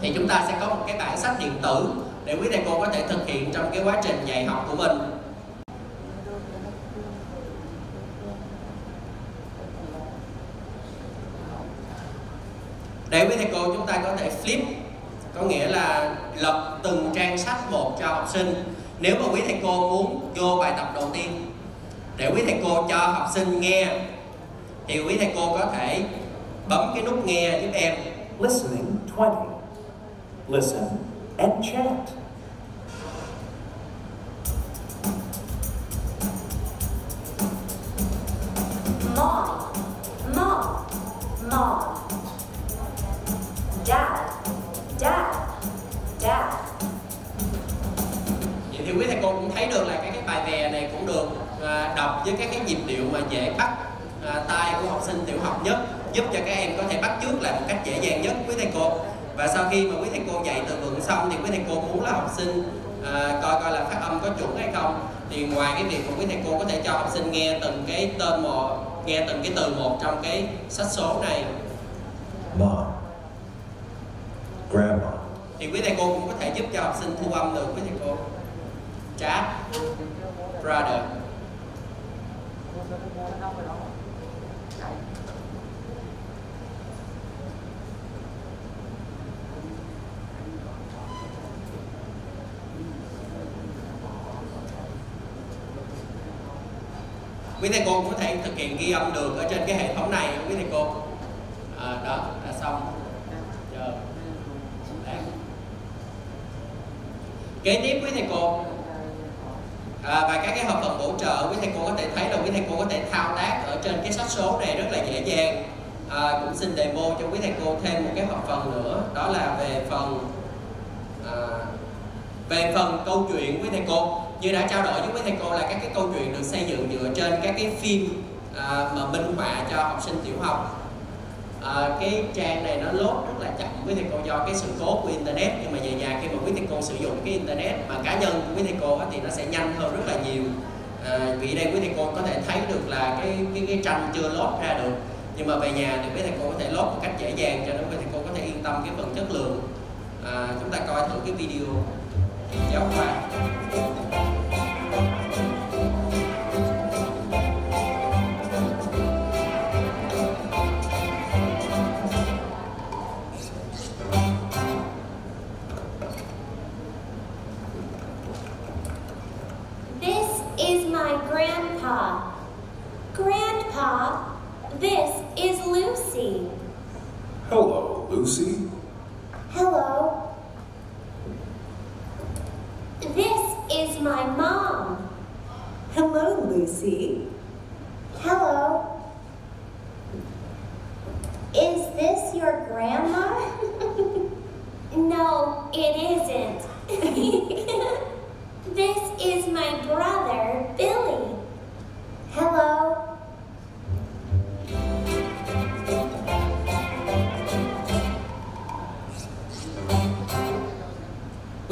thì chúng ta sẽ có một cái bản sách điện tử để quý thầy cô có thể thực hiện trong cái quá trình dạy học của mình. Để quý thầy cô chúng ta có thể flip có nghĩa là lật từng trang sách một cho học sinh nếu mà quý thầy cô muốn vô bài tập đầu tiên để quý thầy cô cho học sinh nghe thì quý thầy cô có thể bấm cái nút nghe giúp em
Listening 20. Listen and chat.
Mom, mom, mom. Dạ dad, dad, dad.
Vậy thì quý thầy cô cũng thấy được là cái cái bài vè này cũng được à, đọc với các cái nhịp điệu mà dễ bắt à, tay của học sinh tiểu học nhất giúp cho các em có thể bắt chước lại một cách dễ dàng nhất quý thầy cô và sau khi mà quý thầy cô dạy từ vựng xong thì quý thầy cô muốn là học sinh à, coi coi là phát âm có chuẩn hay không thì ngoài cái việc mà quý thầy cô có thể cho học sinh nghe từng cái tên một nghe từng cái từ một trong cái sách số này
một Grandma.
thì quý thầy cô cũng có thể giúp cho học sinh thu âm được quý thầy cô. Chat brother. Quý thầy cô cũng có thể thực hiện ghi âm được ở trên cái hệ thống này quý thầy cô. À, đó là xong Chờ. Đấy kế tiếp quý thầy cô. À, và các cái hợp phần bổ trợ quý thầy cô có thể thấy là quý thầy cô có thể thao tác ở trên cái sách số này rất là dễ dàng. À, cũng xin demo cho quý thầy cô thêm một cái hợp phần nữa đó là về phần à, về phần câu chuyện với thầy cô. Như đã trao đổi với quý thầy cô là các cái câu chuyện được xây dựng dựa trên các cái phim à, mà minh họa cho học sinh tiểu học à, cái trang này nó lốt rất là chậm với thầy cô do cái sự cố của internet. Nhưng mà về nhà khi mà quý thầy cô sử dụng cái internet mà cá nhân của quý thầy cô thì nó sẽ nhanh hơn rất là nhiều. À, vì đây quý thầy cô có thể thấy được là cái cái cái tranh chưa lót ra được. Nhưng mà về nhà thì quý thầy cô có thể lót một cách dễ dàng cho nên quý thầy cô có thể yên tâm cái phần chất lượng. À, chúng ta coi thử cái video. Giáo khoa.
Lucy.
Hello, Lucy.
Hello. This is my mom.
Hello, Lucy.
Hello. Is this your grandma? *laughs* no, it isn't. *laughs* this is my brother,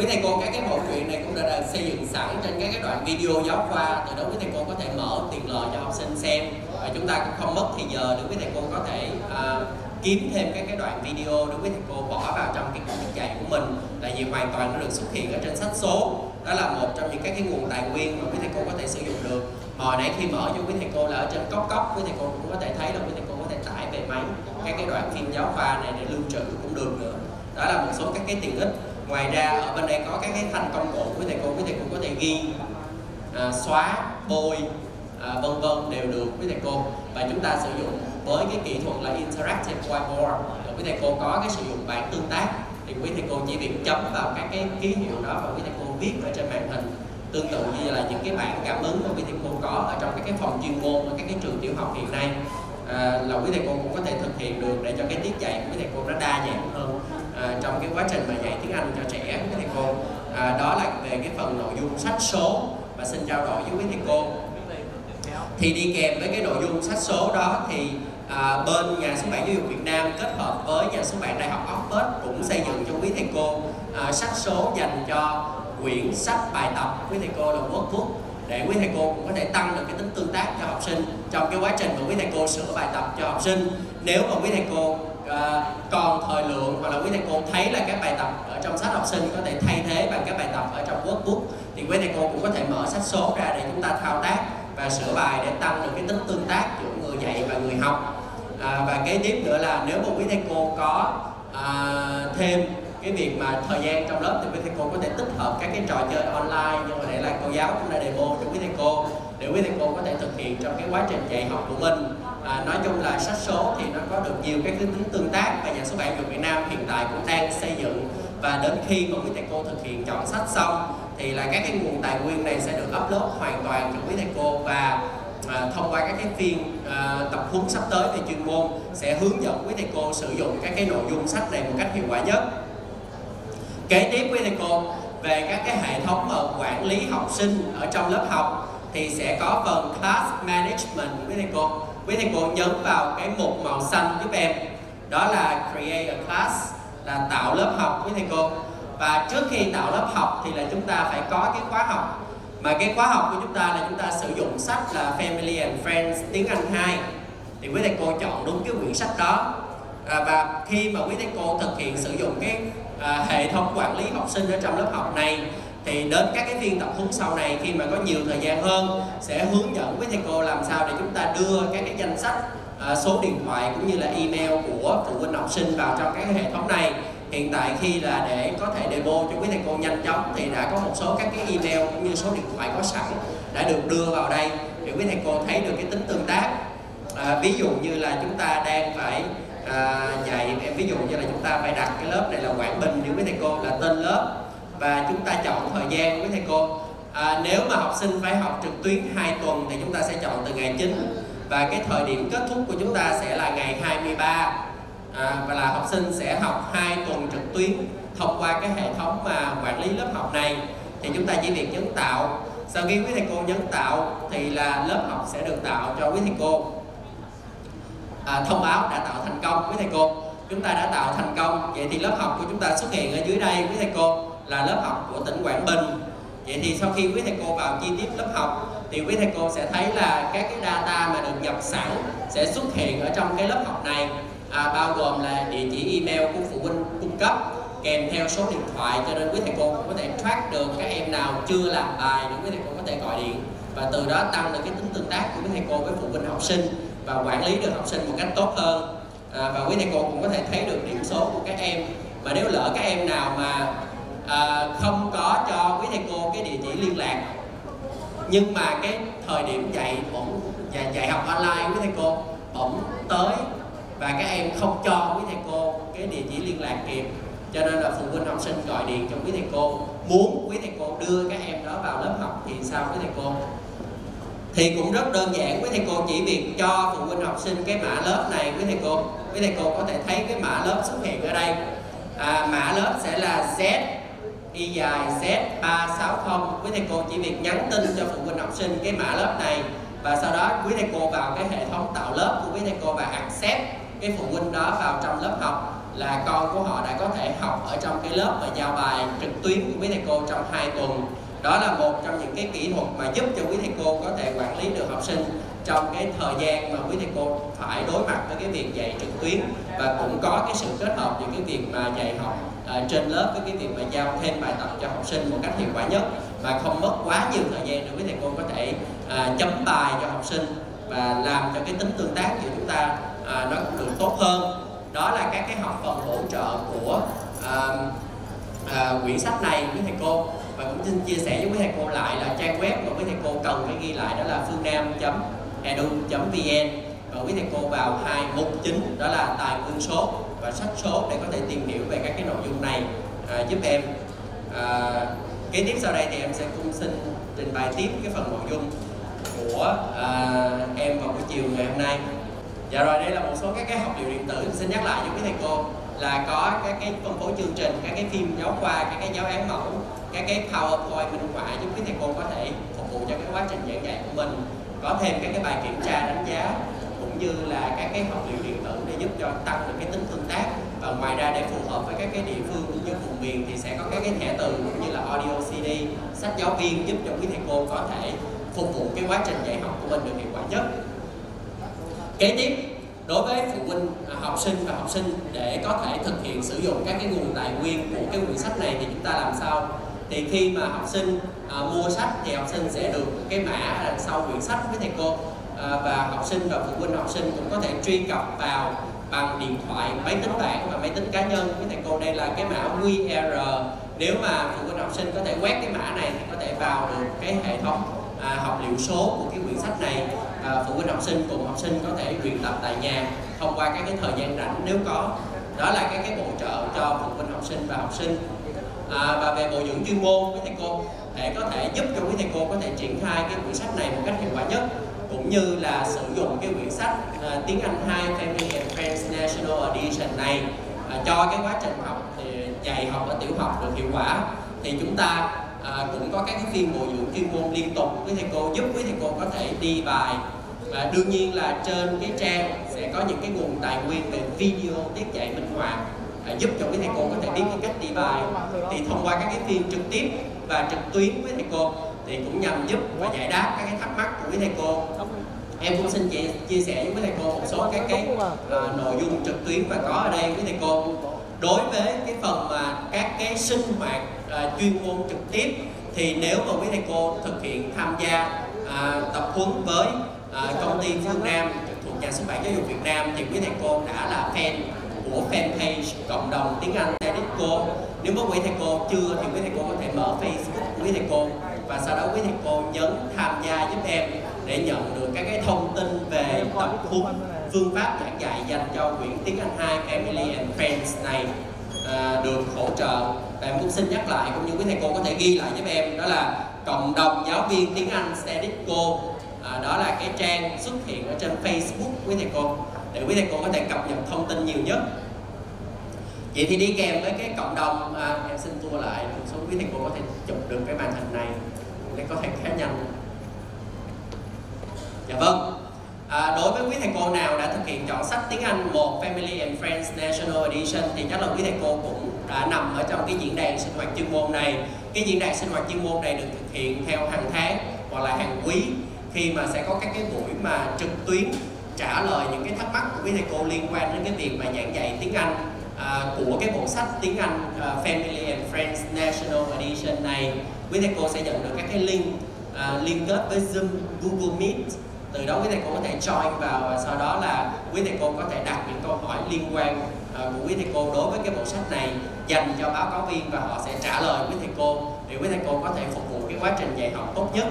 quý thầy cô các cái bộ truyện này cũng đã được xây dựng sẵn trên các cái đoạn video giáo khoa. Từ đó quý thầy cô có thể mở tiện lợi cho học sinh xem. Và chúng ta cũng không mất thì giờ để quý thầy cô có thể à, kiếm thêm các cái đoạn video để quý thầy cô bỏ vào trong cái công việc dạy của mình. Tại vì hoàn toàn nó được xuất hiện ở trên sách số. Đó là một trong những các cái nguồn tài nguyên mà quý thầy cô có thể sử dụng được. Hồi nãy khi mở cho quý thầy cô là ở trên cốc cốc quý thầy cô cũng có thể thấy là quý thầy cô có thể tải về máy các cái đoạn phim giáo khoa này để lưu trữ cũng được nữa. Đó là một số các cái tiện ích ngoài ra ở bên đây có các cái thanh công cụ quý thầy cô quý thầy cô có thể ghi à, xóa bôi à, vân vân đều được quý thầy cô. Và chúng ta sử dụng với cái kỹ thuật là interactive whiteboard. Và quý thầy cô có cái sử dụng bảng tương tác. Thì quý thầy cô chỉ việc chấm vào các cái ký hiệu đó và quý thầy cô viết ở trên màn hình. Tương tự như là những cái bảng cảm ứng mà quý thầy cô có ở trong các cái phòng chuyên môn ở các cái trường tiểu học hiện nay. À, là quý thầy cô cũng có thể thực hiện được để cho cái tiết dạy của quý thầy cô nó đa dạng hơn à, trong cái quá trình mà dạy tiếng Anh cho trẻ quý thầy cô. À, đó là về cái phần nội dung sách số và xin trao đổi với quý thầy cô. Thì đi kèm với cái nội dung sách số đó thì à, bên nhà xuất bản giáo dục Việt Nam kết hợp với nhà xuất bản Đại học Oxford cũng xây dựng cho quý thầy cô à, sách số dành cho quyển sách bài tập quý thầy cô là workbook để quý thầy cô cũng có thể tăng được cái tính tương tác cho học sinh trong cái quá trình mà quý thầy cô sửa bài tập cho học sinh. Nếu mà quý thầy cô à, còn thời lượng hoặc là quý thầy cô thấy là các bài tập ở trong sách học sinh có thể thay thế bằng các bài tập ở trong workbook thì quý thầy cô cũng có thể mở sách số ra để chúng ta thao tác và sửa bài để tăng được cái tính tương tác giữa người dạy và người học. À, và kế tiếp nữa là nếu mà quý thầy cô có à, thêm cái việc mà thời gian trong lớp thì quý thầy cô có thể tích hợp các cái trò chơi online nhưng mà để là cô giáo cũng đã demo cho quý thầy cô để quý thầy cô có thể thực hiện trong cái quá trình dạy học của mình. À, nói chung là sách số thì nó có được nhiều cái tính tương tác và nhà xuất bản Việt Nam hiện tại cũng đang xây dựng. Và đến khi mà quý thầy cô thực hiện chọn sách xong thì là các cái nguồn tài nguyên này sẽ được upload hoàn toàn cho quý thầy cô và à, thông qua các cái phiên à, tập huấn sắp tới về chuyên môn sẽ hướng dẫn quý thầy cô sử dụng các cái nội dung sách này một cách hiệu quả nhất. Kế tiếp quý thầy cô về các cái hệ thống mà quản lý học sinh ở trong lớp học thì sẽ có phần class management với thầy cô Với thầy cô nhấn vào cái mục màu xanh giúp em. Đó là create a class là tạo lớp học với thầy cô. Và trước khi tạo lớp học thì là chúng ta phải có cái khóa học. Mà cái khóa học của chúng ta là chúng ta sử dụng sách là Family and Friends tiếng Anh 2 thì quý thầy cô chọn đúng cái quyển sách đó. À, và khi mà quý thầy cô thực hiện sử dụng cái à, hệ thống quản lý học sinh ở trong lớp học này thì đến các cái phiên tập huấn sau này khi mà có nhiều thời gian hơn sẽ hướng dẫn với thầy cô làm sao để chúng ta đưa các cái danh sách à, số điện thoại cũng như là email của phụ huynh học sinh vào trong các cái hệ thống này. Hiện tại khi là để có thể demo cho quý thầy cô nhanh chóng thì đã có một số các cái email cũng như số điện thoại có sẵn đã được đưa vào đây để quý thầy cô thấy được cái tính tương tác. À, ví dụ như là chúng ta đang phải à, dạy em ví dụ như là chúng ta phải đặt cái lớp này là Quảng Bình nếu quý thầy cô là tên lớp và chúng ta chọn thời gian quý thầy cô. À, nếu mà học sinh phải học trực tuyến 2 tuần thì chúng ta sẽ chọn từ ngày 9 và cái thời điểm kết thúc của chúng ta sẽ là ngày 23 à, và là học sinh sẽ học 2 tuần trực tuyến thông qua cái hệ thống mà quản lý lớp học này. Thì chúng ta chỉ việc nhấn tạo. Sau khi quý thầy cô nhấn tạo thì là lớp học sẽ được tạo cho quý thầy cô. À, thông báo đã tạo thành công quý thầy cô. Chúng ta đã tạo thành công vậy thì lớp học của chúng ta xuất hiện ở dưới đây quý thầy cô là lớp học của tỉnh Quảng Bình. Vậy thì sau khi quý thầy cô vào chi tiết lớp học thì quý thầy cô sẽ thấy là các cái data mà được nhập sẵn sẽ xuất hiện ở trong cái lớp học này à, bao gồm là địa chỉ email của phụ huynh cung cấp kèm theo số điện thoại cho nên quý thầy cô cũng có thể track được các em nào chưa làm bài để quý thầy cô có thể gọi điện. Và từ đó tăng được cái tính tương tác của quý thầy cô với phụ huynh học sinh và quản lý được học sinh một cách tốt hơn. À, và quý thầy cô cũng có thể thấy được điểm số của các em. Mà nếu lỡ các em nào mà à, không có cho quý thầy cô cái địa chỉ liên lạc. Nhưng mà cái thời điểm dạy bổng dạy, dạy học online quý thầy cô bỗng tới và các em không cho quý thầy cô cái địa chỉ liên lạc kịp. Cho nên là phụ huynh học sinh gọi điện cho quý thầy cô muốn quý thầy cô đưa các em đó vào lớp học thì sao quý thầy cô? Thì cũng rất đơn giản quý thầy cô chỉ việc cho phụ huynh học sinh cái mã lớp này quý thầy cô. Quý thầy cô có thể thấy cái mã lớp xuất hiện ở đây. À, mã lớp sẽ là Z y dài Z360 quý thầy cô chỉ việc nhắn tin cho phụ huynh học sinh cái mã lớp này và sau đó quý thầy cô vào cái hệ thống tạo lớp của quý thầy cô và accept cái phụ huynh đó vào trong lớp học là con của họ đã có thể học ở trong cái lớp và giao bài trực tuyến của quý thầy cô trong 2 tuần. Đó là một trong những cái kỹ thuật mà giúp cho quý thầy cô có thể quản lý được học sinh trong cái thời gian mà quý thầy cô phải đối mặt với cái việc dạy trực tuyến và cũng có cái sự kết hợp giữa cái việc mà dạy học uh, trên lớp với cái việc mà giao thêm bài tập cho học sinh một cách hiệu quả nhất và không mất quá nhiều thời gian để quý thầy cô có thể uh, chấm bài cho học sinh và làm cho cái tính tương tác của chúng ta uh, nó cũng được tốt hơn. Đó là các cái học phần hỗ trợ của uh, à, quyển sách này với thầy cô. Và cũng xin chia sẻ với quý thầy cô lại là trang web mà quý thầy cô cần phải ghi lại đó là phương nam edu vn. Và quý thầy cô vào hai mục chính đó là tài nguyên số và sách số để có thể tìm hiểu về các cái nội dung này à, giúp em. À, kế tiếp sau đây thì em sẽ cũng xin trình bày tiếp cái phần nội dung của à, em vào buổi chiều ngày hôm nay. Dạ rồi đây là một số các cái học liệu điện tử. Xin nhắc lại với quý thầy cô là có các cái phân phối chương trình các cái phim giáo khoa các cái giáo án mẫu các cái powerpoint minh họa giúp quý thầy cô có thể phục vụ cho cái quá trình giảng dạy của mình. Có thêm các cái bài kiểm tra đánh giá cũng như là các cái học liệu điện giúp cho tăng được cái tính tương tác. Và ngoài ra để phù hợp với các cái địa phương cũng như vùng miền thì sẽ có các cái thẻ từ cũng như là audio CD sách giáo viên giúp cho quý thầy cô có thể phục vụ cái quá trình dạy học của mình được hiệu quả nhất. Kế tiếp đối với phụ huynh à, học sinh và học sinh để có thể thực hiện sử dụng các cái nguồn tài nguyên của cái quyển sách này thì chúng ta làm sao? Thì khi mà học sinh à, mua sách thì học sinh sẽ được cái mã đằng sau quyển sách với thầy cô. À, và học sinh và phụ huynh học sinh cũng có thể truy cập vào bằng điện thoại máy tính bảng và máy tính cá nhân. Với thầy cô đây là cái mã QR nếu mà phụ huynh học sinh có thể quét cái mã này thì có thể vào được cái hệ thống à, học liệu số của cái quyển sách này. À, phụ huynh học sinh cùng học sinh có thể luyện tập tại nhà thông qua các cái thời gian rảnh nếu có. Đó là cái cái bổ trợ cho phụ huynh học sinh và học sinh. À, và về bồi dưỡng chuyên môn với thầy cô để có thể giúp cho quý thầy cô có thể triển khai cái quyển sách này một cách hiệu quả nhất cũng như là sử dụng cái quyển sách uh, tiếng Anh 2 Family and Friends National Edition này uh, cho cái quá trình học thì dạy học ở tiểu học được hiệu quả. Thì chúng ta uh, cũng có các cái phiên bồi dưỡng chuyên môn liên tục với thầy cô giúp với thầy cô có thể đi bài. Và đương nhiên là trên cái trang sẽ có những cái nguồn tài nguyên về video tiết dạy minh họa à, giúp cho quý thầy cô có thể biết cái cách đi bài. Thì thông qua các cái phiên trực tiếp và trực tuyến với thầy cô thì cũng nhằm giúp và giải đáp các cái thắc mắc của quý thầy cô. Em cũng xin chia, chia sẻ với quý thầy cô một số các cái à, nội dung trực tuyến và có ở đây với thầy cô. Đối với cái phần mà các cái sinh hoạt à, chuyên môn trực tiếp thì nếu mà quý thầy cô thực hiện tham gia à, tập huấn với à, công ty Phương Nam thuộc nhà xuất bản giáo dục Việt Nam thì quý thầy cô đã là fan của fanpage cộng đồng tiếng Anh Editco nếu mà quý thầy cô chưa thì quý thầy cô có thể mở Facebook của quý thầy cô và sau đó quý thầy cô nhấn tham gia giúp em để nhận được các cái thông tin về tập huấn phương pháp giảng dạy dành cho quyển tiếng Anh 2 Family and Friends này à, được hỗ trợ. Và em cũng xin nhắc lại cũng như quý thầy cô có thể ghi lại giúp em đó là cộng đồng giáo viên tiếng Anh Steditco à, đó là cái trang xuất hiện ở trên Facebook quý thầy cô để quý thầy cô có thể cập nhật thông tin nhiều nhất. Vậy thì đi kèm với cái cộng đồng à, em xin tua lại một số quý thầy cô có thể chụp được cái màn hình này để có thể khá nhanh dạ vâng À, đối với quý thầy cô nào đã thực hiện chọn sách tiếng Anh 1 Family and Friends National Edition thì chắc là quý thầy cô cũng đã nằm ở trong cái diễn đàn sinh hoạt chuyên môn này. Cái diễn đàn sinh hoạt chuyên môn này được thực hiện theo hàng tháng hoặc là hàng quý khi mà sẽ có các cái buổi mà trực tuyến trả lời những cái thắc mắc của quý thầy cô liên quan đến cái việc mà giảng dạy tiếng Anh à, của cái bộ sách tiếng Anh uh, Family and Friends National Edition này. Quý thầy cô sẽ nhận được các cái link à, uh, liên kết với Zoom, Google Meet. Từ đó quý thầy cô có thể join vào và sau đó là quý thầy cô có thể đặt những câu hỏi liên quan uh, của quý thầy cô đối với cái bộ sách này dành cho báo cáo viên và họ sẽ trả lời quý thầy cô để quý thầy cô có thể phục vụ cái quá trình dạy học tốt nhất.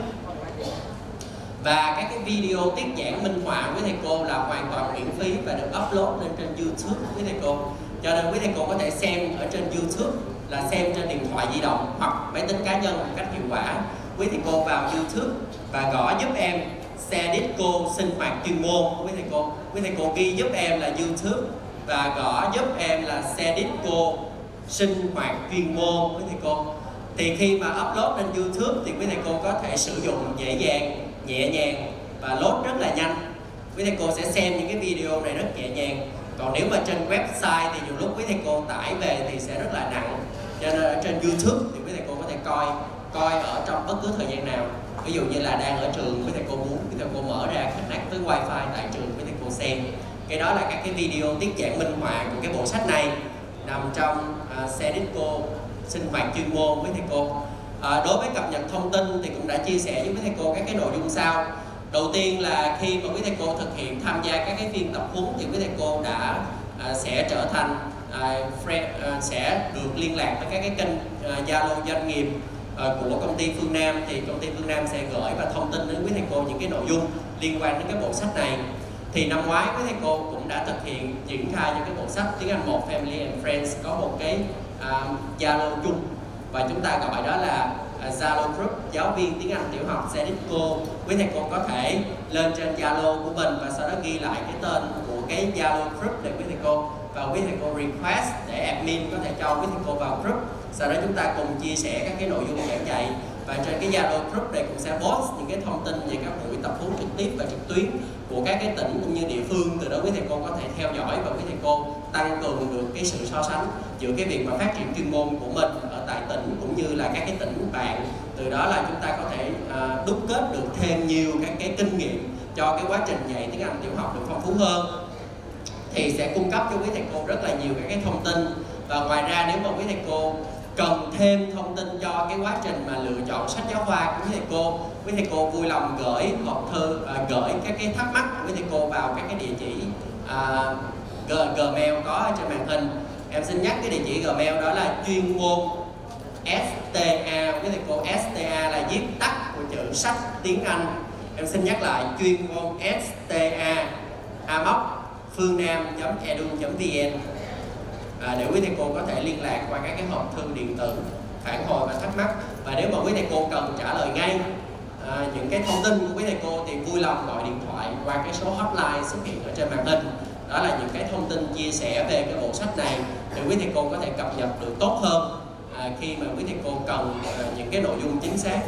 Và các cái video tiết giảng minh họa của thầy cô là hoàn toàn miễn phí và được upload lên trên YouTube của thầy cô cho nên quý thầy cô có thể xem ở trên YouTube là xem trên điện thoại di động hoặc máy tính cá nhân một cách hiệu quả. Quý thầy cô vào YouTube và gõ giúp em xe cô sinh hoạt chuyên môn. Quý thầy cô, quý thầy cô ghi giúp em là youtube và gõ giúp em là xe cô sinh hoạt chuyên môn, quý thầy cô. Thì khi mà upload lên youtube thì quý thầy cô có thể sử dụng dễ dàng, nhẹ nhàng và load rất là nhanh. Quý thầy cô sẽ xem những cái video này rất nhẹ nhàng. Còn nếu mà trên website thì nhiều lúc quý thầy cô tải về thì sẽ rất là nặng cho nên ở trên youtube thì quý thầy cô có thể coi coi ở trong bất cứ thời gian nào. Ví dụ như là đang ở trường quý thầy cô muốn quý thầy cô mở ra connect với wifi tại trường quý thầy cô xem. Cái đó là các cái video tiết giảng minh họa của cái bộ sách này nằm trong à, uh, xe sinh hoạt chuyên môn với thầy cô. À, đối với cập nhật thông tin thì cũng đã chia sẻ với thầy cô các cái nội dung sau. Đầu tiên là khi mà quý thầy cô thực hiện tham gia các cái phiên tập huấn thì quý thầy cô đã à, sẽ trở thành À, friend, à, sẽ được liên lạc với các cái kênh à, Zalo doanh nghiệp của công ty Phương Nam. Thì công ty Phương Nam sẽ gửi và thông tin đến quý thầy cô những cái nội dung liên quan đến cái bộ sách này. Thì năm ngoái quý thầy cô cũng đã thực hiện triển khai những cái bộ sách tiếng Anh 1 Family and Friends có một cái Zalo Zalo chung. Và chúng ta gọi đó là Zalo Zalo Group giáo viên tiếng Anh tiểu học cô. Quý thầy cô có thể lên trên Zalo của mình và sau đó ghi lại cái tên của cái Zalo Group để quý thầy cô và quý thầy cô request để admin có thể cho quý thầy cô vào group. Sau đó chúng ta cùng chia sẻ các cái nội dung giảng dạy. Và trên cái Zalo group này cũng sẽ post những cái thông tin về các buổi tập huấn trực tiếp và trực tuyến của các cái tỉnh cũng như địa phương. Từ đó quý thầy cô có thể theo dõi và quý thầy cô tăng cường được cái sự so sánh giữa cái việc mà phát triển chuyên môn của mình ở tại tỉnh cũng như là các cái tỉnh bạn. Từ đó là chúng ta có thể uh, đúc kết được thêm nhiều các cái kinh nghiệm cho cái quá trình dạy tiếng Anh tiểu học được phong phú hơn thì sẽ cung cấp cho quý thầy cô rất là nhiều các cái thông tin. Và ngoài ra nếu mà quý thầy cô cần thêm thông tin cho cái quá trình mà lựa chọn sách giáo khoa của quý thầy cô quý thầy cô vui lòng gửi hộp thư à, gửi các cái thắc mắc của quý thầy cô vào các cái địa chỉ à, gmail có ở trên màn hình. Em xin nhắc cái địa chỉ gmail đó là chuyên môn STA quý thầy cô STA là viết tắt của chữ sách tiếng Anh. Em xin nhắc lại chuyên môn STA phương nam.edu.vn à, để quý thầy cô có thể liên lạc qua các cái hộp thư điện tử phản hồi và thắc mắc. Và nếu mà quý thầy cô cần trả lời ngay à, những cái thông tin của quý thầy cô thì vui lòng gọi điện thoại qua cái số hotline xuất hiện ở trên màn hình. Đó là những cái thông tin chia sẻ về cái bộ sách này để quý thầy cô có thể cập nhật được tốt hơn à, khi mà quý thầy cô cần à, những cái nội dung chính xác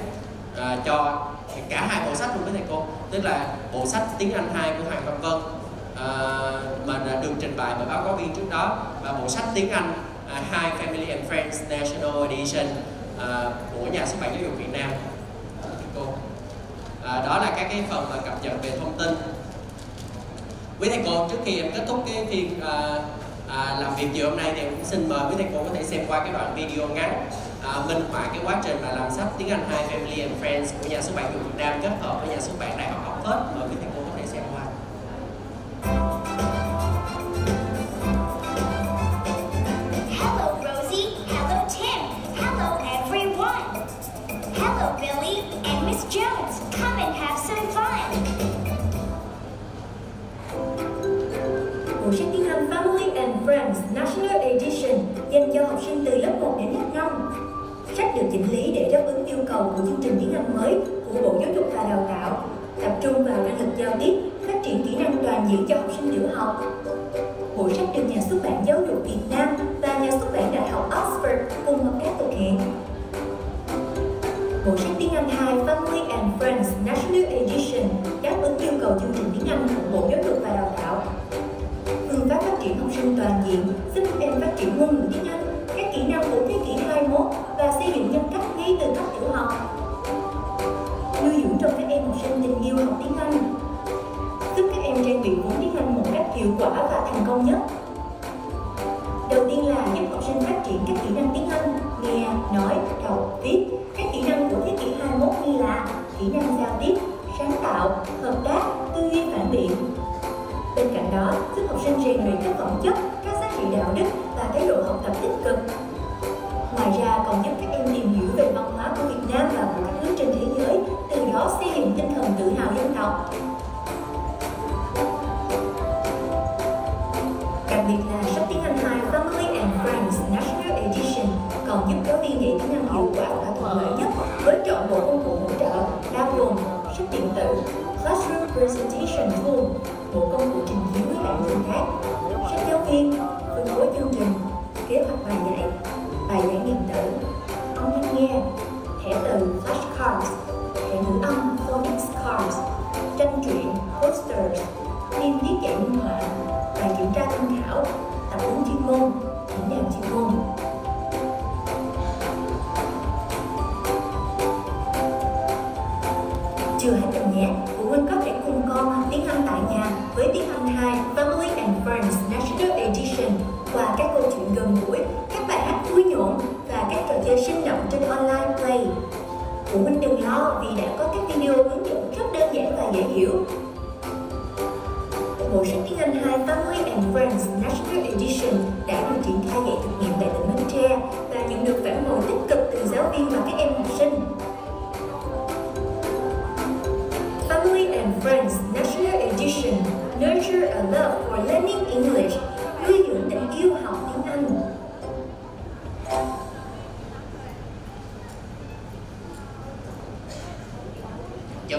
à, cho cả hai bộ sách luôn quý thầy cô. Tức là bộ sách tiếng Anh 2 của Hoàng Văn Vân à, mà đã được trình bày bởi báo cáo viên trước đó. Và bộ sách tiếng Anh à, uh, Hi Family and Friends National Edition uh, của nhà xuất bản giáo dục Việt Nam. Cô. Uh, đó là các cái phần mà cập nhật về thông tin. Quý thầy cô trước khi em kết thúc cái phiên uh, à, làm việc chiều hôm nay thì em cũng xin mời quý thầy cô có thể xem qua cái đoạn video ngắn à, minh họa cái quá trình mà làm sách tiếng Anh hai Family and Friends của nhà xuất bản giáo dục Việt Nam kết hợp với nhà xuất bản Đại học Oxford. Mời quý thầy
Jones. Come and have some fun.
Bộ sách tiếng Anh Family and Friends National Edition dành cho học sinh từ lớp 1 đến lớp 5. Sách được chỉnh lý để đáp ứng yêu cầu của chương trình tiếng Anh mới của Bộ Giáo dục và Đào tạo, tập trung vào năng lực giao tiếp, phát triển kỹ năng toàn diện cho học sinh tiểu học. Bộ sách được nhà xuất bản Giáo dục Việt Nam và nhà xuất bản Đại học Oxford cùng hợp tác thực hiện. Bộ sách tiếng Anh 2 Friends National Edition đáp ứng yêu cầu chương trình tiếng Anh của Bộ Giáo dục và Đào tạo phương pháp phát triển học sinh toàn diện giúp các em phát triển ngôn ngữ tiếng Anh, các kỹ năng của thế kỷ 21 và xây dựng nhân cách ngay từ cấp tiểu học. Nuôi dưỡng trong các em học sinh tình yêu học tiếng Anh, giúp các em trang bị vốn tiếng Anh một cách hiệu quả và thành công nhất. Đầu tiên là giúp học sinh phát triển các kỹ năng tiếng Anh, nghe, nói, đọc, viết, các kỹ năng của thế kỷ 21 như là kỹ năng giao tiếp, sáng tạo, hợp tác, tư duy phản biện, Bên cạnh đó, giúp học sinh rèn luyện các phẩm chất, các giá trị đạo đức và thái độ học tập tích cực. Ngoài ra còn giúp các em tìm hiểu về văn hóa của Việt Nam và điện tử, Classroom Presentation Tool, bộ công cụ trình chiếu với bạn trường khác, sách giáo viên, phân phối chương trình, kế hoạch bài dạy, bài giảng điện tử, ống thanh nghe, thẻ từ flashcards, thẻ ngữ âm phonics cards, tranh truyện, posters, phim viết dạy minh họa,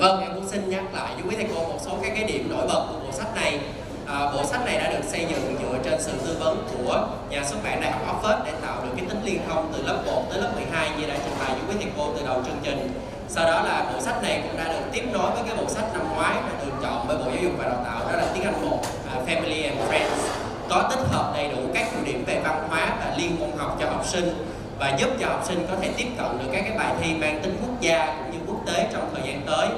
vâng, em cũng xin nhắc lại với quý thầy cô một số các cái điểm nổi bật của bộ sách này. À, bộ sách này đã được xây dựng dựa trên sự tư vấn của nhà xuất bản Đại học Oxford để tạo được cái tính liên thông từ lớp 1 tới lớp 12 như đã trình bày với quý thầy cô từ đầu chương trình. Sau đó là bộ sách này cũng đã được tiếp nối với cái bộ sách năm ngoái đã được chọn bởi Bộ Giáo dục và Đào tạo đó là tiếng Anh 1 à, Family and Friends có tích hợp đầy đủ các ưu điểm về văn hóa và liên môn học cho học sinh và giúp cho học sinh có thể tiếp cận được các cái bài thi mang tính quốc gia cũng như quốc tế trong thời gian tới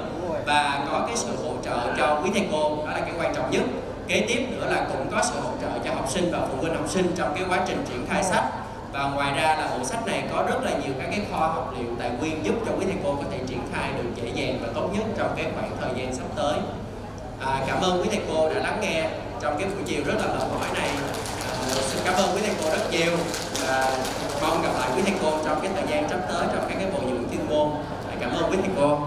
và có cái sự hỗ trợ cho quý thầy cô đó là cái quan trọng nhất. Kế tiếp nữa là cũng có sự hỗ trợ cho học sinh và phụ huynh học sinh trong cái quá trình triển khai sách. Và ngoài ra là bộ sách này có rất là nhiều các cái kho học liệu tài nguyên giúp cho quý thầy cô có thể triển khai được dễ dàng và tốt nhất trong cái khoảng thời gian sắp tới. À, cảm ơn quý thầy cô đã lắng nghe. Trong cái buổi chiều rất là mệt mỏi này à, xin cảm ơn quý thầy cô rất nhiều. Và mong gặp lại quý thầy cô trong cái thời gian sắp tới trong các cái bộ vụ chuyên môn. À, cảm ơn quý thầy cô.